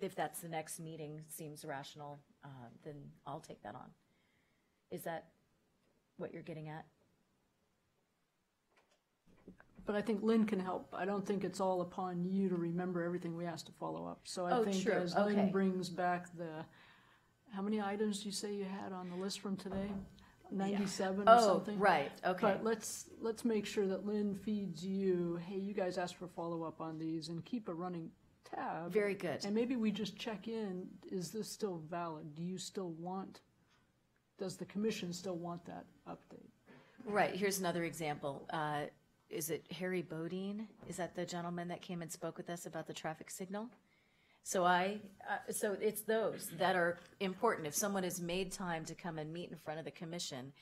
if that's the next meeting seems rational, uh, then I'll take that on. Is that what you're getting at? But I think Lynn can help. I don't think it's all upon you to remember everything we asked to follow up. So I Oh, think true. as Okay. Lynn brings back the, how many items do you say you had on the list from today? Ninety-seven or Oh, something? right, okay. But let's, let's make sure that Lynn feeds you, hey, you guys asked for follow-up on these and keep a running tab. Very good. And maybe we just check in, is this still valid? Do you still want, does the commission still want that update? Right, here's another example. Uh, Is it Harry Bodine? Is that the gentleman that came and spoke with us about the traffic signal? So I, uh, so it's those that are important. If someone has made time to come and meet in front of the commission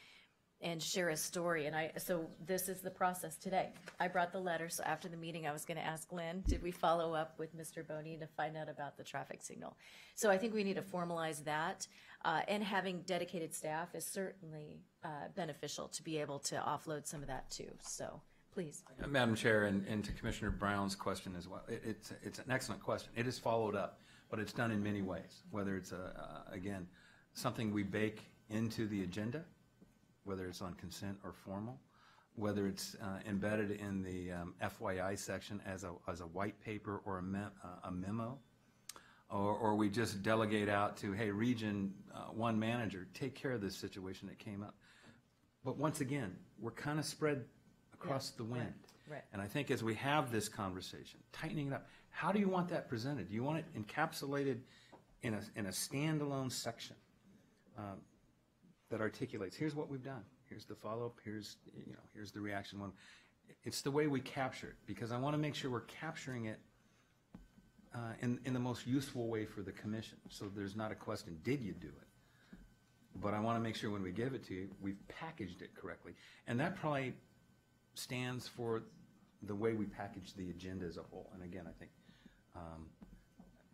and share a story, and I, so this is the process today. I brought the letter, so after the meeting, I was gonna ask Lynn, did we follow up with Mr. Bodine to find out about the traffic signal? So I think we need to formalize that, uh, and having dedicated staff is certainly, uh, beneficial to be able to offload some of that too, so, please. Madam Chair, and, and to Commissioner Brown's question as well, it, it's, it's an excellent question. It is followed up, but it's done in many ways, whether it's a, uh, again, something we bake into the agenda, whether it's on consent or formal, whether it's uh, embedded in the um, FYI section as a, as a white paper or a mem- uh, a memo, or, or we just delegate out to, hey, Region uh, One manager, take care of this situation that came up. But once again, we're kind of spread across the wind. right. And I think as we have this conversation, tightening it up, how do you want that presented? Do you want it encapsulated in a, in a standalone section um, that articulates, here's what we've done, here's the follow-up, here's, you know, here's the reaction one. It's the way we capture it, because I want to make sure we're capturing it uh, in, in the most useful way for the commission. So there's not a question, did you do it? But I want to make sure when we give it to you, we've packaged it correctly. And that probably stands for the way we package the agenda as a whole. And again, I think um,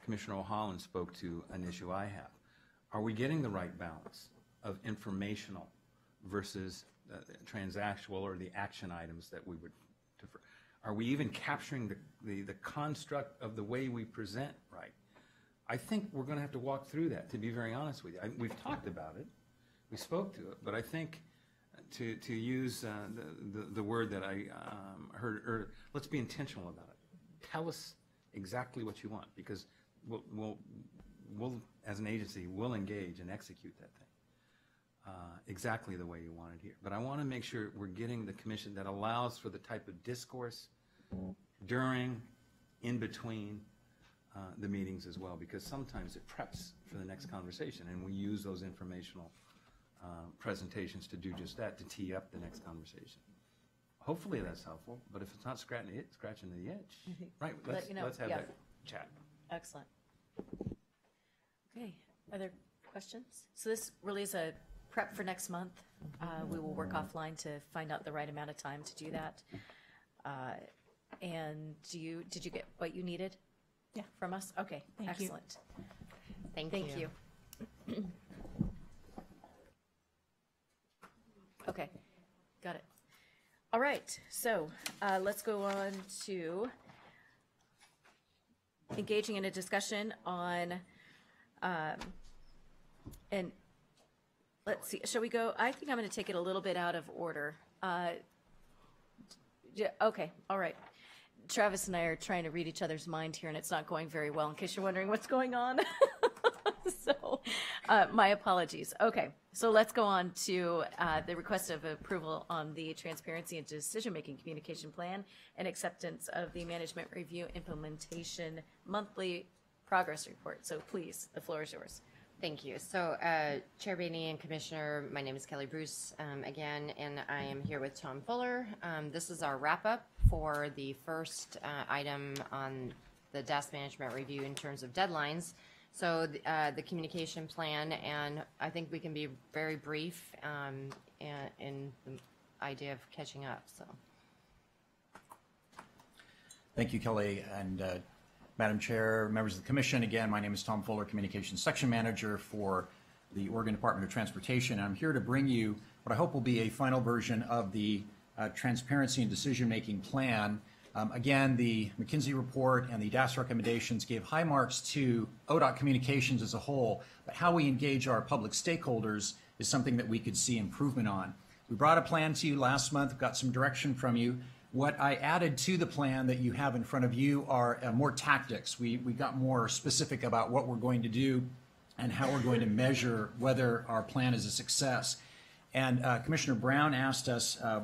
Commissioner O'Hollaren spoke to an issue I have. Are we getting the right balance of informational versus uh, transactional or the action items that we would defer? Are we even capturing the, the, the construct of the way we present right? I think we're going to have to walk through that, to be very honest with you. I- We've talked about it, we spoke to it, but I think to, to use uh, the, the, the word that I um, heard, or let's be intentional about it. Tell us exactly what you want, because we'll, we'll, we'll, as an agency, we'll engage and execute that thing uh, exactly the way you want it here. But I want to make sure we're getting the commission that allows for the type of discourse during, in between uh, the meetings as well, because sometimes it preps for the next conversation, and we use those informational uh, presentations to do just that, to tee up the next conversation. Hopefully that's helpful, but if it's not scratching it, scratching the itch, right, Let let's, you know, let's have yeah. that chat. Excellent. Okay, other questions? So this really is a prep for next month. Uh, We will work offline to find out the right amount of time to do that. Uh, And do you, did you get what you needed? Yeah. From us? Okay, Thank you. excellent. Thank Thank you. you. Okay, got it. All right, so uh, let's go on to engaging in a discussion on, um, and let's see, shall we go, I think I'm going to take it a little bit out of order. Uh, yeah, okay, all right. Travis and I are trying to read each other's mind here, and it's not going very well, in case you're wondering what's going on. So, uh, my apologies. Okay, so let's go on to uh, the request of approval on the Transparency and Decision-Making Communication Plan and acceptance of the Management Review Implementation Monthly Progress Report. So please, the floor is yours. Thank you. So, uh, Chair Baney and Commissioner, my name is Kelly Bruce um, again, and I am here with Tom Fuller. Um, This is our wrap-up for the first uh, item on the desk management review in terms of deadlines. So, the- uh, the communication plan, and I think we can be very brief um, in the idea of catching up, so. Thank you, Kelly, and uh, Madam Chair, members of the commission. Again, my name is Tom Fuller, Communications Section Manager for the Oregon Department of Transportation. And I'm here to bring you what I hope will be a final version of the uh, Transparency and Decision-Making Plan. Um, Again, the McKinsey report and the DAS recommendations gave high marks to ODOT communications as a whole, but how we engage our public stakeholders is something that we could see improvement on. We brought a plan to you last month, got some direction from you. What I added to the plan that you have in front of you are uh, more tactics. We, we got more specific about what we're going to do and how we're going to measure whether our plan is a success. And uh, Commissioner Brown asked us uh,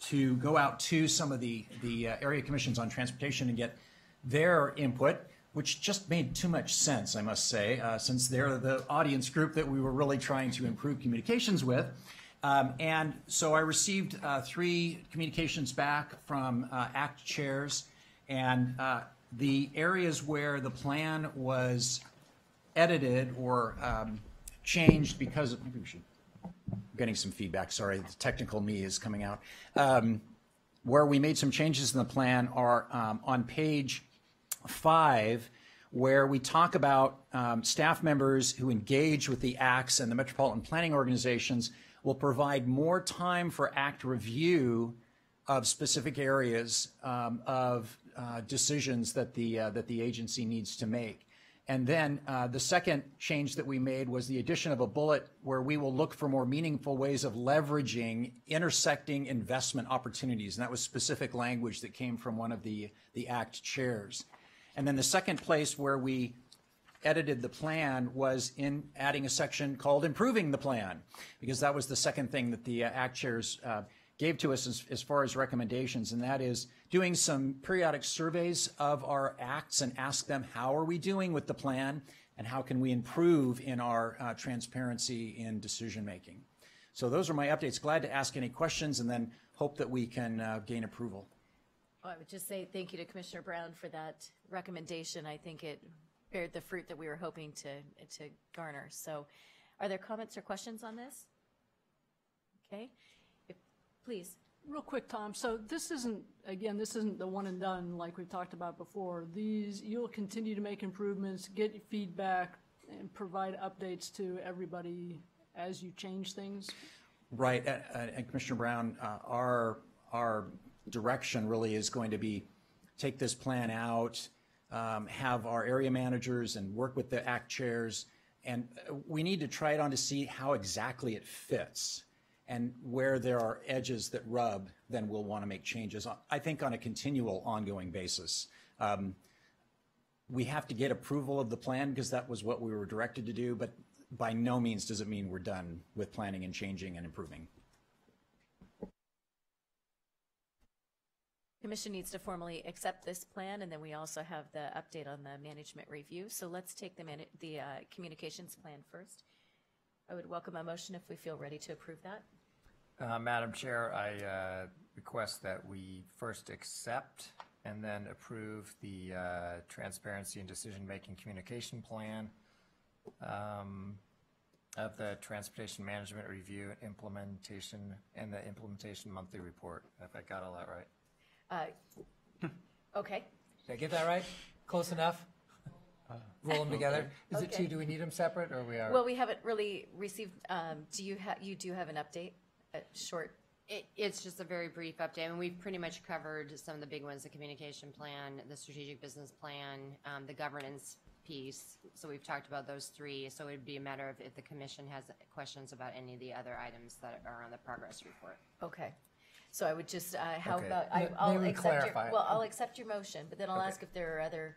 to go out to some of the, the uh, area commissions on transportation and get their input, which just made too much sense, I must say, uh, since they're the audience group that we were really trying to improve communications with. Um, and so I received uh, three communications back from uh, ACT chairs, and uh, the areas where the plan was edited or um, changed because of, maybe we should, getting some feedback, sorry, the technical me is coming out. Um, where we made some changes in the plan are um, on page five, where we talk about um, staff members who engage with the ACTs and the metropolitan planning organizations will provide more time for ACT review of specific areas um, of uh, decisions that the uh, that the agency needs to make. And then uh, the second change that we made was the addition of a bullet where we will look for more meaningful ways of leveraging intersecting investment opportunities. And that was specific language that came from one of the, the ACT chairs. And then the second place where we edited the plan was in adding a section called improving the plan, because that was the second thing that the uh, ACT chairs uh, gave to us as, as far as recommendations, and that is doing some periodic surveys of our ACTs and ask them how are we doing with the plan and how can we improve in our uh, transparency in decision making. So those are my updates. Glad to ask any questions and then hope that we can uh, gain approval. I would just say thank you to Commissioner Brown for that recommendation. I think it bared the fruit that we were hoping to, to garner. So are there comments or questions on this? Okay, If- please. Real quick, Tom, so this isn't, again, this isn't the one and done like we've talked about before. These, you'll continue to make improvements, get feedback, and provide updates to everybody as you change things? Right, and Commissioner Brown, uh, our, our direction really is going to be take this plan out, um, have our area managers and work with the ACT chairs, and uh, we need to try it on to see how exactly it fits. And where there are edges that rub, then we'll want to make changes, I think on a continual, ongoing basis. Um, We have to get approval of the plan because that was what we were directed to do, but by no means does it mean we're done with planning and changing and improving. Commission needs to formally accept this plan, and then we also have the update on the management review. So let's take the the uh, communications plan first. I would welcome a motion if we feel ready to approve that. Uh, Madam Chair, I uh, request that we first accept and then approve the uh, transparency and decision-making communication plan um, of the Transportation Management Review and Implementation and the Implementation Monthly Report. If I got all that right. Uh, Okay, Did I get that right? Close enough? Roll them together? Is it two, do we need them separate or we are? well, we haven't really received, um, do you have, you do have an update? A short, It, it's just a very brief update. I mean, we've pretty much covered some of the big ones, the communication plan, the strategic business plan, um, the governance piece. So we've talked about those three. So it'd be a matter of if the commission has questions about any of the other items that are on the progress report. okay. So I would just, uh, how Okay. about, I- May- I'll may we accept your, clarify? well, I'll accept your motion, but then I'll Okay. ask if there are other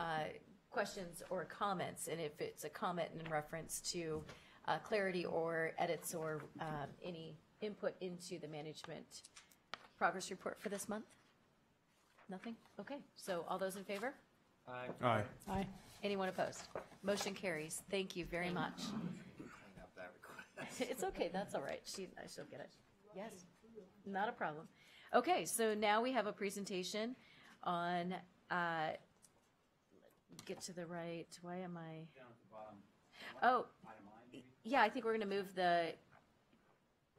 uh, questions or comments, and if it's a comment in reference to uh, clarity or edits or um, any input into the management progress report for this month? Nothing? Okay, so all those in favor? Aye. Aye. Anyone opposed? Motion carries. Thank you very much. It's okay, that's all right. She, I she'll get it. Yes, not a problem. Okay, so now we have a presentation on, uh, get to the right, why am I? Oh, yeah, I think we're gonna move the,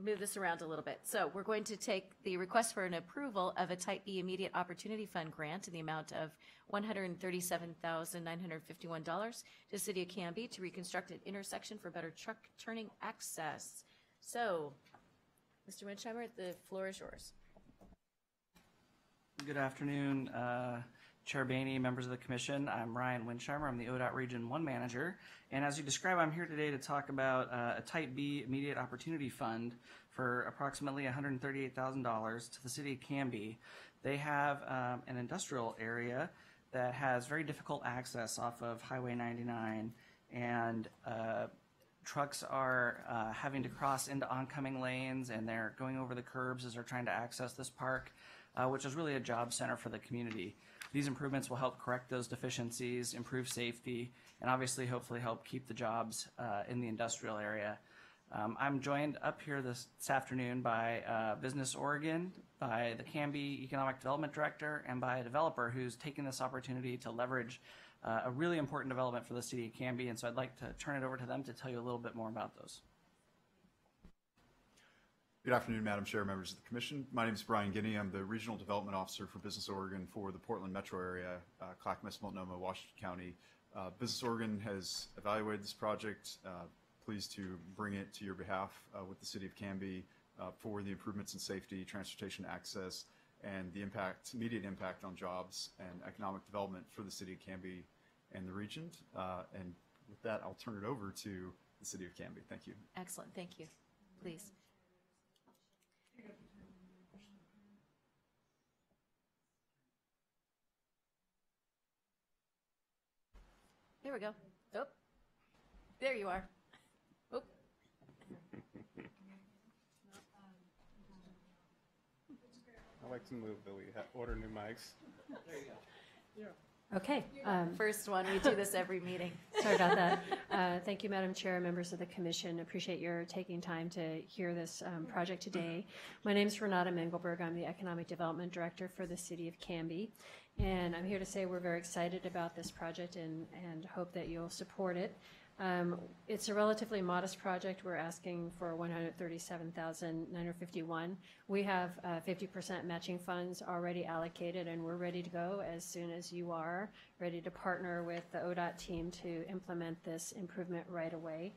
move this around a little bit. So we're going to take the request for an approval of a Type B Immediate Opportunity Fund grant in the amount of one hundred and thirty-seven thousand nine hundred fifty-one dollars to the city of Canby to reconstruct an intersection for better truck turning access. So, Mr. Windsheimer, the floor is yours. Good afternoon, uh, Chair Baney, members of the commission. I'm Rian Windsheimer. I'm the ODOT Region 1 Manager. And as you describe, I'm here today to talk about uh, a Type B Immediate Opportunity Fund for approximately $138,000 to the city of Canby. They have um, an industrial area that has very difficult access off of Highway 99 and uh, trucks are uh, having to cross into oncoming lanes and they're going over the curbs as they're trying to access this park, uh, which is really a job center for the community. These improvements will help correct those deficiencies, improve safety, and obviously hopefully help keep the jobs uh, in the industrial area. Um, I'm joined up here this, this afternoon by uh, Business Oregon, by the Canby Economic Development Director, and by a developer who's taken this opportunity to leverage uh, a really important development for the city of Canby. And so I'd like to turn it over to them to tell you a little bit more about those. Good afternoon, Madam Chair, members of the commission. My name is Brian Guinea. I'm the Regional Development Officer for Business Oregon for the Portland metro area, uh, Clackamas, Multnomah, Washington County. Uh, Business Oregon has evaluated this project. Uh, pleased to bring it to your behalf uh, with the City of Canby uh, for the improvements in safety, transportation access, and the impact, immediate impact on jobs and economic development for the City of Canby and the region. Uh, and with that, I'll turn it over to the City of Canby. Thank you. Excellent, thank you. Please. There we go. Oh, there you are. Oh, I like to move that we ha- order new mics. Okay, um, first one, we do this every meeting. sorry about that. Uh, Thank you, Madam Chair, members of the commission. Appreciate your taking time to hear this um, project today. My name is Renata Mengelberg. I'm the Economic Development Director for the City of Canby. And I'm here to say we're very excited about this project and, and hope that you'll support it. Um, It's a relatively modest project. We're asking for 137,951. We have uh, 50% matching funds already allocated, and we're ready to go as soon as you are, ready to partner with the ODOT team to implement this improvement right away.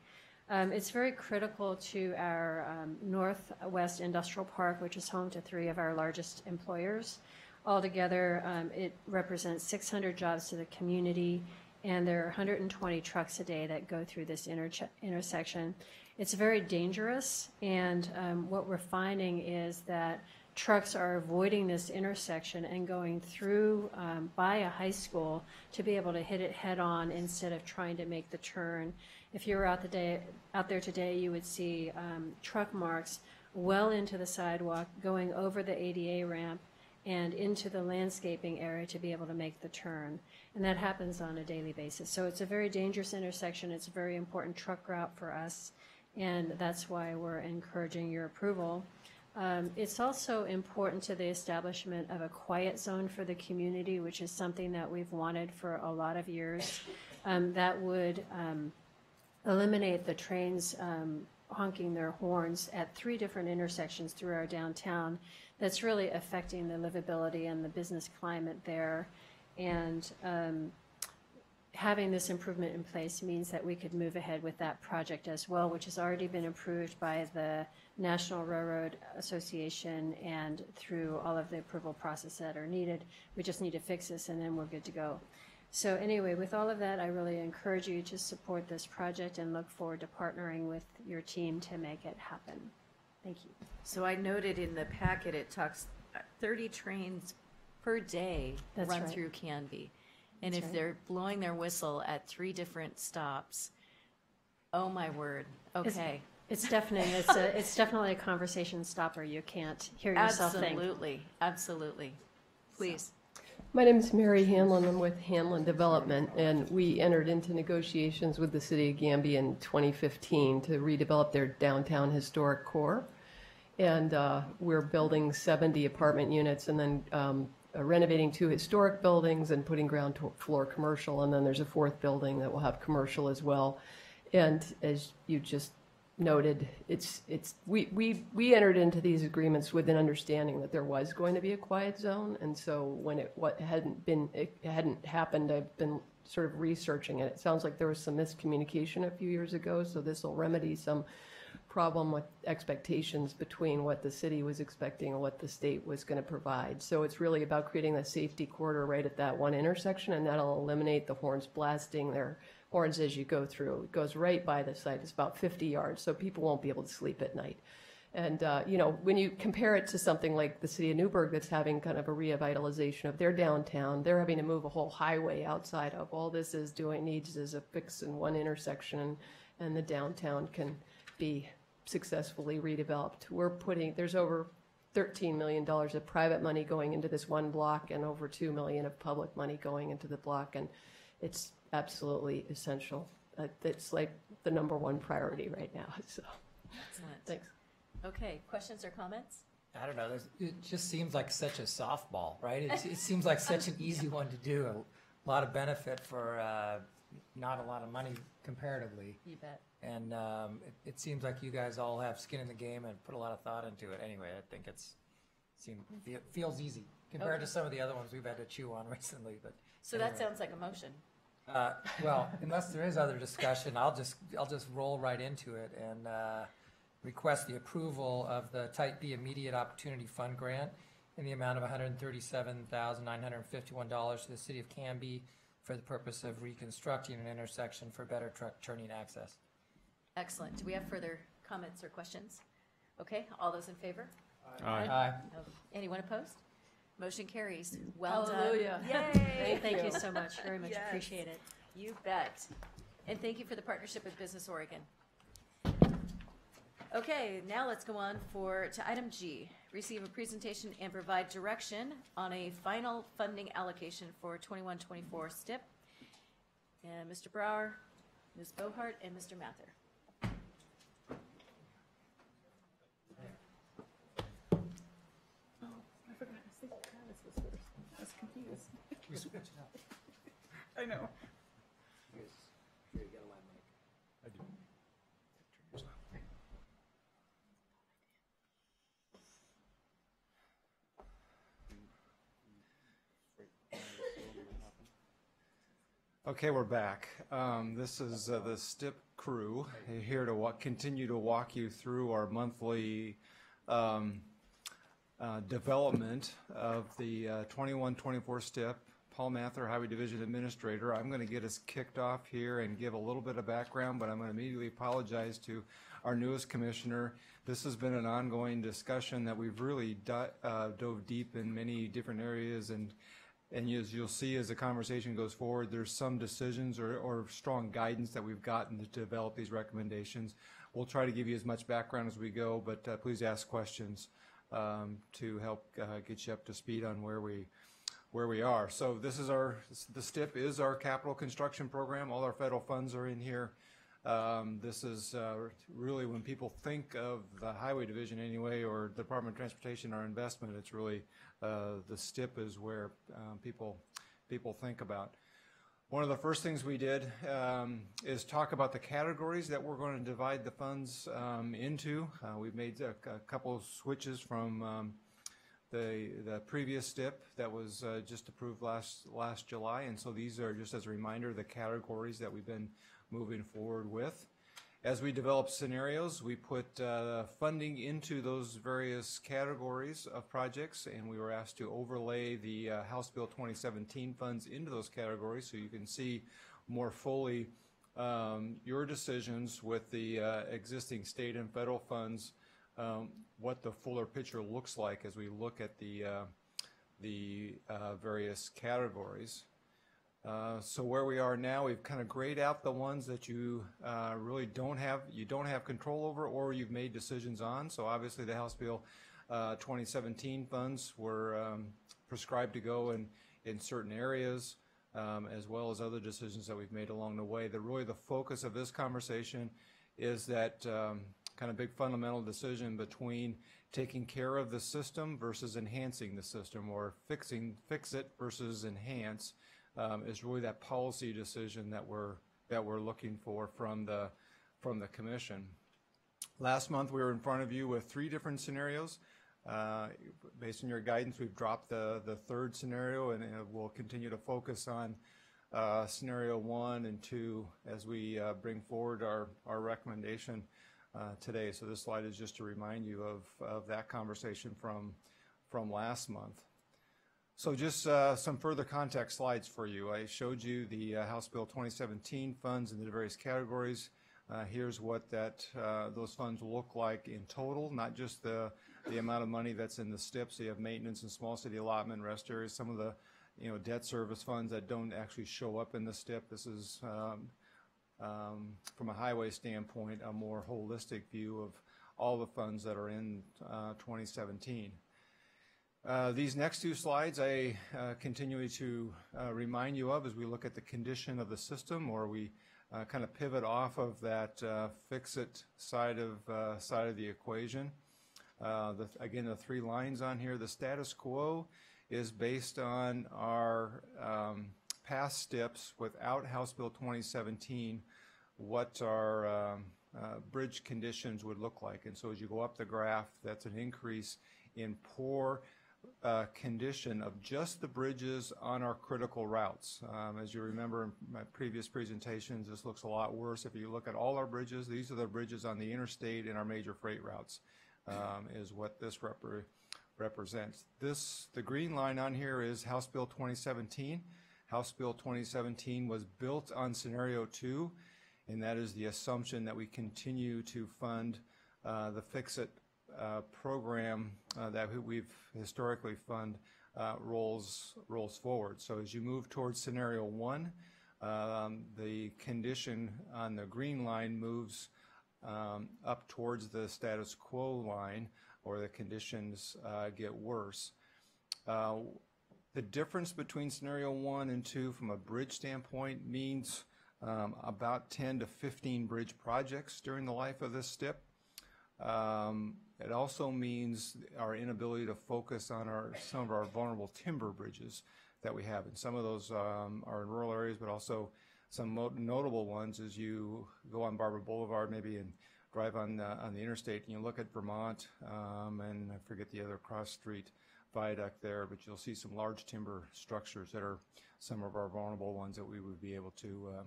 Um, It's very critical to our um, Northwest Industrial Park, which is home to three of our largest employers. Altogether, um, it represents 600 jobs to the community and there are 120 trucks a day that go through this intersection. It's very dangerous, and um, what we're finding is that trucks are avoiding this intersection and going through um, by a high school to be able to hit it head-on instead of trying to make the turn. If you were out the day, out there today, you would see um, truck marks well into the sidewalk, going over the ADA ramp and into the landscaping area to be able to make the turn. And that happens on a daily basis. So it's a very dangerous intersection. It's a very important truck route for us, and that's why we're encouraging your approval. Um, It's also important to the establishment of a quiet zone for the community, which is something that we've wanted for a lot of years. Um, That would um, eliminate the trains um, honking their horns at three different intersections through our downtown. That's really affecting the livability and the business climate there. And um, having this improvement in place means that we could move ahead with that project as well, which has already been approved by the National Railroad Association and through all of the approval process that are needed. We just need to fix this and then we're good to go. So anyway, with all of that, I really encourage you to support this project and look forward to partnering with your team to make it happen. Thank you. So I noted in the packet, it talks uh, 30 trains per day That's run right. through Canby. And That's if right. they're blowing their whistle at three different stops, oh my word, It's- okay. It's definitely, it's a, it's definitely a conversation stopper. You can't hear yourself think. Absolutely, absolutely. Please. My name is Mary Hanlon. I'm with Hanlon Development, and we entered into negotiations with the city of Canby in 2015 to redevelop their downtown historic core. And uh, we're building 70 apartment units and then um, uh, renovating two historic buildings and putting ground floor commercial. And then there's a fourth building that will have commercial as well. And as you just noted, it's, it's, we, we, we entered into these agreements with an understanding that there was going to be a quiet zone. And so when it, what hadn't been, it hadn't happened, I've been sort of researching it. It sounds like there was some miscommunication a few years ago, so this will remedy some problem with expectations between what the city was expecting and what the state was going to provide. So it's really about creating a safety corridor right at that one intersection, and that'll eliminate the horns blasting their horns as you go through. It goes right by the site. It's about 50 yards, so people won't be able to sleep at night. And, uh, you know, when you compare it to something like the city of Newberg that's having kind of a revitalization of their downtown, they're having to move a whole highway outside of. All this is doing, needs is a fix in one intersection, and the downtown can be successfully redeveloped. We're putting, there's over $13 million of private money going into this one block and over 2 million of public money going into the block, and it's absolutely essential. Uh, It's like the number one priority right now, so, Excellent. thanks. Okay, questions or comments? I don't know, there's, it just seems like such a softball, right? It, it seems like such an easy one to do, a lot of benefit for, uh, not a lot of money comparatively. You bet. And, um, it, it seems like you guys all have skin in the game and put a lot of thought into it. Anyway, I think it's, seem, it feels easy compared Okay. to some of the other ones we've had to chew on recently, but. So that anyway. sounds like a motion. Uh, well, unless there is other discussion, I'll just, I'll just roll right into it and, uh, request the approval of the Type B Immediate Opportunity Fund Grant in the amount of hundred and thirty-seven thousand nine hundred and fifty-one dollars to the city of Canby for the purpose of reconstructing an intersection for better truck turning access. Excellent. Do we have further comments or questions? Okay, all those in favor? Aye. Aye. No. Anyone opposed? Motion carries. Well done. Hallelujah. Yay! Thank you so much. Very much Yes. appreciate it. You bet. And thank you for the partnership with Business Oregon. Okay, now let's go on for, to item G. Receive a presentation and provide direction on a final funding allocation for 21-24 STIP. And Mr. Brouwer, Ms. Bohard, and Mr. Mather. I forgot, I think Travis was first. I was confused. I know. Okay, we're back. Um, This is uh, the STIP crew here to wa- continue to walk you through our monthly um, uh, development of the uh, 21-24 STIP Paul Mather, Highway Division Administrator. I'm going to get us kicked off here and give a little bit of background, but I'm going to immediately apologize to our newest commissioner. This has been an ongoing discussion that we've really uh, dove deep in many different areas and and as you'll see as the conversation goes forward, there's some decisions or, or strong guidance that we've gotten to develop these recommendations. We'll try to give you as much background as we go, but uh, please ask questions um, to help uh, get you up to speed on where we where we are. So this is our the STIP is our capital construction program. All our federal funds are in here. Um, this is uh, really when people think of the highway division anyway, or the Department of Transportation, our investment. It's really uh, the STIP is where um, people people think about. One of the first things we did um, is talk about the categories that we're going to divide the funds um, into. Uh, we've made a, a couple switches from um, the the previous STIP that was uh, just approved last last July, and so these are just as a reminder the categories that we've been moving forward with. As we develop scenarios, we put uh, funding into those various categories of projects, and we were asked to overlay the uh, House Bill 2017 funds into those categories. So you can see more fully um, your decisions with the uh, existing state and federal funds, um, what the fuller picture looks like as we look at the, uh, the uh, various categories. Uh, so where we are now, we've kind of grayed out the ones that you uh, really don't have, you don't have control over or you've made decisions on. So obviously the House Bill uh, 2017 funds were um, prescribed to go in, in certain areas, um, as well as other decisions that we've made along the way. The really the focus of this conversation is that um, kind of big fundamental decision between taking care of the system versus enhancing the system or fixing fix it versus enhance um, is really that policy decision that we're that we're looking for from the from the commission. Last month we were in front of you with three different scenarios. Uh, based on your guidance, we've dropped the the third scenario, and uh, we'll continue to focus on uh, scenario one and two as we uh, bring forward our our recommendation uh, today. So this slide is just to remind you of of that conversation from from last month. So just uh, some further context slides for you. I showed you the uh, House Bill 2017 funds in the various categories. Uh, here's what that uh, those funds look like in total, not just the the amount of money that's in the STIPs. So you have maintenance and small city allotment, rest areas, some of the you know debt service funds that don't actually show up in the STIP. This is um, from a highway standpoint a more holistic view of all the funds that are in uh, 2017. Uh, these next two slides I uh, continue to remind you of as we look at the condition of the system or we kind of pivot off of that fix-it side of, side of the equation. Again, the three lines on here, the status quo is based on our um, past steps without House Bill 2017, what our um, bridge conditions would look like. And so as you go up the graph, that's an increase in poor uh, condition of just the bridges on our critical routes. Um, as you remember in my previous presentations, this looks a lot worse. If you look at all our bridges, these are the bridges on the interstate and our major freight routes, um, is what this repre represents. This, the green line on here is House Bill 2017. House Bill 2017 was built on scenario two, and that is the assumption that we continue to fund uh, the fix-it uh, program uh, that we've historically fund uh, rolls rolls forward. So as you move towards scenario one, um, the condition on the green line moves um, up towards the status quo line, or the conditions uh, get worse. The difference between scenario one and two from a bridge standpoint means um, about 10 to 15 bridge projects during the life of this STIP. Um, it also means our inability to focus on our some of our vulnerable timber bridges that we have. And some of those um, are in rural areas, but also some notable ones as you go on Barbur Boulevard, maybe and drive on on the interstate, and you look at Vermont, um, and I forget the other cross street viaduct there, but you'll see some large timber structures that are some of our vulnerable ones that we would be able to uh,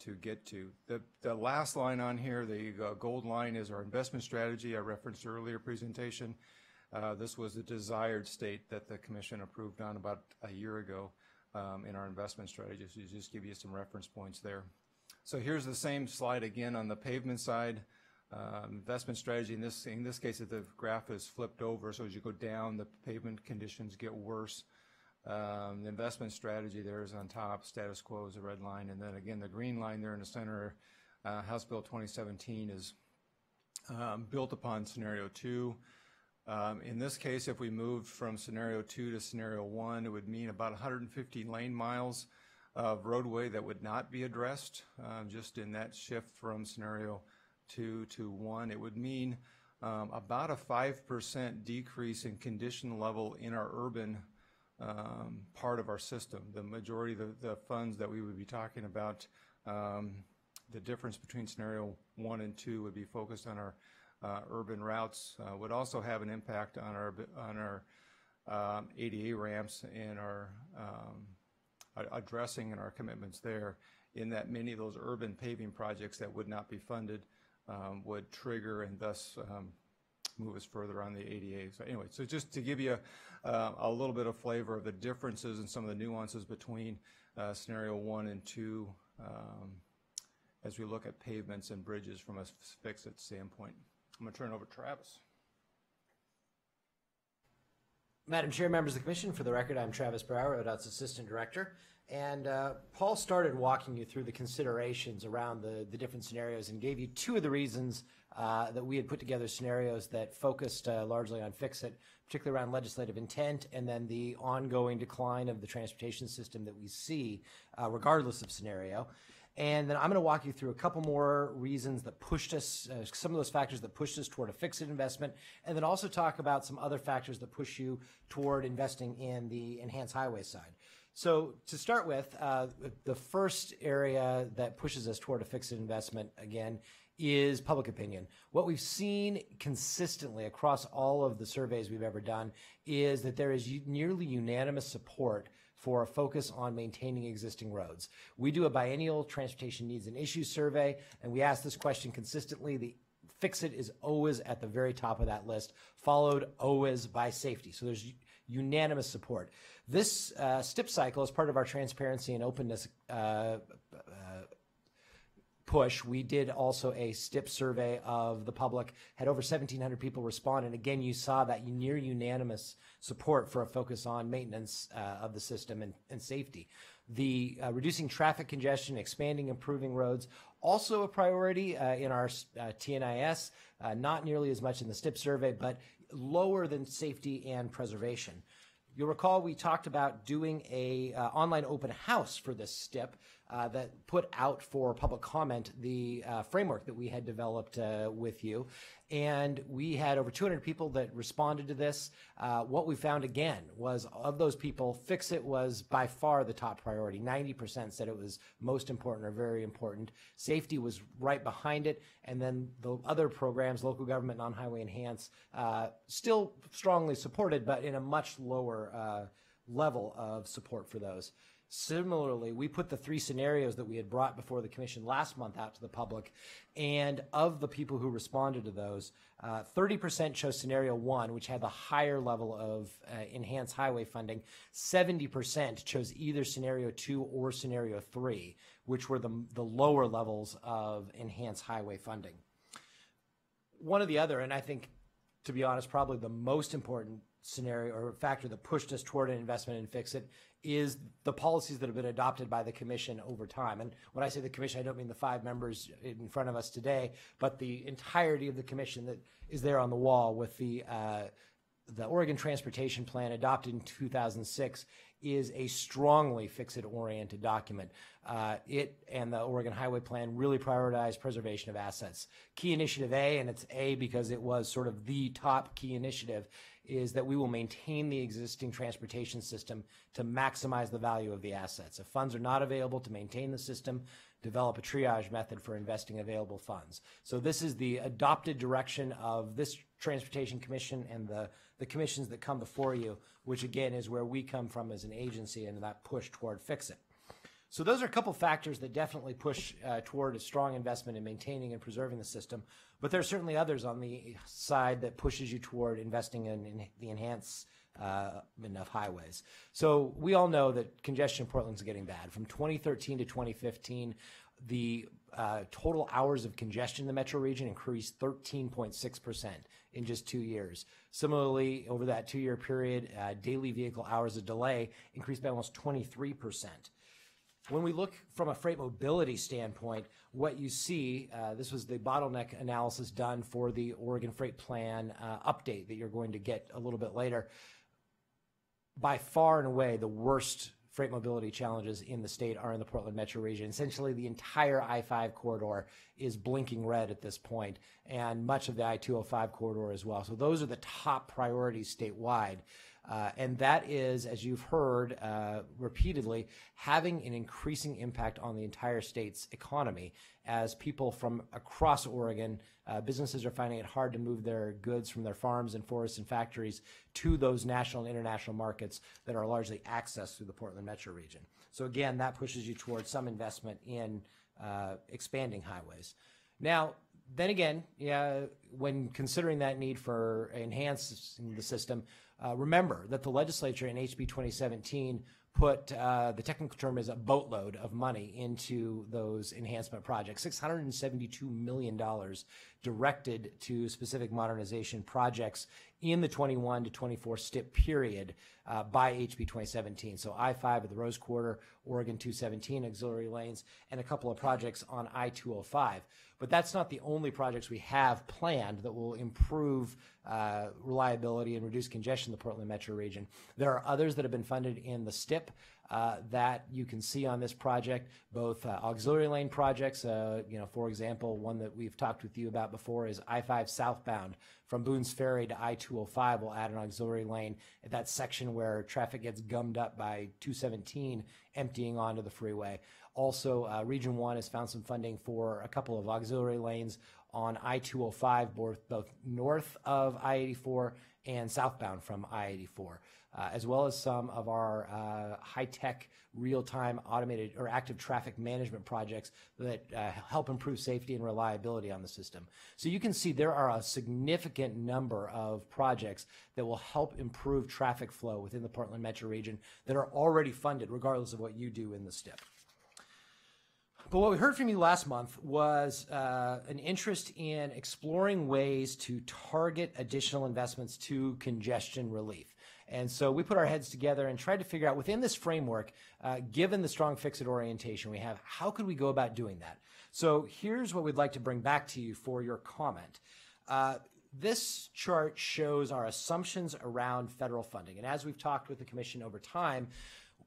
to get to. The, the last line on here, the uh, gold line, is our investment strategy I referenced earlier presentation. Uh, this was the desired state that the commission approved on about a year ago. um, in our investment strategies, to just give you some reference points there. So here's the same slide again on the pavement side. Um, investment strategy in this in this case, the graph is flipped over, so as you go down, the pavement conditions get worse. Um, the investment strategy there is on top, status quo is the red line, and then again the green line there in the center. Uh, House Bill 2017 is um, built upon scenario two. Um, in this case, if we moved from scenario two to scenario one, it would mean about 150 lane miles of roadway that would not be addressed. Um, just in that shift from scenario two to one, it would mean um, about a 5% decrease in condition level in our urban um, part of our system. The majority of the, the funds that we would be talking about, um, the difference between scenario one and two would be focused on our uh, urban routes, uh, would also have an impact on our, on our um, ADA ramps and our um, addressing and our commitments there in that many of those urban paving projects that would not be funded um, would trigger and thus um, move us further on the ADA. So anyway, so just to give you uh, a little bit of flavor of the differences and some of the nuances between uh, scenario one and two um, as we look at pavements and bridges from a fix-it standpoint. I'm going to turn it over to Travis. Madam Chair, members of the Commission, for the record, I'm Travis Brouwer, ODOT's Assistant Director. And uh, Paul started walking you through the considerations around the, the different scenarios and gave you two of the reasons uh, that we had put together scenarios that focused uh, largely on fix-it, particularly around legislative intent and then the ongoing decline of the transportation system that we see uh, regardless of scenario. And then I'm going to walk you through a couple more reasons that pushed us, uh, some of those factors that pushed us toward a fixed investment, and then also talk about some other factors that push you toward investing in the enhanced highway side. So to start with, uh, the first area that pushes us toward a fixed investment, again, is public opinion. What we've seen consistently across all of the surveys we've ever done is that there is nearly unanimous support for a focus on maintaining existing roads. We do a biennial transportation needs and issues survey, and we ask this question consistently. The fix it is always at the very top of that list, followed always by safety. So there's unanimous support. This uh, STIP cycle is part of our transparency and openness uh, uh, push, we did also a STIP survey of the public, had over 1,700 people respond. And again, you saw that near unanimous support for a focus on maintenance uh, of the system and, and safety. The uh, reducing traffic congestion, expanding, improving roads, also a priority uh, in our uh, TNIS, uh, not nearly as much in the STIP survey, but lower than safety and preservation. You'll recall we talked about doing a uh, online open house for this STIP uh, that put out for public comment the uh, framework that we had developed uh, with you. And we had over 200 people that responded to this. Uh, what we found again was of those people, fix it was by far the top priority. 90% said it was most important or very important. Safety was right behind it. And then the other programs, local government, non-highway enhance, uh, still strongly supported, but in a much lower uh, level of support for those. Similarly, we put the three scenarios that we had brought before the commission last month out to the public. And of the people who responded to those, uh, 30% chose scenario one, which had the higher level of uh, enhanced highway funding. 70% chose either scenario two or scenario three, which were the, the lower levels of enhanced highway funding. One or the other, and I think, to be honest, probably the most important scenario or factor that pushed us toward an investment in Fix It is the policies that have been adopted by the commission over time. And when I say the commission, I don't mean the five members in front of us today, but the entirety of the commission that is there on the wall with the uh, the Oregon Transportation Plan adopted in 2006 is a strongly fix-it oriented document. Uh, it and the Oregon Highway Plan really prioritize preservation of assets. Key initiative A, and it's A because it was sort of the top key initiative, is that we will maintain the existing transportation system to maximize the value of the assets. If funds are not available to maintain the system, develop a triage method for investing available funds. So this is the adopted direction of this Transportation Commission and the, the commissions that come before you, which again is where we come from as an agency and that push toward fix it. So those are a couple factors that definitely push uh, toward a strong investment in maintaining and preserving the system. But there are certainly others on the side that pushes you toward investing in, in the enhanced uh, enough highways. So we all know that congestion in Portland's getting bad. From 2013 to 2015, the uh, total hours of congestion in the metro region increased 13.6% in just two years. Similarly, over that two year period, uh, daily vehicle hours of delay increased by almost 23%. When we look from a freight mobility standpoint, what you see, uh, this was the bottleneck analysis done for the Oregon Freight Plan uh, update that you're going to get a little bit later. By far and away, the worst freight mobility challenges in the state are in the Portland metro region. Essentially, the entire I 5 corridor is blinking red at this point, and much of the I 205 corridor as well. So, those are the top priorities statewide. Uh, and that is, as you've heard uh, repeatedly, having an increasing impact on the entire state's economy as people from across Oregon, uh, businesses are finding it hard to move their goods from their farms and forests and factories to those national and international markets that are largely accessed through the Portland metro region. So, again, that pushes you towards some investment in uh, expanding highways. Now, then again, yeah, when considering that need for enhancing the system, uh, remember that the legislature in HB 2017 put uh, the technical term is a boatload of money into those enhancement projects. $672 million directed to specific modernization projects in the 21 to 24 STIP period uh, by HB 2017. So I 5 at the Rose Quarter, Oregon 217 auxiliary lanes, and a couple of projects on I 205. But that's not the only projects we have planned that will improve uh, reliability and reduce congestion in the Portland metro region. There are others that have been funded in the STIP. Uh, that you can see on this project, both uh, auxiliary lane projects. Uh, you know, for example, one that we've talked with you about before is I-5 southbound from Boone's Ferry to I-205. We'll add an auxiliary lane at that section where traffic gets gummed up by 217 emptying onto the freeway. Also, uh, Region 1 has found some funding for a couple of auxiliary lanes on I-205, both, both north of I-84 and southbound from I-84 uh, as well as some of our uh, high-tech, real-time automated or active traffic management projects that uh, help improve safety and reliability on the system. So you can see there are a significant number of projects that will help improve traffic flow within the Portland metro region that are already funded regardless of what you do in the STIP. But what we heard from you last month was uh, an interest in exploring ways to target additional investments to congestion relief. And so we put our heads together and tried to figure out within this framework, uh, given the strong fix-it orientation we have, how could we go about doing that? So here's what we'd like to bring back to you for your comment. Uh, this chart shows our assumptions around federal funding. And as we've talked with the commission over time,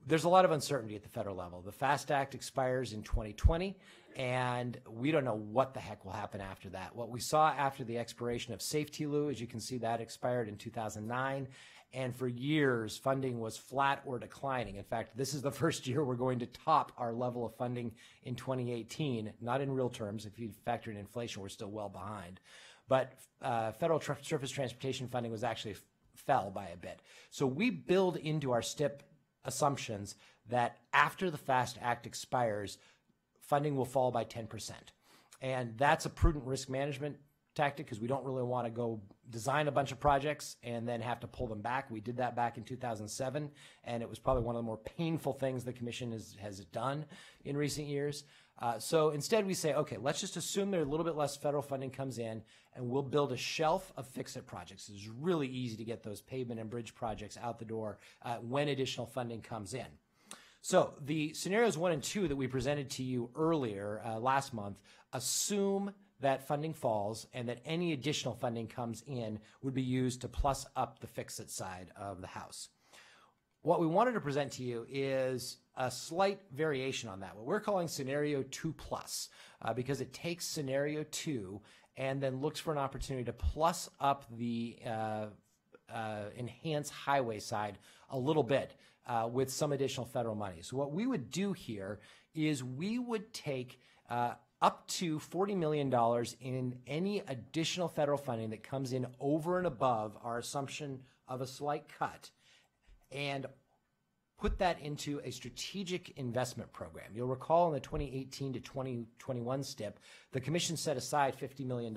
there's a lot of uncertainty at the federal level. The FAST Act expires in 2020, and we don't know what the heck will happen after that. What we saw after the expiration of SAFETEA-LU, as you can see, that expired in 2009, and for years, funding was flat or declining. In fact, this is the first year we're going to top our level of funding in 2018, not in real terms. If you factor in inflation, we're still well behind. But uh, federal surface transportation funding was actually f- fell by a bit. So we build into our STIP assumptions that after the FAST Act expires, funding will fall by 10%. And that's a prudent risk management tactic because we don't really want to go design a bunch of projects and then have to pull them back. We did that back in 2007, and it was probably one of the more painful things the commission has, has done in recent years. Uh, so instead, we say, okay, let's just assume there a little bit less federal funding comes in, and we'll build a shelf of fix-it projects. It's really easy to get those pavement and bridge projects out the door uh, when additional funding comes in. So the scenarios one and two that we presented to you earlier uh, last month assume that funding falls and that any additional funding comes in would be used to plus up the fix-it side of the house. What we wanted to present to you is a slight variation on that, what we're calling scenario two plus, uh, because it takes scenario two and then looks for an opportunity to plus up the uh, uh, enhanced highway side a little bit uh, with some additional federal money. So what we would do here is we would take uh, up to $40 million in any additional federal funding that comes in over and above our assumption of a slight cut and put that into a strategic investment program. You'll recall in the 2018 to 2021 STIP, the commission set aside $50 million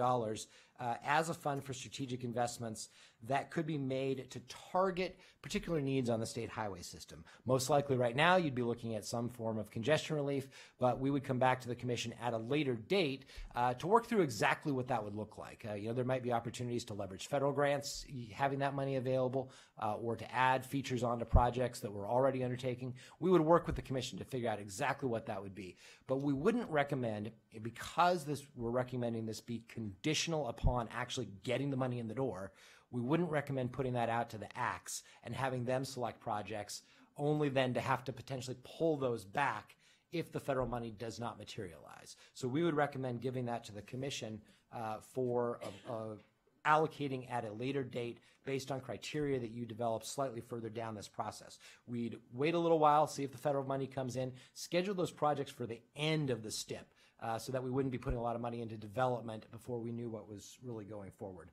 uh, as a fund for strategic investments that could be made to target particular needs on the state highway system. Most likely right now, you'd be looking at some form of congestion relief, but we would come back to the commission at a later date uh, to work through exactly what that would look like. Uh, you know, there might be opportunities to leverage federal grants, having that money available, uh, or to add features onto projects that we're already undertaking. We would work with the commission to figure out exactly what that would be. But we wouldn't recommend, because this, we're recommending this be conditional upon actually getting the money in the door, we wouldn't recommend putting that out to the ACTs and having them select projects, only then to have to potentially pull those back if the federal money does not materialize. So we would recommend giving that to the commission uh, for uh, uh, allocating at a later date based on criteria that you develop slightly further down this process. We'd wait a little while, see if the federal money comes in, schedule those projects for the end of the STIP uh, so that we wouldn't be putting a lot of money into development before we knew what was really going forward.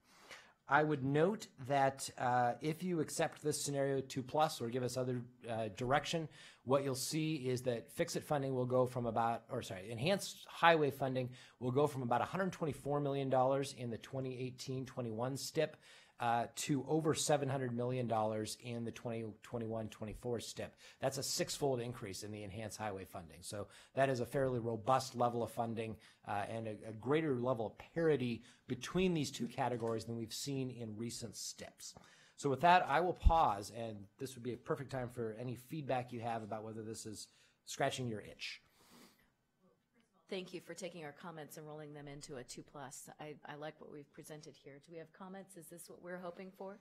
I would note that uh, if you accept this scenario two plus or give us other uh, direction, what you'll see is that fix-it funding will go from about, or sorry, enhanced highway funding will go from about $124 million in the 2018-21 STIP uh, to over $700 million in the 2021-24 STIP. That's a six-fold increase in the enhanced highway funding. So that is a fairly robust level of funding uh, and a, a greater level of parity between these two categories than we've seen in recent STIPs. So with that, I will pause, and this would be a perfect time for any feedback you have about whether this is scratching your itch. Thank you for taking our comments and rolling them into a two plus. I, I like what we've presented here. Do we have comments? Is this what we're hoping for?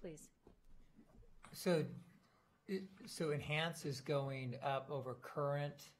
Please. So, so enhance is going up over current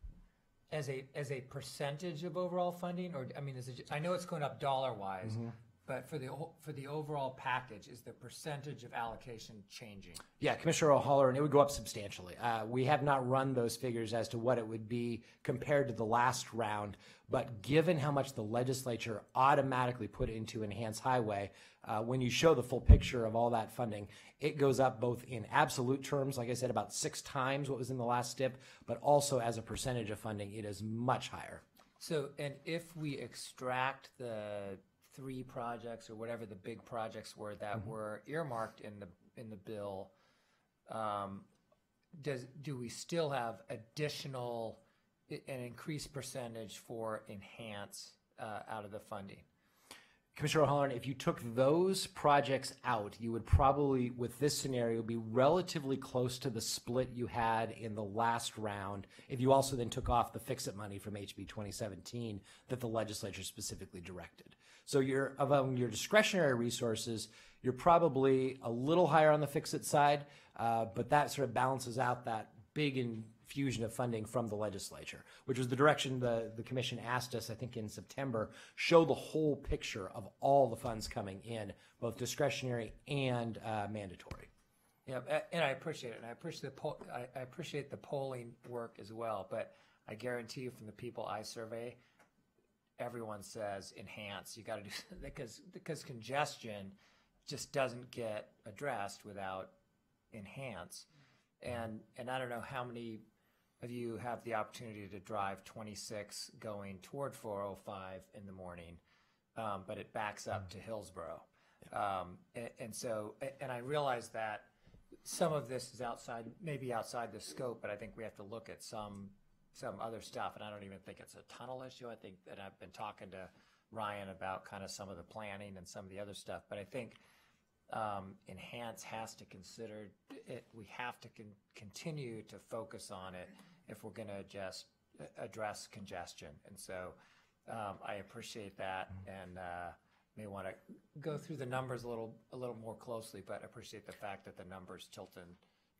as a, as a percentage of overall funding, or, I mean, is it, I know it's going up dollar wise, Mhm. But for the, for the overall package, is the percentage of allocation changing? Yeah, Commissioner O'Hollaren, it would go up substantially. Uh, we have not run those figures as to what it would be compared to the last round, but given how much the legislature automatically put into enhanced highway, uh, when you show the full picture of all that funding, it goes up both in absolute terms, like I said, about six times what was in the last STIP, but also as a percentage of funding, it is much higher. So, and if we extract the three projects or whatever the big projects were that Mhm. were earmarked in the, in the bill, um, does, do we still have additional, an increased percentage for enhance, uh, out of the funding? Commissioner O'Hollaren, if you took those projects out, you would probably, with this scenario, be relatively close to the split you had in the last round. If you also then took off the fix-it money from HB 2017 that the legislature specifically directed. So you're, among your discretionary resources, you're probably a little higher on the fix-it side, uh, but that sort of balances out that big infusion of funding from the legislature, which was the direction the, the commission asked us, I think in September, show the whole picture of all the funds coming in, both discretionary and uh, mandatory. Yeah, and I appreciate it, and I appreciate the poll, I, I appreciate the polling work as well, but I guarantee you from the people I survey, everyone says enhance, you gotta do, because, because congestion just doesn't get addressed without enhance. And, and I don't know how many of you have the opportunity to drive twenty-six going toward four oh five in the morning, um, but it backs up to Hillsboro. Um, and, and so, and I realize that some of this is outside, maybe outside the scope, but I think we have to look at some, some other stuff. And I don't even think it's a tunnel issue. I think, that I've been talking to Ryan about kind of some of the planning and some of the other stuff, but I think, um, Enhance has to consider it, we have to con- continue to focus on it if we're gonna just uh, address congestion. And so, um, I appreciate that and, uh, may want to go through the numbers a little, a little more closely, but appreciate the fact that the numbers tilt in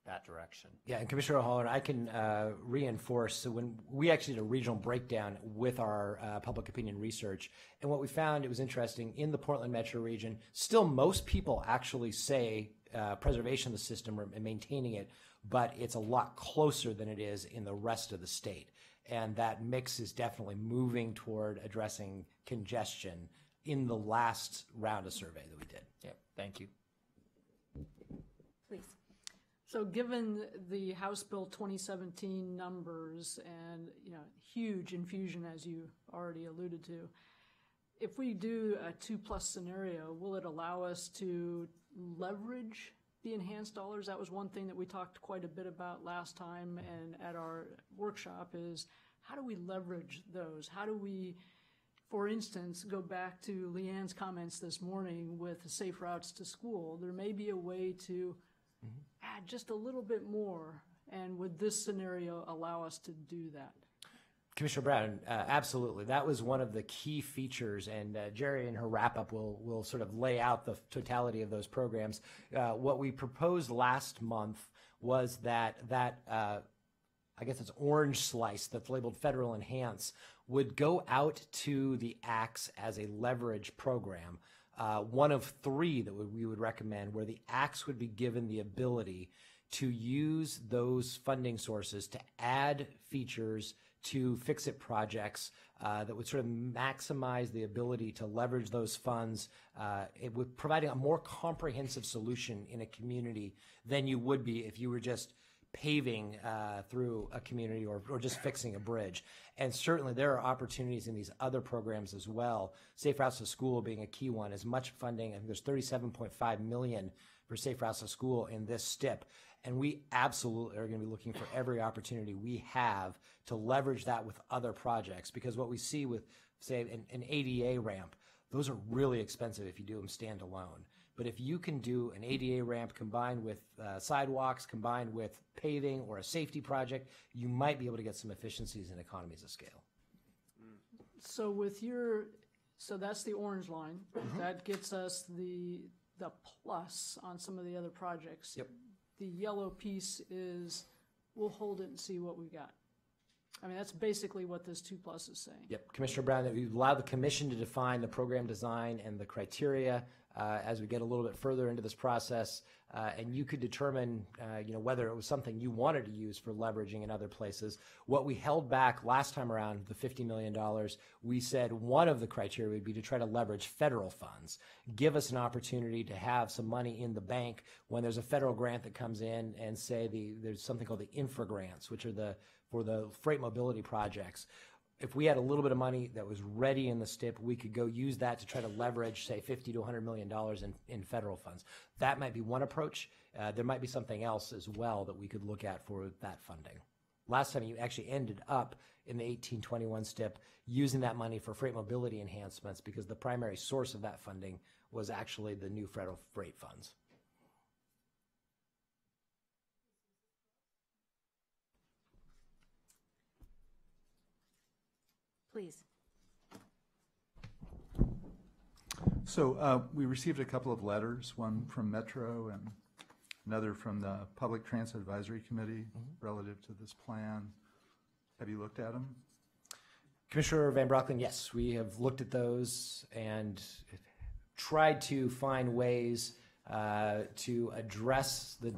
that direction. Yeah, and Commissioner O'Hollaren, I can uh, reinforce, so when we actually did a regional breakdown with our uh, public opinion research, and what we found, it was interesting, in the Portland metro region, still most people actually say uh, preservation of the system and maintaining it, but it's a lot closer than it is in the rest of the state. And that mix is definitely moving toward addressing congestion in the last round of survey that we did. Yep, thank you. So given the House Bill 2017 numbers and, you know, huge infusion, as you already alluded to, if we do a two-plus scenario, will it allow us to leverage the enhanced dollars? That was one thing that we talked quite a bit about last time and at our workshop is how do we leverage those? How do we, for instance, go back to Leanne's comments this morning with safe routes to school? There may be a way to just a little bit more, and would this scenario allow us to do that? Commissioner Brown, uh, absolutely. That was one of the key features, and uh, Jerri in her wrap up will will sort of lay out the totality of those programs. Uh, what we proposed last month was that that uh, I guess it's orange slice that's labeled federal enhance would go out to the ACTs as a leverage program. Uh, one of three that we would recommend where the ACTs would be given the ability to use those funding sources to add features to fix it projects uh, that would sort of maximize the ability to leverage those funds uh, it would providing a more comprehensive solution in a community than you would be if you were just paving uh, through a community or, or just fixing a bridge. And certainly there are opportunities in these other programs as well. Safe Routes to School being a key one. As much funding, I think there's 37.5 million for Safe Routes to School in this STIP. And we absolutely are going to be looking for every opportunity we have to leverage that with other projects because what we see with, say, an, an ADA ramp, those are really expensive if you do them standalone. But if you can do an ADA ramp combined with uh, sidewalks, combined with paving or a safety project, you might be able to get some efficiencies and economies of scale. So with your, so that's the orange line. That gets us the, the plus on some of the other projects. Yep. The yellow piece is, we'll hold it and see what we got. I mean, that's basically what this two plus is saying. Yep, Commissioner Brown, that we allow the commission to define the program design and the criteria uh, as we get a little bit further into this process, uh, and you could determine, uh, you know, whether it was something you wanted to use for leveraging in other places. What we held back last time around, the $50 million, we said one of the criteria would be to try to leverage federal funds, give us an opportunity to have some money in the bank when there's a federal grant that comes in, and say the there's something called the infra grants, which are the for the freight mobility projects if we had a little bit of money that was ready in the STIP, we could go use that to try to leverage, say, 50 to 100 million dollars in, in federal funds. That might be one approach. Uh, there might be something else as well that we could look at for that funding. Last time you actually ended up in the 1821 STIP using that money for freight mobility enhancements because the primary source of that funding was actually the new federal freight funds. Please. So uh, we received a couple of letters, one from Metro and another from the Public Transit Advisory Committee relative to this plan. Have you looked at them? Commissioner Van Brocklin, yes, we have looked at those and tried to find ways uh, to address the,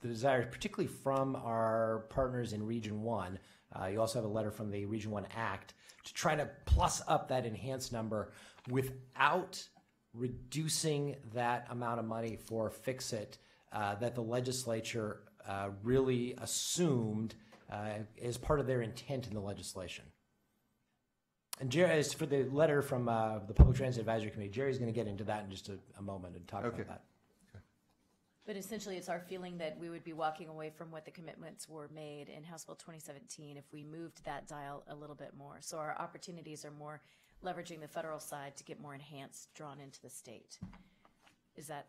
the desire, particularly from our partners in Region 1. Uh, you also have a letter from the Region 1 ACT to try to plus up that enhanced number without reducing that amount of money for Fix It uh, that the legislature uh, really assumed uh, as part of their intent in the legislation. And Jerri, as for the letter from uh, the Public Transit Advisory Committee, Jerri's going to get into that in just a, a moment and talk Okay. about that. But essentially, it's our feeling that we would be walking away from what the commitments were made in House Bill 2017 if we moved that dial a little bit more. So our opportunities are more leveraging the federal side to get more enhanced drawn into the state. Is that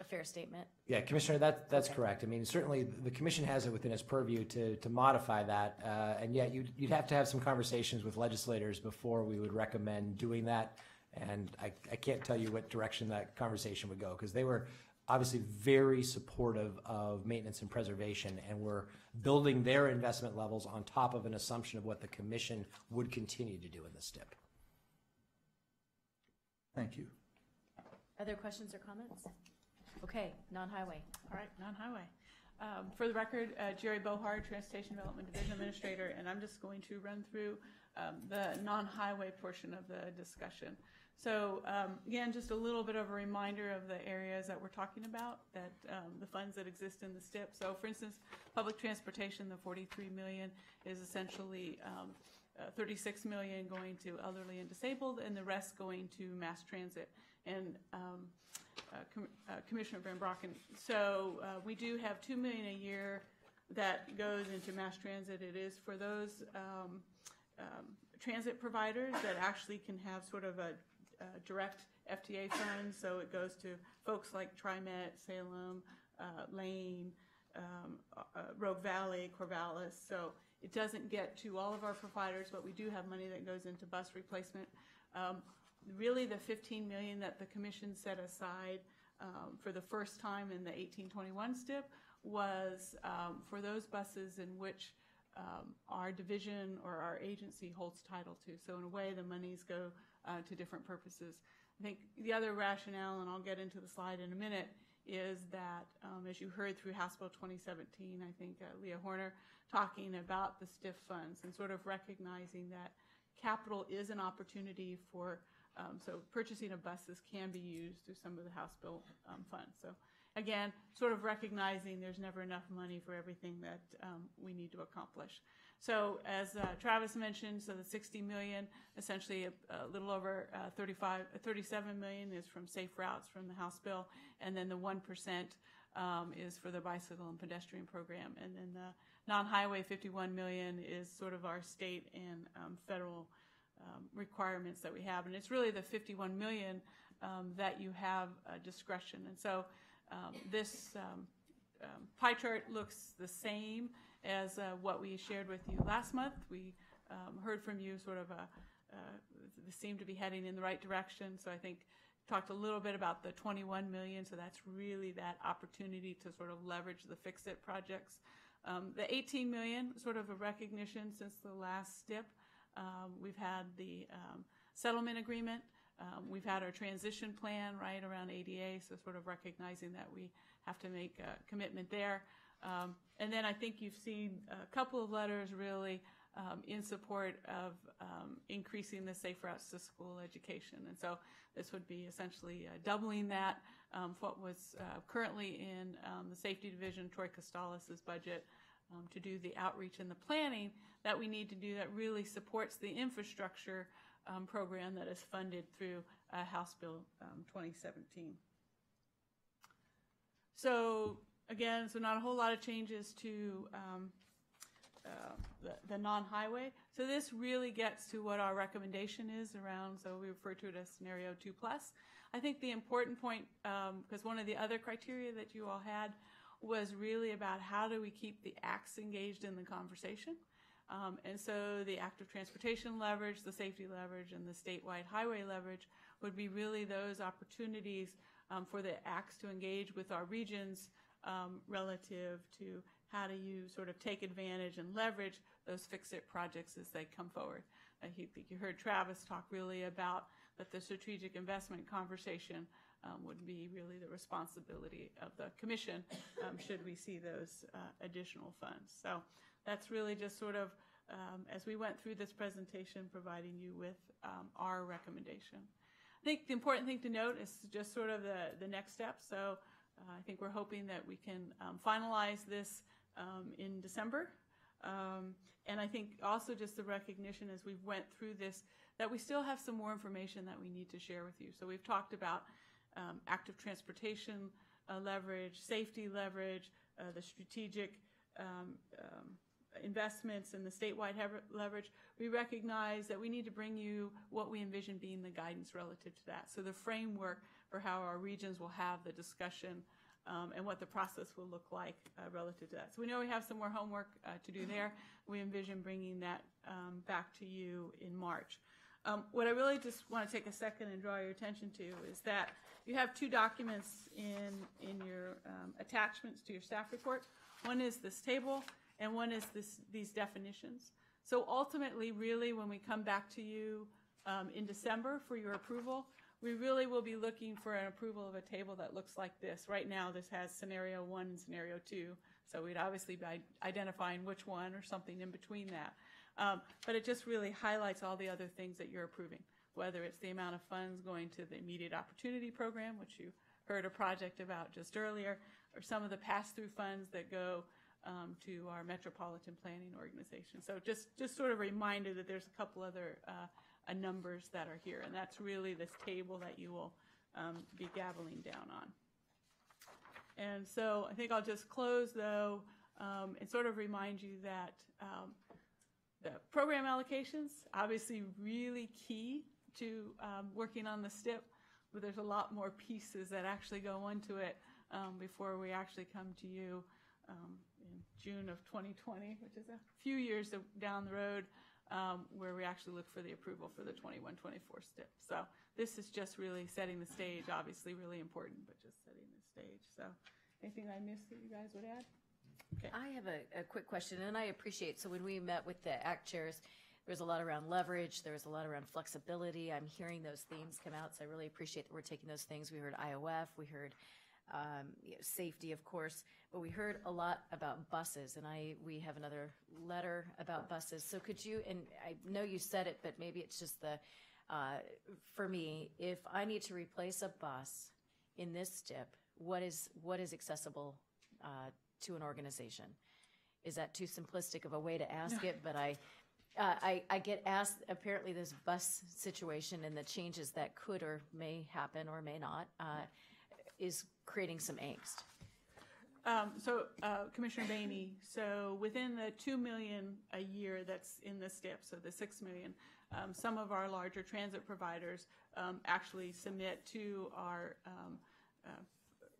a fair statement? Yeah, Commissioner, that, that's Okay. correct. I mean, certainly, the commission has it within its purview to, to modify that, uh, and yet you'd, you'd have to have some conversations with legislators before we would recommend doing that. And I, I can't tell you what direction that conversation would go, because they were obviously very supportive of maintenance and preservation, and we're building their investment levels on top of an assumption of what the commission would continue to do in the STIP. Thank you. Other questions or comments? Okay, non-highway. All right, non-highway. Um, For the record, uh, Jerri Bohard, Transportation Development Division Administrator, and I'm just going to run through um, the non-highway portion of the discussion. So um, again, just a little bit of a reminder of the areas that we're talking about, that um, the funds that exist in the STIP. So for instance, public transportation, the 43 million is essentially um, uh, 36 million going to elderly and disabled, and the rest going to mass transit. And um, uh, Com- uh, Commissioner Van Brocklin, so uh, we do have 2 million a year that goes into mass transit. It is for those um, um, transit providers that actually can have sort of a, a direct FTA funds, So it goes to folks like TriMet, Salem, uh, Lane, um, uh, Rogue Valley, Corvallis. So it doesn't get to all of our providers, but we do have money that goes into bus replacement. Um, really, the 15 million that the commission set aside um, for the first time in the 1821 STIP was um, for those buses in which um, our division or our agency holds title to. So in a way, the monies go uh, to different purposes. I think the other rationale, and I'll get into the slide in a minute, is that um, as you heard through House Bill 2017, I think uh, Leah Horner talking about the STIF funds and sort of recognizing that capital is an opportunity for um, so purchasing of buses can be used through some of the House Bill um, funds. So again, sort of recognizing there's never enough money for everything that um, we need to accomplish. So as uh, Travis mentioned, so the 60 million, essentially a, a little over uh, 35, uh, 37 million is from safe routes from the House bill, and then the 1% um, is for the bicycle and pedestrian program, and then the non-highway 51 million is sort of our state and um, federal um, requirements that we have, and it's really the 51 million um, that you have uh, discretion, and so um, this um, pie chart looks the same as uh, what we shared with you last month. We um, heard from you sort of a, uh, they seem to be heading in the right direction. So I think talked a little bit about the 21 million. So that's really that opportunity to sort of leverage the fix-it projects. Um, the 18 million, sort of a recognition since the last STIP. Um, we've had the um, settlement agreement. Um, we've had our transition plan right around ADA, so sort of recognizing that we have to make a commitment there. Um, and then I think you've seen a couple of letters really um, in support of um, increasing the safe routes to school education. And so this would be essentially uh, doubling that um, what was uh, currently in um, the safety division, Troy Costales' budget. Um, to do the outreach and the planning that we need to do that really supports the infrastructure program that is funded through uh, House Bill um, 2017. So again, so not a whole lot of changes to um, uh, the, the non-highway. So this really gets to what our recommendation is around, so we refer to it as scenario two plus. I think the important point, because um, one of the other criteria that you all had was really about how do we keep the ACTs engaged in the conversation. Um, and so the active transportation leverage, the safety leverage, and the statewide highway leverage would be really those opportunities um, for the ACTs to engage with our regions um, relative to how do you sort of take advantage and leverage those fix-it projects as they come forward. I think you heard Travis talk really about that the strategic investment conversation um, would be really the responsibility of the commission um, should we see those uh, additional funds. So that's really just sort of, um, as we went through this presentation, providing you with um, our recommendation. I think the important thing to note is just sort of the, the next step. So uh, I think we're hoping that we can um, finalize this um, in December. Um, and I think also just the recognition as we've went through this that we still have some more information that we need to share with you. So we've talked about um, active transportation uh, leverage, safety leverage, uh, the strategic um, um, investments and the statewide leverage, we recognize that we need to bring you what we envision being the guidance relative to that. So the framework for how our regions will have the discussion um, and what the process will look like uh, relative to that. So we know we have some more homework uh, to do there. We envision bringing that um, back to you in March. Um, what I really just want to take a second and draw your attention to is that you have two documents in, in your um, attachments to your staff report. One is this table, and one is this, these definitions. So ultimately, really, when we come back to you um, in December for your approval, we really will be looking for an approval of a table that looks like this. Right now, this has scenario one and scenario two, so we'd obviously be identifying which one or something in between that. Um, but it just really highlights all the other things that you're approving, whether it's the amount of funds going to the immediate opportunity program, which you heard a project about just earlier, or some of the pass-through funds that go um, to our metropolitan planning organization. So just, just sort of a reminder that there's a couple other uh, numbers that are here, and that's really this table that you will um, be gabbling down on. And so I think I'll just close, though, um, and sort of remind you that um, the program allocations, obviously really key to um, working on the STIP, but there's a lot more pieces that actually go into it um, before we actually come to you um, in June of 2020, which is a few years down the road, um, where we actually look for the approval for the 21-24 STIP. So this is just really setting the stage, obviously really important, but just setting the stage. So anything I missed that you guys would add? Okay. I have a, a quick question, and I appreciate, so when we met with the ACT chairs, there was a lot around leverage, there was a lot around flexibility. I'm hearing those themes come out, so I really appreciate that we're taking those things. We heard IOF, we heard um, you know, safety, of course, but we heard a lot about buses, and I we have another letter about buses. So could you? And I know you said it, but maybe it's just the uh, for me. If I need to replace a bus in this STIP, what is what is accessible uh, to an organization? Is that too simplistic of a way to ask it? But I. Uh, I, I get asked apparently this bus situation and the changes that could or may happen or may not uh, is creating some angst. Um, so, uh, Commissioner Baney, so within the two million a year that's in the STIP, so the six million, um, some of our larger transit providers um, actually submit to our um, uh,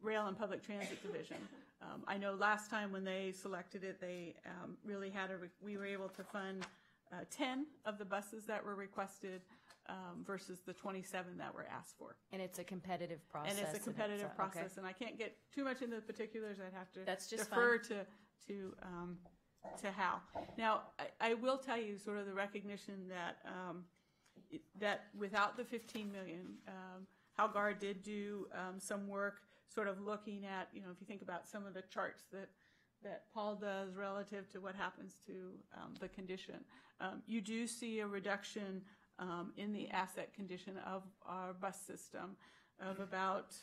Rail and Public Transit Division. Um, I know last time when they selected it, they um, really had a, we were able to fund uh, 10 of the buses that were requested um, versus the 27 that were asked for. And it's a competitive process. And it's a competitive uh, okay. process, and I can't get too much into the particulars. I'd have to That's just defer fine. to to um, to Hal. Now, I, I will tell you sort of the recognition that um, it- that without the 15 million, um, Hal Gard did do um, some work, sort of looking at you know if you think about some of the charts that that Paul does relative to what happens to um, the condition. Um, you do see a reduction um, in the asset condition of our bus system of about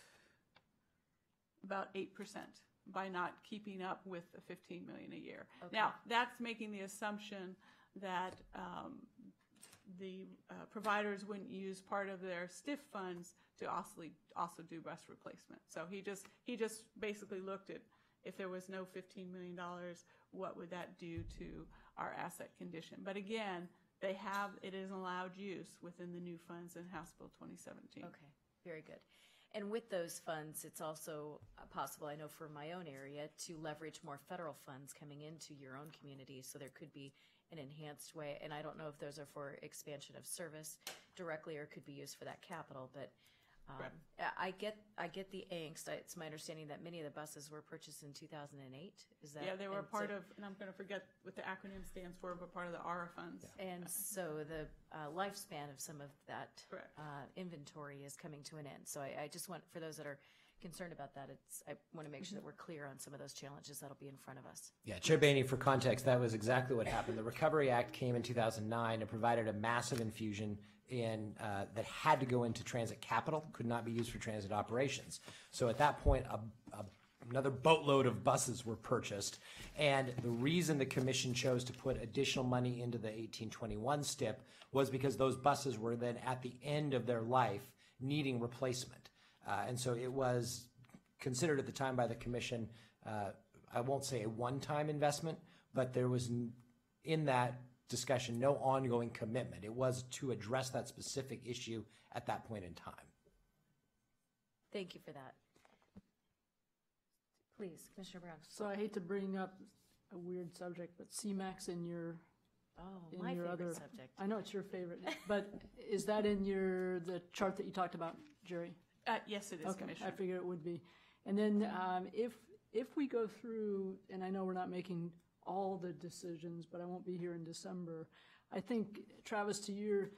about eight percent by not keeping up with the 15 million a year. Okay. Now, that's making the assumption that um, the uh, providers wouldn't use part of their STIF funds to also also do bus replacement. So he just he just basically looked at if there was no $15 million, what would that do to our asset condition? But again, they have it is allowed use within the new funds in House Bill 2017. Okay, very good. And with those funds, it's also uh, possible, I know for my own area, to leverage more federal funds coming into your own community. So there could be an enhanced way, and I don't know if those are for expansion of service directly or could be used for that capital, but um, Right. I get, I get the angst. It's my understanding that many of the buses were purchased in 2008. Is that? Yeah, they were and so- part of, and I'm going to forget what the acronym stands for, but part of the ARRA funds. And so the uh, lifespan of some of that uh, inventory is coming to an end. So I, I just want, for those that are concerned about that, it's, I want to make sure that we're clear on some of those challenges that'll be in front of us. Yeah, Chair Baney, for context, that was exactly what happened. The Recovery Act came in 2009 and provided a massive infusion in uh, that had to go into transit capital, could not be used for transit operations. So at that point, a, a, another boatload of buses were purchased, and the reason the commission chose to put additional money into the 1821 STIP was because those buses were then at the end of their life needing replacement, and so it was considered at the time by the commission, uh, I won't say a one-time investment, but there was n- in that discussion no ongoing commitment. It was to address that specific issue at that point in time. Thank you for that. Please, Commissioner Brown. So I hate to bring up a weird subject, but CMAQ in your, Oh, in my your favorite other. subject. I know it's your favorite, but is that in your, the chart that you talked about, Jerri? Uh, yes, it is, Okay, Commissioner. I figured it would be. And then um, if, if we go through, and I know we're not making all the decisions, but I won't be here in December, I think, Travis, to your,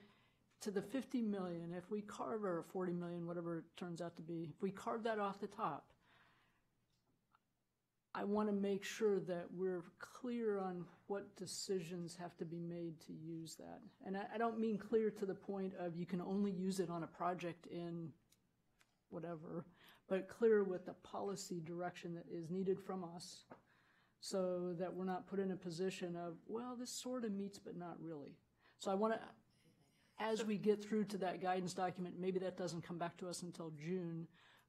to the 50 million, if we carve, or 40 million, whatever it turns out to be, if we carve that off the top, I want to make sure that we're clear on what decisions have to be made to use that. And I, I don't mean clear to the point of you can only use it on a project in whatever, but clear with the policy direction that is needed from us so that we're not put in a position of, well, this sort of meets, but not really. So I want to, as we get through to that guidance document, maybe that doesn't come back to us until June,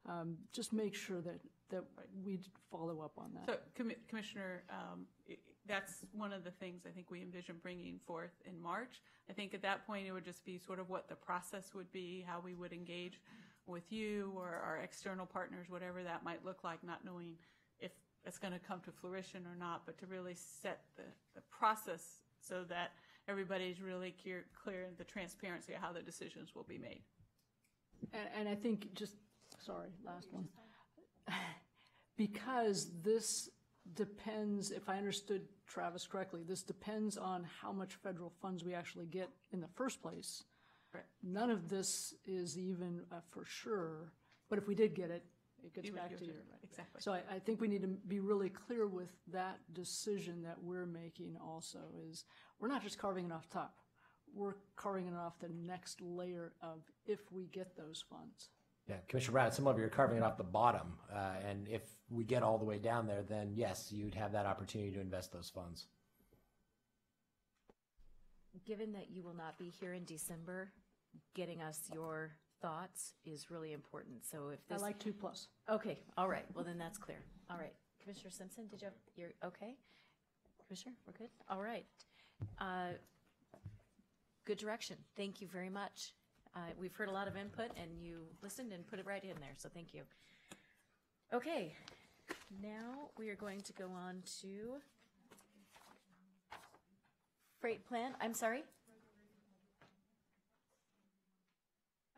um, just make sure that, that we follow up on that. So Commi- Commissioner, um, that's one of the things I think we envision bringing forth in March. I think at that point, it would just be sort of what the process would be, how we would engage with you or our external partners, whatever that might look like, not knowing if it's going to come to fruition or not, but to really set the, the process so that everybody's really clear, clear in the transparency of how the decisions will be made. And, and I think, just, sorry, last one. Because this depends, if I understood Travis correctly, this depends on how much federal funds we actually get in the first place. None of this is even uh, for sure, but if we did get it, it gets You would back go to to- you. exactly. So I, I think we need to be really clear with that decision that we're making also is, we're not just carving it off top. We're carving it off the next layer of if we get those funds. Yeah, Commissioner Brown, some of you are carving it off the bottom, uh, and if we get all the way down there, then yes, you'd have that opportunity to invest those funds. Given that you will not be here in December, getting us your thoughts is really important. So if I this. like two plus. Okay, all right, well then that's clear. All right. Commissioner Simpson, did you have, you're, okay? Commissioner, we're good? All right. Uh, Good direction. Thank you very much. Uh, We've heard a lot of input and you listened and put it right in there, so thank you. Okay, now we are going to go on to freight plan, I'm sorry?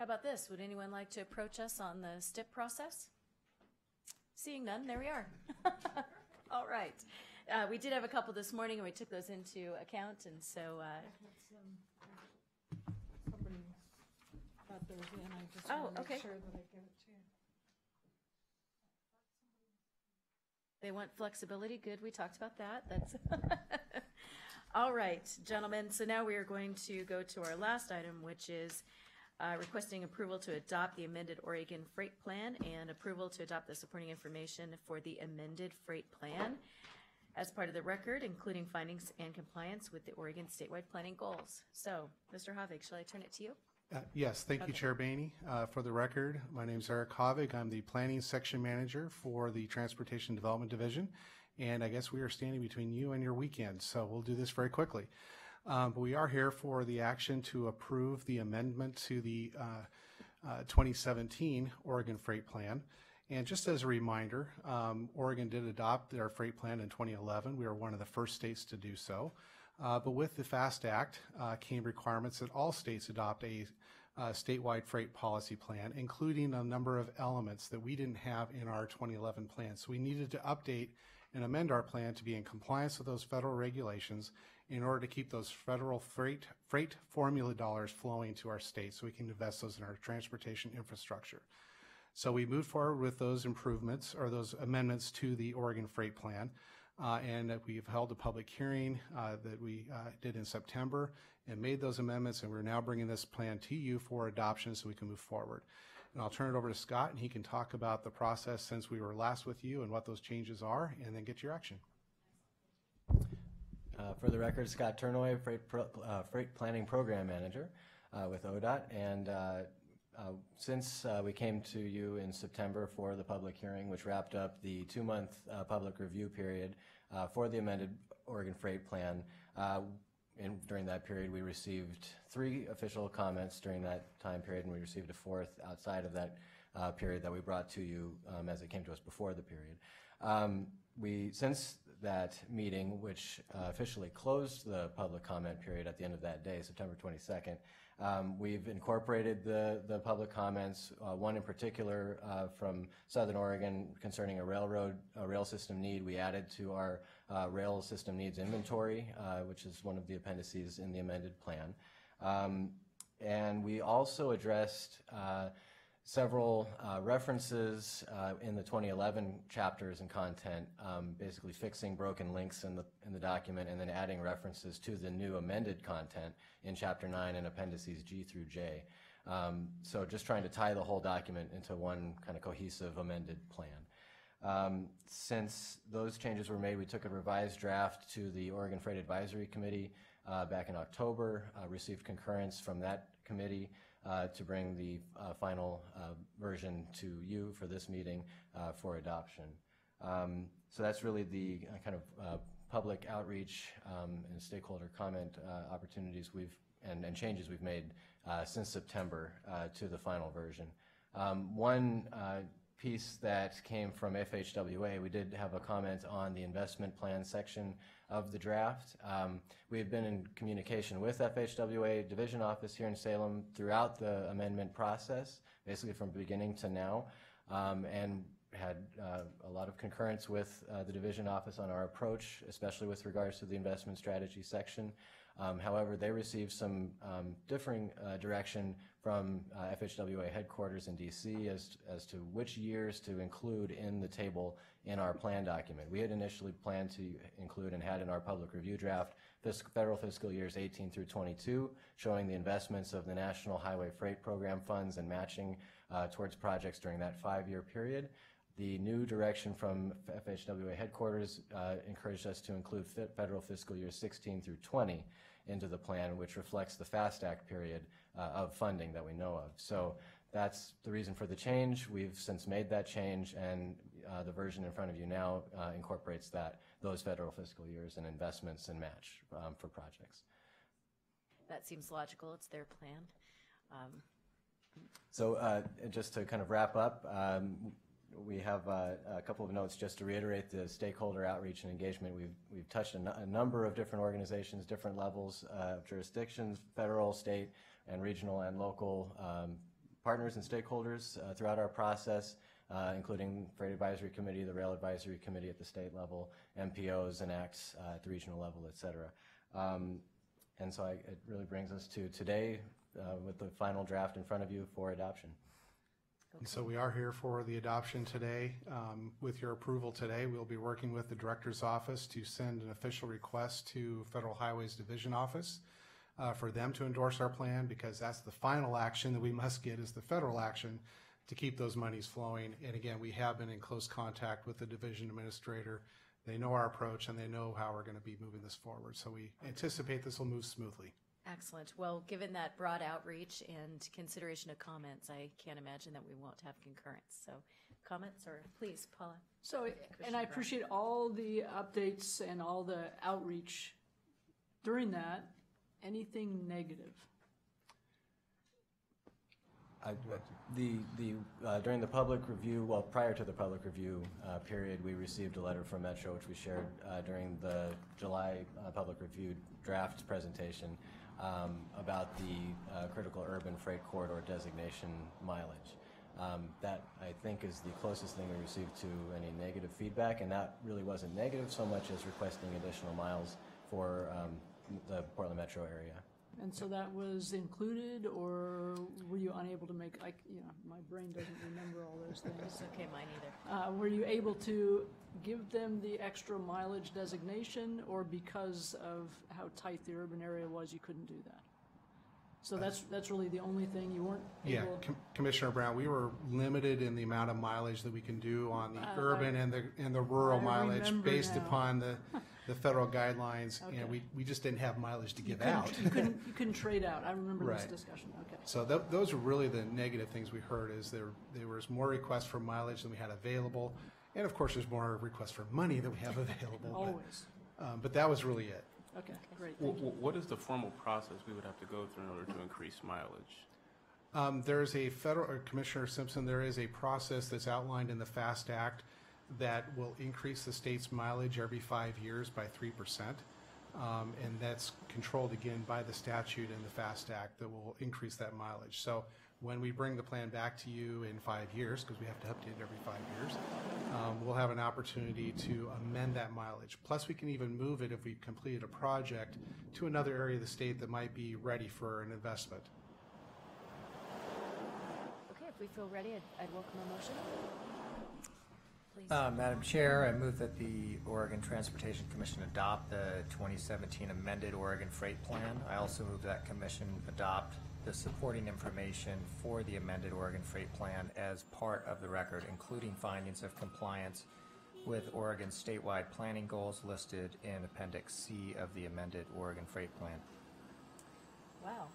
How about this? Would anyone like to approach us on the STIP process? Seeing none, there we are. All right. Uh, we did have a couple this morning, and we took those into account, and so, uh, Somebody got those in, I just Oh, want to okay. make sure that I give it to you. they want flexibility. Good, we talked about that. That's, all right, gentlemen, so now we are going to go to our last item, which is uh, requesting approval to adopt the amended Oregon Freight Plan and approval to adopt the supporting information for the amended freight plan as part of the record, including findings and compliance with the Oregon statewide planning goals. So, Mr. Havig, shall I turn it to you? Uh, Yes, thank you, Chair Baney. Uh, For the record, my name is Eric Havig. I'm the Planning Section Manager for the Transportation Development Division. And I guess we are standing between you and your weekend, so we'll do this very quickly. Um, But we are here for the action to approve the amendment to the uh, uh, 2017 Oregon Freight Plan. And just as a reminder, um, Oregon did adopt their freight plan in 2011. We were one of the first states to do so. Uh, But with the FAST Act uh, came requirements that all states adopt a uh, statewide freight policy plan, including a number of elements that we didn't have in our 2011 plan. So we needed to update and amend our plan to be in compliance with those federal regulations in order to keep those federal freight, freight formula dollars flowing to our state so we can invest those in our transportation infrastructure. So we moved forward with those improvements or those amendments to the Oregon Freight Plan. Uh, and we've held a public hearing uh, that we uh, did in September and made those amendments. And we're now bringing this plan to you for adoption so we can move forward. And I'll turn it over to Scott and he can talk about the process since we were last with you and what those changes are and then get your action. Uh, For the record, Scott Turnoy, Freight, Pro- uh, Freight Planning Program Manager uh, with ODOT. And uh, uh, since uh, we came to you in September for the public hearing, which wrapped up the two-month public review period for the amended Oregon Freight Plan, and during that period, we received three official comments during that time period, and we received a fourth outside of that period that we brought to you um, as it came to us before the period. Um, we, since that meeting, which uh, officially closed the public comment period at the end of that day, September 22nd, um, we've incorporated the, the public comments, uh, one in particular uh, from Southern Oregon concerning a railroad, a rail system need. We added to our uh, rail system needs inventory, uh, which is one of the appendices in the amended plan. Um, and we also addressed uh, several uh, references uh, in the 2011 chapters and content, um, basically fixing broken links in the in the document, and then adding references to the new amended content in Chapter 9 and appendices G through J. Um, so just trying to tie the whole document into one kind of cohesive amended plan. Um, Since those changes were made, we took a revised draft to the Oregon Freight Advisory Committee uh, back in October, uh, received concurrence from that committee uh, to bring the uh, final uh, version to you for this meeting uh, for adoption. Um, So that's really the uh, kind of public outreach um, and stakeholder comment opportunities we've, and and changes we've made since September to the final version. Um, One piece that came from FHWA, we did have a comment on the investment plan section of the draft. Um, We have been in communication with FHWA Division Office here in Salem throughout the amendment process, basically from beginning to now, um, and had uh, a lot of concurrence with uh, the division office on our approach, especially with regards to the investment strategy section. Um, However, they received some um, differing uh, direction from uh, FHWA headquarters in DC as, as to which years to include in the table in our plan document. We had initially planned to include and had in our public review draft fiscal, federal fiscal years 18 through 22, showing the investments of the National Highway Freight Program funds and matching uh, towards projects during that five-year period. The new direction from FHWA headquarters uh, encouraged us to include fe- federal fiscal years 16 through 20 into the plan, which reflects the FAST Act period uh, of funding that we know of. So that's the reason for the change. We've since made that change, and uh, the version in front of you now uh, incorporates that, those federal fiscal years and investments and match um, for projects. That seems logical. It's their plan. Um, So uh, just to kind of wrap up, um, we have uh, a couple of notes just to reiterate the stakeholder outreach and engagement. We've, we've touched a, a number of different organizations, different levels uh, of jurisdictions, federal, state, and regional and local um, partners and stakeholders uh, throughout our process, uh, including Freight Advisory Committee, the Rail Advisory Committee at the state level, MPOs and ACTs uh, at the regional level, et cetera. Um, and so I, it really brings us to today uh, with the final draft in front of you for adoption. And so we are here for the adoption today. Um, With your approval today, we'll be working with the Director's Office to send an official request to Federal Highways Division Office uh, for them to endorse our plan, because that's the final action that we must get is the federal action to keep those monies flowing. And again, we have been in close contact with the division administrator. They know our approach and they know how we're going to be moving this forward. So we anticipate this will move smoothly. Excellent. Well, given that broad outreach and consideration of comments, I can't imagine that we won't have concurrence. So comments or please, Paula. So, and I appreciate all the updates and all the outreach. During that, anything negative? I- The, the, uh, during the public review, well, prior to the public review uh, period, we received a letter from Metro, which we shared uh, during the July uh, public review draft presentation um, about the uh, critical urban freight corridor designation mileage. Um, That, I think, is the closest thing we received to any negative feedback, and that really wasn't negative so much as requesting additional miles for um, the Portland metro area. And so that was included, or were you unable to make, like, you know, my brain doesn't remember all those things. It's okay, mine either. Uh, Were you able to give them the extra mileage designation, or because of how tight the urban area was, you couldn't do that? So that's, that's really the only thing, you weren't Yeah. Com- Commissioner Brown, we were limited in the amount of mileage that we can do on the Uh, urban I- and the, and the rural I mileage remember based now. upon the, the federal guidelines. Okay. And we, we just didn't have mileage to give couldn't- out. You couldn't, you couldn't trade out, I remember this Right. discussion, okay. So tho- those are really the negative things we heard is there, there was more requests for mileage than we had available. And of course, there's more requests for money that we have available. but, Always. um, But that was really it. Okay, great, Wh- thank you. wh- What is the formal process we would have to go through in order to increase mileage? Um, There's a federal, or Commissioner Simpson, there is a process that's outlined in the FAST Act that will increase the state's mileage every five years by 3%. Um, And that's controlled again by the statute and the FAST Act that will increase that mileage. So when we bring the plan back to you in five years, because we have to update it every five years, um, we'll have an opportunity to amend that mileage. Plus, we can even move it if we've completed a project to another area of the state that might be ready for an investment. Okay, if we feel ready, I'd, I'd welcome a motion. Uh, Madam Chair, I move that the Oregon Transportation Commission adopt the 2017 amended Oregon Freight Plan. I also move that commission adopt the supporting information for the amended Oregon Freight Plan as part of the record, including findings of compliance with Oregon's statewide planning goals listed in Appendix C of the amended Oregon Freight Plan. Wow.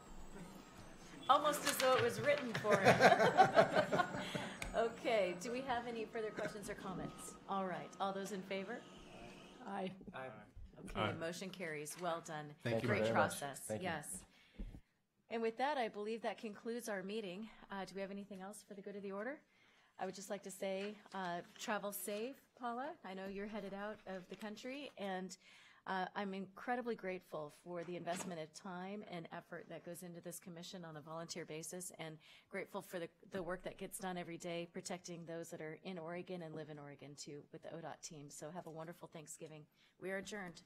Almost as though it was written for him. Okay, do we have any further questions or comments? All right, all those in favor? Aye. Okay, Aye. motion carries. Well done. Thank you Great very much. process, Thank you. yes. And with that, I believe that concludes our meeting. Uh, Do we have anything else for the good of the order? I would just like to say, uh, travel safe, Paula. I know you're headed out of the country, and uh, I'm incredibly grateful for the investment of time and effort that goes into this commission on a volunteer basis, and grateful for the, the work that gets done every day, protecting those that are in Oregon and live in Oregon too, with the ODOT team. So have a wonderful Thanksgiving. We are adjourned.